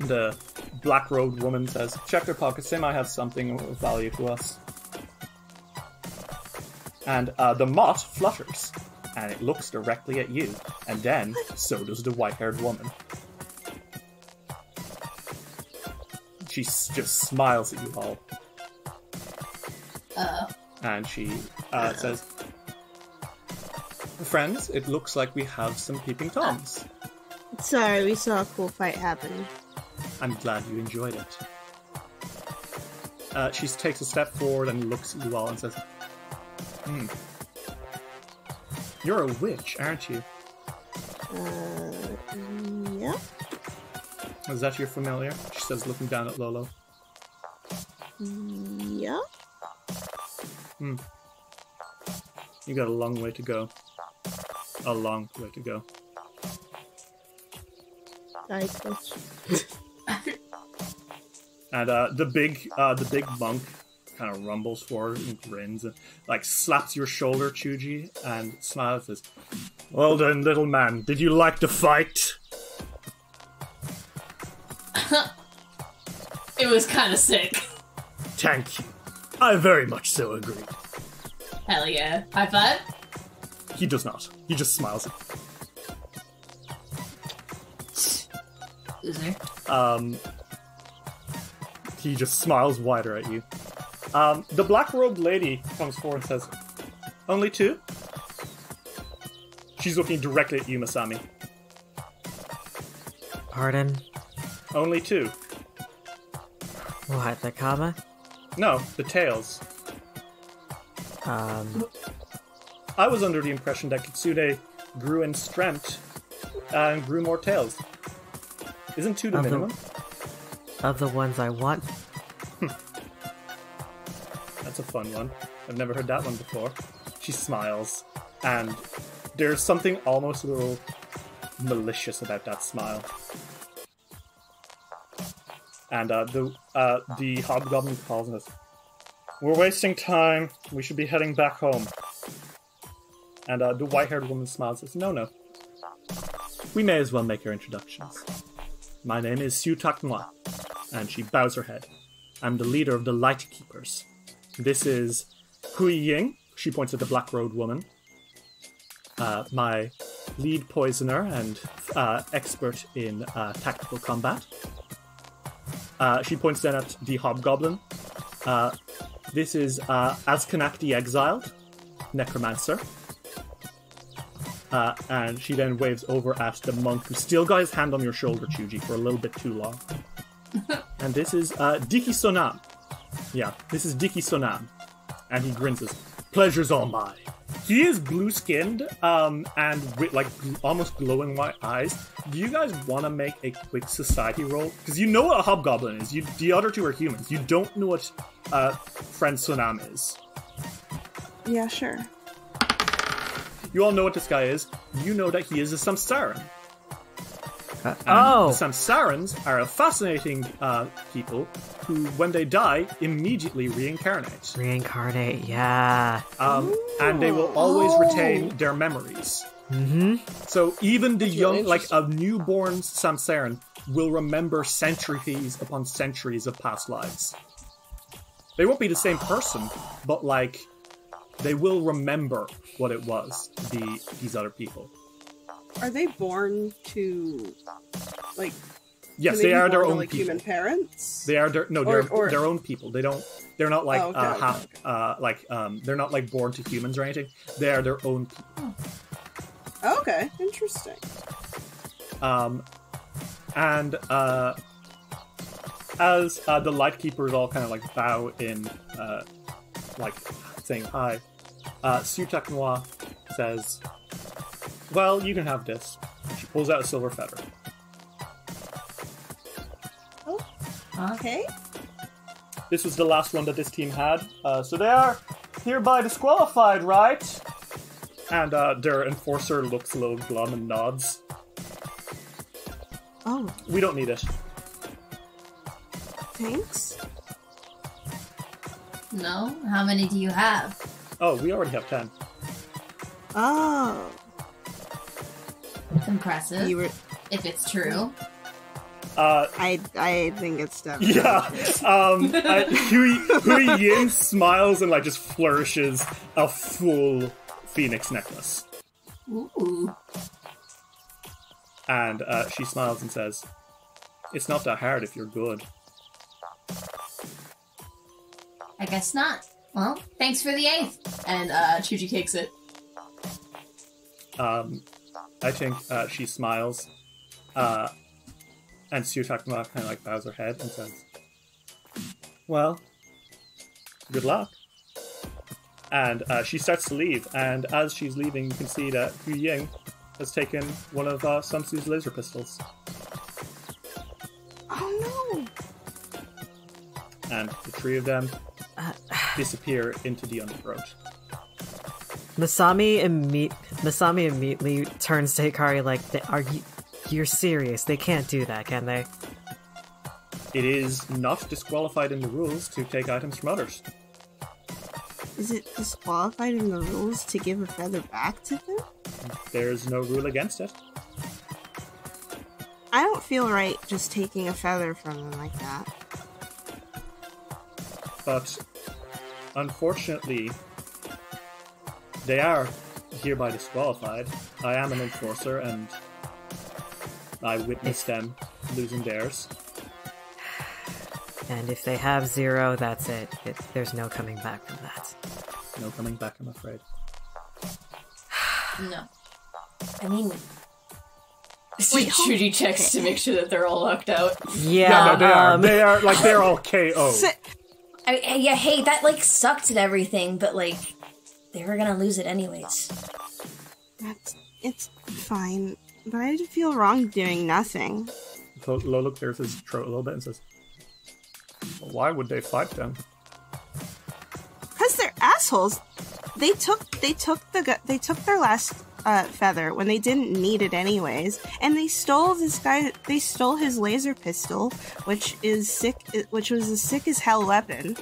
Speaker 1: The black robed woman says, Check their pockets, they might have something of value to us. And uh, the moth flutters, and it looks directly at you, and then so does the white haired woman. She s- just smiles at you all. And she uh, says, Friends, it looks like we have some peeping toms.
Speaker 5: Sorry, we saw a cool fight happening.
Speaker 1: I'm glad you enjoyed it. Uh, she takes a step forward and looks at you all and says, Hmm. You're a witch, aren't you?
Speaker 5: Uh, yeah.
Speaker 1: Is that your familiar? She says, looking down at Lolo.
Speaker 5: Yeah.
Speaker 1: You got a long way to go. A long way to go.
Speaker 5: Twitch.
Speaker 1: And uh, the big, uh, the big monk kind of rumbles forward and grins and like slaps your shoulder, Chuji, and smiles. Says, "Well done, little man. Did you like the fight?"
Speaker 3: It was kind of sick.
Speaker 1: Thank you. I very much so agree.
Speaker 3: Hell yeah. High five?
Speaker 1: He does not. He just smiles.
Speaker 3: Loser.
Speaker 1: Um, he just smiles wider at you. Um, the black robed lady comes forward and says, Only two? She's looking directly at you, Masami.
Speaker 4: Pardon?
Speaker 1: Only two.
Speaker 4: What, the comma?
Speaker 1: No, the tails.
Speaker 4: Um,
Speaker 1: I was under the impression that Kitsune grew in strength and grew more tails. Isn't two the
Speaker 4: Of the-
Speaker 1: minimum?
Speaker 4: of the ones I want,
Speaker 1: That's a fun one. I've never heard that one before. She smiles, and there's something almost a little malicious about that smile. And uh, the uh, the hobgoblin calls us. We're wasting time. We should be heading back home. And uh, the white-haired woman smiles says, "No, no. We may as well make our introductions. My name is Noir." And she bows her head. I'm the leader of the Light Keepers. This is Hui Ying. She points at the Black Road woman. Uh, my lead poisoner and uh, expert in uh, tactical combat. Uh, she points then at the Hobgoblin. Uh, this is uh, Azkanak the Exiled, Necromancer. Uh, and she then waves over at the monk who still got his hand on your shoulder, Chuji, for a little bit too long. and this is uh, Diki Sonam. Yeah, this is Diki Sonam. And he grins pleasure's all mine. He is blue skinned um, and with like almost glowing white eyes. Do you guys want to make a quick society roll? Because you know what a hobgoblin is. You, the other two are humans. You don't know what uh, friend Sonam is.
Speaker 2: Yeah, sure.
Speaker 1: You all know what this guy is. You know that he is a Samsaran.
Speaker 4: Uh,
Speaker 1: And
Speaker 4: oh,
Speaker 1: The Samsarans are a fascinating uh, people who, when they die, immediately reincarnate.
Speaker 4: reincarnate, yeah.
Speaker 1: um, and they will always retain their memories. Mm-hmm. So even the young, like a newborn Samsaran, will remember centuries upon centuries of past lives. They won't be the same person, but like they will remember what it was to be these other people.
Speaker 2: Are they born to like?
Speaker 1: Yes,
Speaker 2: can
Speaker 1: they are their
Speaker 2: born to,
Speaker 1: own
Speaker 2: like
Speaker 1: people.
Speaker 2: human parents.
Speaker 1: They are their, no, they're
Speaker 2: or-
Speaker 1: their own people. They don't. They're not like
Speaker 2: Oh, okay,
Speaker 1: uh,
Speaker 2: okay,
Speaker 1: half,
Speaker 2: okay.
Speaker 1: uh, like um, they're not like born to humans or anything. They are their own people.
Speaker 2: okay, interesting.
Speaker 1: Um, and uh, as uh, the light keepers all kind of like bow in, uh, like saying hi, uh, Sutak Noir says, "Well, you can have this." She pulls out a silver feather.
Speaker 2: Oh, okay.
Speaker 1: This was the last one that this team had, uh, so they are hereby disqualified, right? And uh, their enforcer looks a little glum and nods.
Speaker 5: Oh,
Speaker 1: We don't need it.
Speaker 5: thanks.
Speaker 3: No? How many do you have?
Speaker 1: Oh, we already have ten.
Speaker 2: Oh,
Speaker 3: Impressive.
Speaker 2: you were.
Speaker 3: if it's true.
Speaker 1: Uh,
Speaker 2: I I think it's definitely.
Speaker 1: yeah. Um, uh, Hui, Hui Ying smiles and like just flourishes a full phoenix necklace,
Speaker 3: Ooh.
Speaker 1: and uh, she smiles and says, "It's not that hard if you're good."
Speaker 3: I guess not. Well, thanks for the eighth. And uh Chuji takes it.
Speaker 1: Um, I think uh, she smiles, uh, and Sutakma kind of like bows her head and says, "Well, good luck." And uh, she starts to leave, and as she's leaving, you can see that Hui Ying has taken one of uh, Sun laser pistols,
Speaker 2: Oh no!
Speaker 1: and the three of them disappear into the undergrowth.
Speaker 4: Masami imme- Masami immediately turns to Hikari like, "They- "Are you? You're serious? They can't do that, can they?"
Speaker 1: It is not disqualified in the rules to take items from others.
Speaker 2: Is it disqualified in the rules to give a feather back to them?
Speaker 1: There's no rule against it.
Speaker 2: I don't feel right just taking a feather from them like that.
Speaker 1: but unfortunately, they are hereby disqualified. I am an enforcer, and I witnessed them losing theirs.
Speaker 4: And if they have zero, that's it. it there's no coming back from that.
Speaker 1: No coming back, I'm afraid.
Speaker 3: No. I mean
Speaker 2: Wait, hold-
Speaker 8: Chuji checks to make sure that they're all locked out.
Speaker 4: Yeah,
Speaker 1: Yeah, no, they are.
Speaker 4: um,
Speaker 1: They are like they're all KO.
Speaker 2: Si-
Speaker 3: I, I- yeah, hey, that like sucked and everything, but like they were gonna lose it anyways.
Speaker 2: That's it's fine, but I feel wrong doing nothing.
Speaker 1: So Lolo clears his throat a little bit and says, well, "Why would they fight them?
Speaker 2: Cause they're assholes. They took they took the they took their last uh, feather when they didn't need it anyways, and they stole this guy. They stole his laser pistol, which is sick. Which was a sick as hell weapon.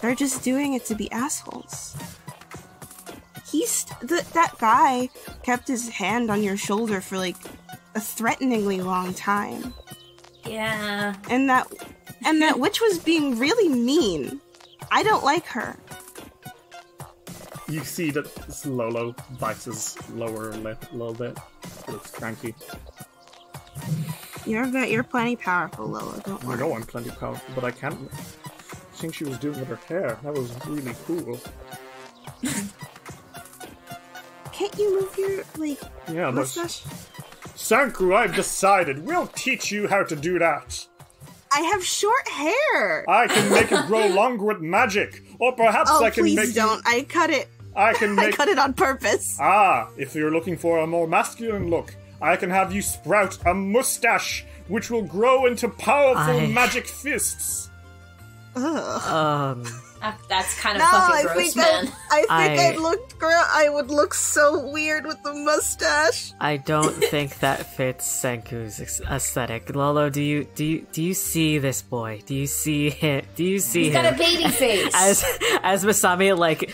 Speaker 2: They're just doing it to be assholes. He's th- that guy kept his hand on your shoulder for like a threateningly long time,
Speaker 3: Yeah.
Speaker 2: and that and that witch was being really mean. I don't like her.
Speaker 1: You see that Lolo bites his lower lip a little bit. Looks cranky.
Speaker 2: You're ve- you're plenty powerful, Lolo. Don't
Speaker 1: I
Speaker 2: worry.
Speaker 1: know I'm plenty powerful, but I can't. I think she was doing with her hair. That was really cool.
Speaker 2: Can't you move your like
Speaker 1: Yeah, but
Speaker 2: mustache?
Speaker 1: Sangku, I've decided we'll teach you how to do that.
Speaker 2: I have short hair.
Speaker 1: I can make it grow longer with magic, or perhaps
Speaker 2: oh,
Speaker 1: I can
Speaker 2: please
Speaker 1: make you-
Speaker 2: don't. I cut it.
Speaker 1: I can make.
Speaker 2: I cut it on purpose.
Speaker 1: ah. If you're looking for a more masculine look, I can have you sprout a mustache, which will grow into powerful
Speaker 4: I-
Speaker 1: magic fists.
Speaker 2: Ugh.
Speaker 4: Um,
Speaker 8: That's kind of
Speaker 2: No,
Speaker 8: fucking
Speaker 2: I
Speaker 8: gross,
Speaker 2: think
Speaker 8: man.
Speaker 2: I, I think
Speaker 4: I-
Speaker 2: I, would look gr- I would look so weird with the mustache.
Speaker 4: I don't think that fits Sangku's aesthetic. Lolo, do you do you do you see this boy? Do you see him? Do you see
Speaker 3: He's
Speaker 4: him?
Speaker 3: got a baby face.
Speaker 4: as as Masami like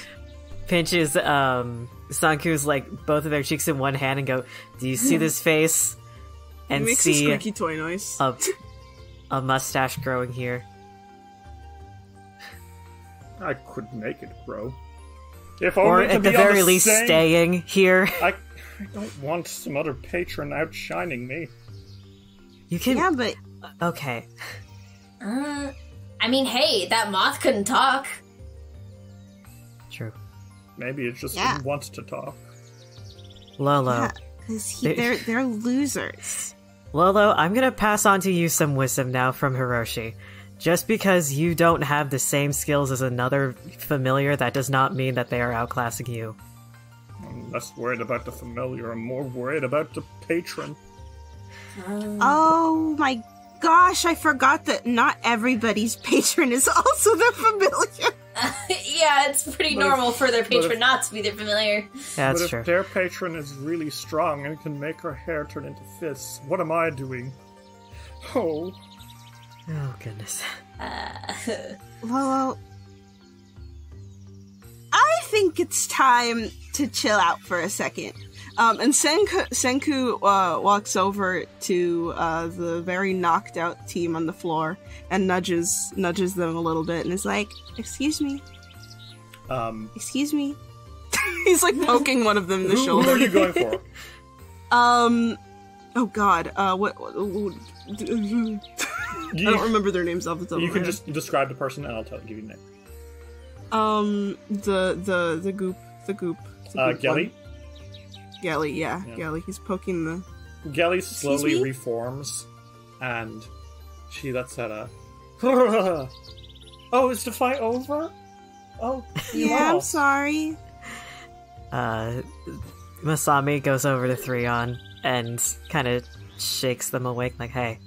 Speaker 4: pinches um Sangku's like both of their cheeks in one hand and go, "Do you see this face?" And see
Speaker 9: toy noise.
Speaker 4: a a mustache growing here.
Speaker 1: I could make it grow. If
Speaker 4: Or
Speaker 1: only to
Speaker 4: at the
Speaker 1: be on
Speaker 4: very least
Speaker 1: same-
Speaker 4: staying here.
Speaker 1: I, I don't want some other patron outshining me.
Speaker 4: You can
Speaker 2: Yeah, but
Speaker 4: Okay.
Speaker 3: Uh, I mean, hey, that moth couldn't talk.
Speaker 4: True.
Speaker 1: Maybe it just
Speaker 2: Yeah.
Speaker 1: didn't to talk.
Speaker 4: Lolo.
Speaker 2: because
Speaker 4: They-
Speaker 2: they're they're losers.
Speaker 4: Lolo, I'm gonna pass on to you some wisdom now from Hiroshi. Just because you don't have the same skills as another familiar, that does not mean that they are outclassing you.
Speaker 1: I'm less worried about the familiar. I'm more worried about the patron.
Speaker 2: Um, oh my gosh, I forgot that not everybody's patron is also the familiar.
Speaker 8: yeah, it's pretty
Speaker 1: But if-
Speaker 8: normal for their patron
Speaker 1: if-
Speaker 8: not to be their familiar.
Speaker 4: That's
Speaker 1: but if
Speaker 4: true.
Speaker 1: their patron is really strong and can make her hair turn into fists, what am I doing? Oh,
Speaker 4: Oh goodness.
Speaker 2: Well, I think it's time to chill out for a second. Um, and Sangku, Sangku uh, walks over to uh, the very knocked out team on the floor and nudges nudges them a little bit and is like, "Excuse me,
Speaker 1: Um,
Speaker 2: excuse me." He's like poking one of them in the
Speaker 1: who, who
Speaker 2: shoulder.
Speaker 1: are you going for?
Speaker 2: Um, oh God, uh, what? what- what- I don't
Speaker 1: You,
Speaker 2: remember their names off the top.
Speaker 1: you
Speaker 2: of my
Speaker 1: can
Speaker 2: head.
Speaker 1: just describe the person, and I'll tell give you the name.
Speaker 2: um the the the goop the goop. the
Speaker 1: Uh,
Speaker 2: goop
Speaker 1: Gelly.
Speaker 2: Gelly, yeah,
Speaker 1: Yeah.
Speaker 2: Gelly. He's poking the.
Speaker 1: Gelly slowly reforms, and she lets out a. oh, is the fight over? Oh, you
Speaker 2: Yeah, I'm sorry.
Speaker 4: Uh, Masami goes over to Trion and kind of shakes them awake, like, "Hey,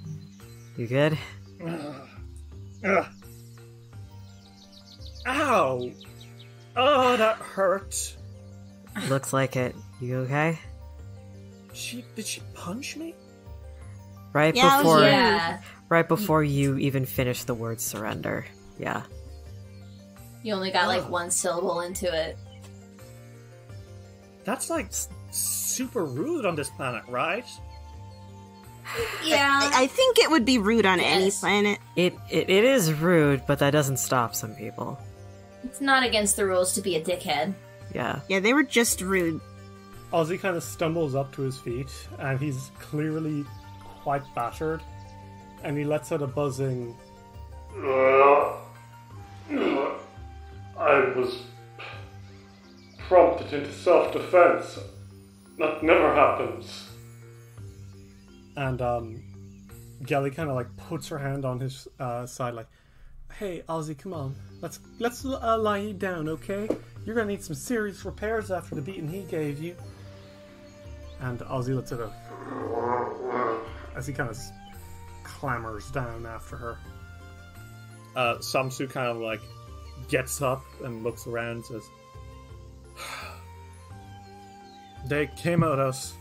Speaker 4: you good?"
Speaker 1: Ugh. Ow! Oh, that hurt.
Speaker 4: Looks like it. You okay?
Speaker 1: She did she punch me?
Speaker 4: Right
Speaker 2: Yeah,
Speaker 4: before,
Speaker 3: Yeah.
Speaker 4: right before you even finish the word surrender. Yeah.
Speaker 3: You only got like
Speaker 1: Oh.
Speaker 3: one syllable into it.
Speaker 1: That's like super rude on this planet, right?
Speaker 3: Yeah.
Speaker 2: I, I think it would be rude on any planet.
Speaker 4: It, it it is rude, but that doesn't stop some people.
Speaker 3: it's not against the rules to be a dickhead.
Speaker 4: Yeah.
Speaker 2: Yeah, they were just rude.
Speaker 10: Ozzy kind of stumbles up to his feet, and he's clearly quite battered. And he lets out a buzzing. I was prompted into self defense. That never happens. And, um, Gelly kind of like puts her hand on his uh, side, like, "Hey, Ozzy, come on, let's let's uh, lie you down, okay? You're gonna need some serious repairs after the beating he gave you." And Ozzy lets out a as he kind of clambers down after her.
Speaker 1: Uh, Samsu kind of like gets up and looks around and says, They came at us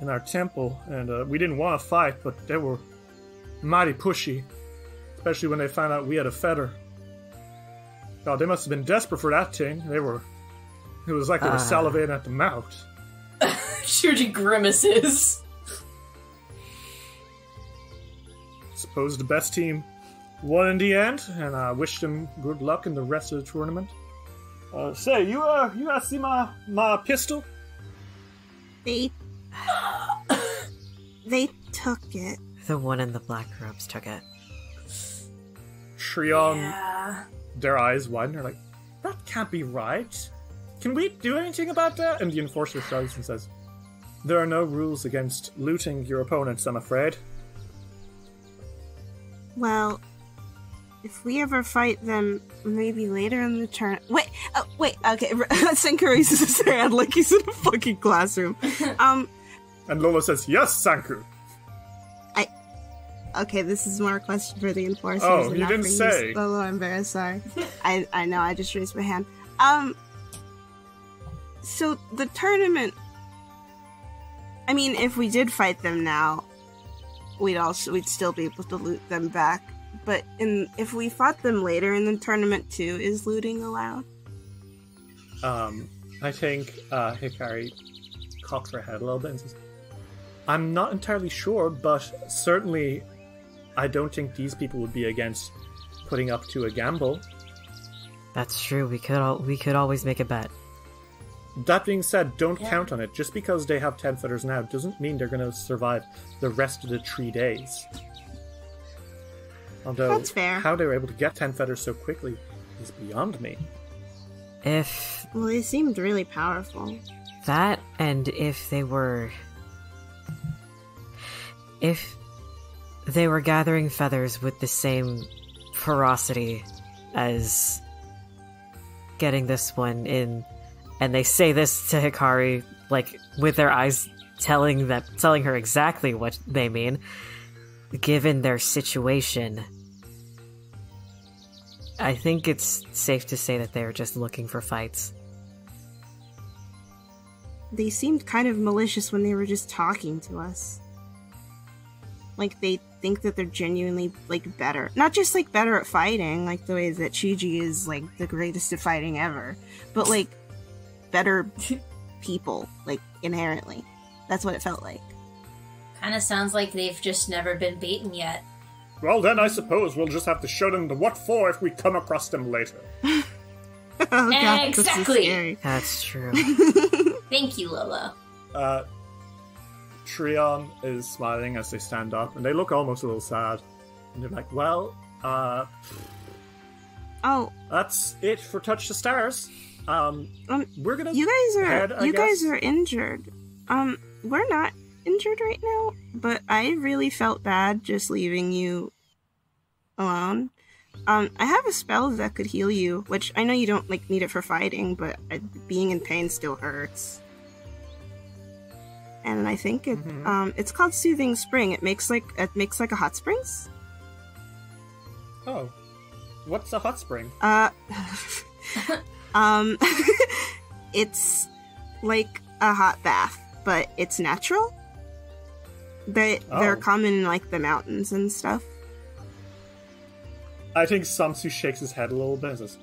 Speaker 1: in our temple, and uh, we didn't want to fight, but they were mighty pushy, especially when they found out we had a feather. God, they must have been desperate for that thing. They were. It was like they were
Speaker 4: Ah.
Speaker 1: salivating at the mouth.
Speaker 3: Chuji grimaces.
Speaker 1: Suppose the best team won in the end, and I wish them good luck in the rest of the tournament. Uh, say, you uh, you guys see my my pistol?
Speaker 2: They they took it.
Speaker 4: The one in the black robes took it.
Speaker 1: Trion,
Speaker 3: Yeah.
Speaker 1: their eyes widen. They're like, that can't be right. Can we do anything about that? And the enforcer shrugs and says, There are no rules against looting your opponents, I'm afraid.
Speaker 2: Well, if we ever fight them, maybe later in the turn. Wait, oh, wait. Okay, Sangku raises his hand like he's in a fucking classroom. Um.
Speaker 1: And Lolo says, Yes, Sangku. I.
Speaker 2: Okay, this is more a question for the enforcers.
Speaker 1: Oh,
Speaker 2: and
Speaker 1: you didn't
Speaker 2: for
Speaker 1: say.
Speaker 2: Lolo, I'm very sorry. I I know. I just raised my hand. Um. So the tournament. I mean, if we did fight them now, we'd also we'd still be able to loot them back. But in if we fought them later in the tournament too, is looting allowed?
Speaker 1: Um, I think uh, Hikari cocks her head a little bit and says, I'm not entirely sure, but certainly I don't think these people would be against putting up to a gamble.
Speaker 4: That's true. We could al- we could always make a bet.
Speaker 1: That being said, don't count on it. Just because they have 10 feathers now doesn't mean they're going to survive the rest of the three days. Although,
Speaker 2: That's fair.
Speaker 1: how they were able to get 10 feathers so quickly is beyond me.
Speaker 4: If
Speaker 2: Well, they seemed really powerful.
Speaker 4: that and if they were if they were gathering feathers with the same ferocity as getting this one in and they say this to Hikari like with their eyes telling that telling her exactly what they mean given their situation I think it's safe to say that they're just looking for fights.
Speaker 2: They seemed kind of malicious when they were just talking to us. Like they think that they're genuinely like better. Not just like better at fighting, like the way that Chuji is like the greatest at fighting ever, but like better people, like inherently. That's what it felt like.
Speaker 3: Kind of sounds like they've just never been beaten yet.
Speaker 1: Well, then I suppose we'll just have to show them the what for if we come across them later.
Speaker 2: oh god, this is
Speaker 3: Exactly.
Speaker 4: That's true.
Speaker 3: Thank you, Lolo.
Speaker 1: Uh, Trion is smiling as they stand up, and they look almost a little sad. And they're like, well, uh,
Speaker 2: Oh,
Speaker 1: that's it for Touch the Stars. Um,
Speaker 2: um,
Speaker 1: we're gonna.
Speaker 2: you guys are
Speaker 1: head,
Speaker 2: you guys are injured. Um, we're not injured right now, but I really felt bad just leaving you alone. Um, I have a spell that could heal you, which I know you don't like need it for fighting, but uh, being in pain still hurts. And I think it
Speaker 1: Mhm.
Speaker 2: um it's called Soothing Spring. It makes like it makes like a hot springs.
Speaker 1: Oh, what's a hot spring?
Speaker 2: Uh, um, it's like a hot bath, but it's natural. They they're
Speaker 1: Oh.
Speaker 2: common in like the mountains and stuff.
Speaker 1: I think Samsu shakes his head a little bit and says,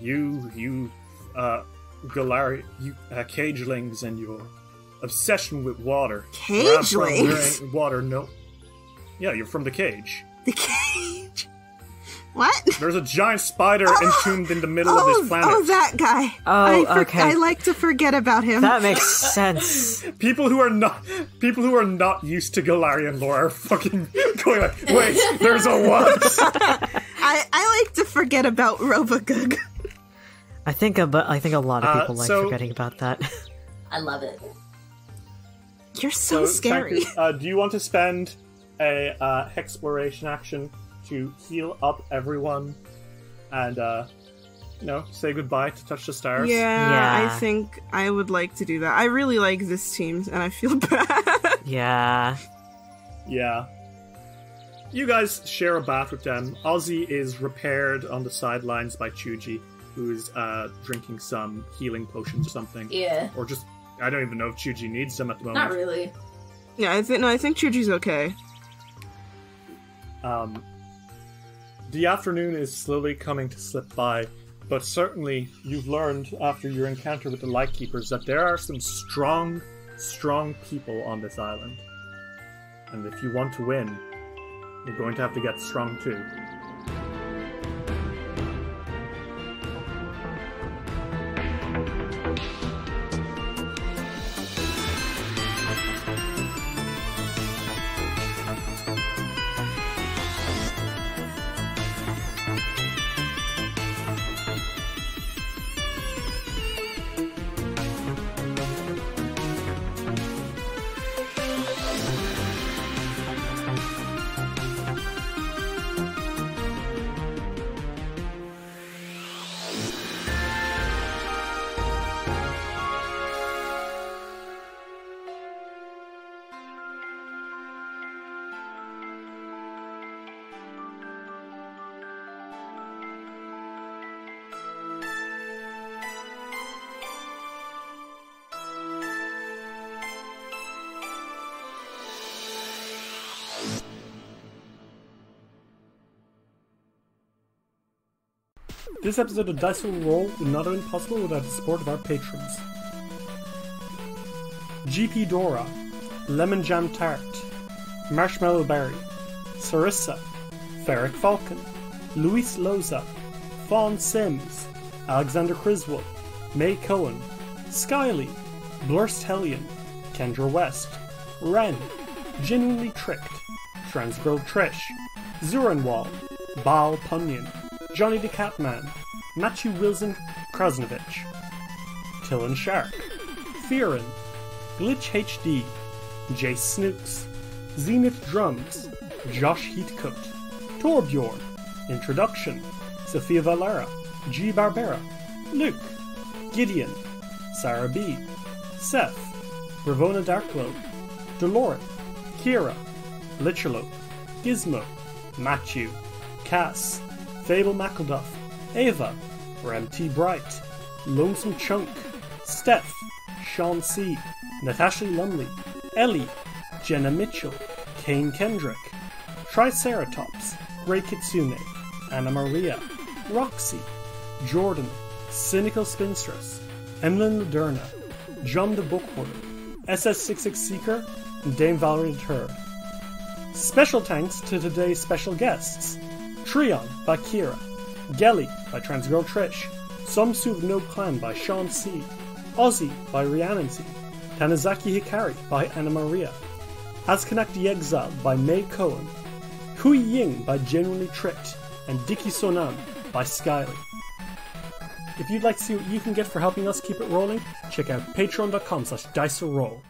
Speaker 1: You, you, uh, Galari, you, uh, cagelings and your obsession with water. Where I'm from, there
Speaker 2: Cagelings?
Speaker 1: ain't Water, no. Yeah, you're from the cage.
Speaker 2: The cage. What?
Speaker 1: There's a giant spider entombed in the middle of
Speaker 2: Oh,
Speaker 1: this planet.
Speaker 2: oh, that guy.
Speaker 4: Oh,
Speaker 2: I
Speaker 4: okay.
Speaker 2: I like to forget about him.
Speaker 4: That makes sense.
Speaker 1: People who are not people who are not used to Golarion lore are fucking going like, wait, there's a what?
Speaker 2: I, I like to forget about Rovagug.
Speaker 4: I think a, but I think a lot of
Speaker 1: Uh,
Speaker 4: people like
Speaker 1: so-
Speaker 4: forgetting about that.
Speaker 3: I love it.
Speaker 2: You're so, scary.
Speaker 1: Tanku, uh, do you want to spend a uh, exploration action to heal up everyone and uh, you know say goodbye to touch the stars?
Speaker 2: Yeah,
Speaker 4: Yeah.
Speaker 2: I think I would like to do that. I really like this team, and I feel bad.
Speaker 4: yeah.
Speaker 1: Yeah. You guys share a bath with them. Ozzy is repaired on the sidelines by Chuji, who is uh, drinking some healing potions or something.
Speaker 3: Yeah.
Speaker 1: Or just, I don't even know if Chuji needs them at the moment.
Speaker 3: Not really.
Speaker 2: yeah, I think no, I think Chuji's okay.
Speaker 1: Um, the afternoon is slowly coming to slip by, but certainly you've learned after your encounter with the Lightkeepers that there are some strong, strong people on this island. And if you want to win, you're going to have to get strong too. This episode of Dice Will Roll would not have been possible without the support of our patrons. GP Dora, Lemon Jam Tart, Marshmallow Berry, Sarissa, Ferric Falcon, Luis Loza, Fawn Sims, Alexander Criswell, May Cohen, Skyly, Blurst Hellion, Kendra West, Ren, Genuinely Tricked, Transgrove Trish, Zurenwald, Baal Punyan, Johnny the Catman, Matthew Wilson Krasnovich, Tillen Shark, Fearin, Glitch HD, Jay Snooks, Zenith Drums, Josh Heathcote, Torbjorn, Introduction, Sophia Valera, G. Barbera, Luke, Gideon, Sarah B, Seth, Ravona Darklow, Delorin, Kira, Lichalope, Gizmo, Matthew, Cass, Fable McElduff, Ava, Rem T. Bright, Lonesome Chunk, Steph, Sean C., Natasha Lumley, Ellie, Jenna Mitchell, Kane Kendrick, Triceratops, Ray Kitsune, Anna Maria, Roxy, Jordan, Cynical Spinstress, Emlyn Laderna, John the Book Hoarder, SS66 Seeker, and Dame Valerie III. Special thanks to today's special guests Trion by Kira, Gelly by Transgirl Trish, Some Soup No Clan by Sean C, Ozzy by Rhiannon C, Tanizaki Hikari by Anna Maria, Azkanak the Exile by May Cohen, Hui Ying by Genuinely Tricked, and Diki Sonam by Skyly. If you'd like to see what you can get for helping us keep it rolling, check out patreon.com slash dice roll.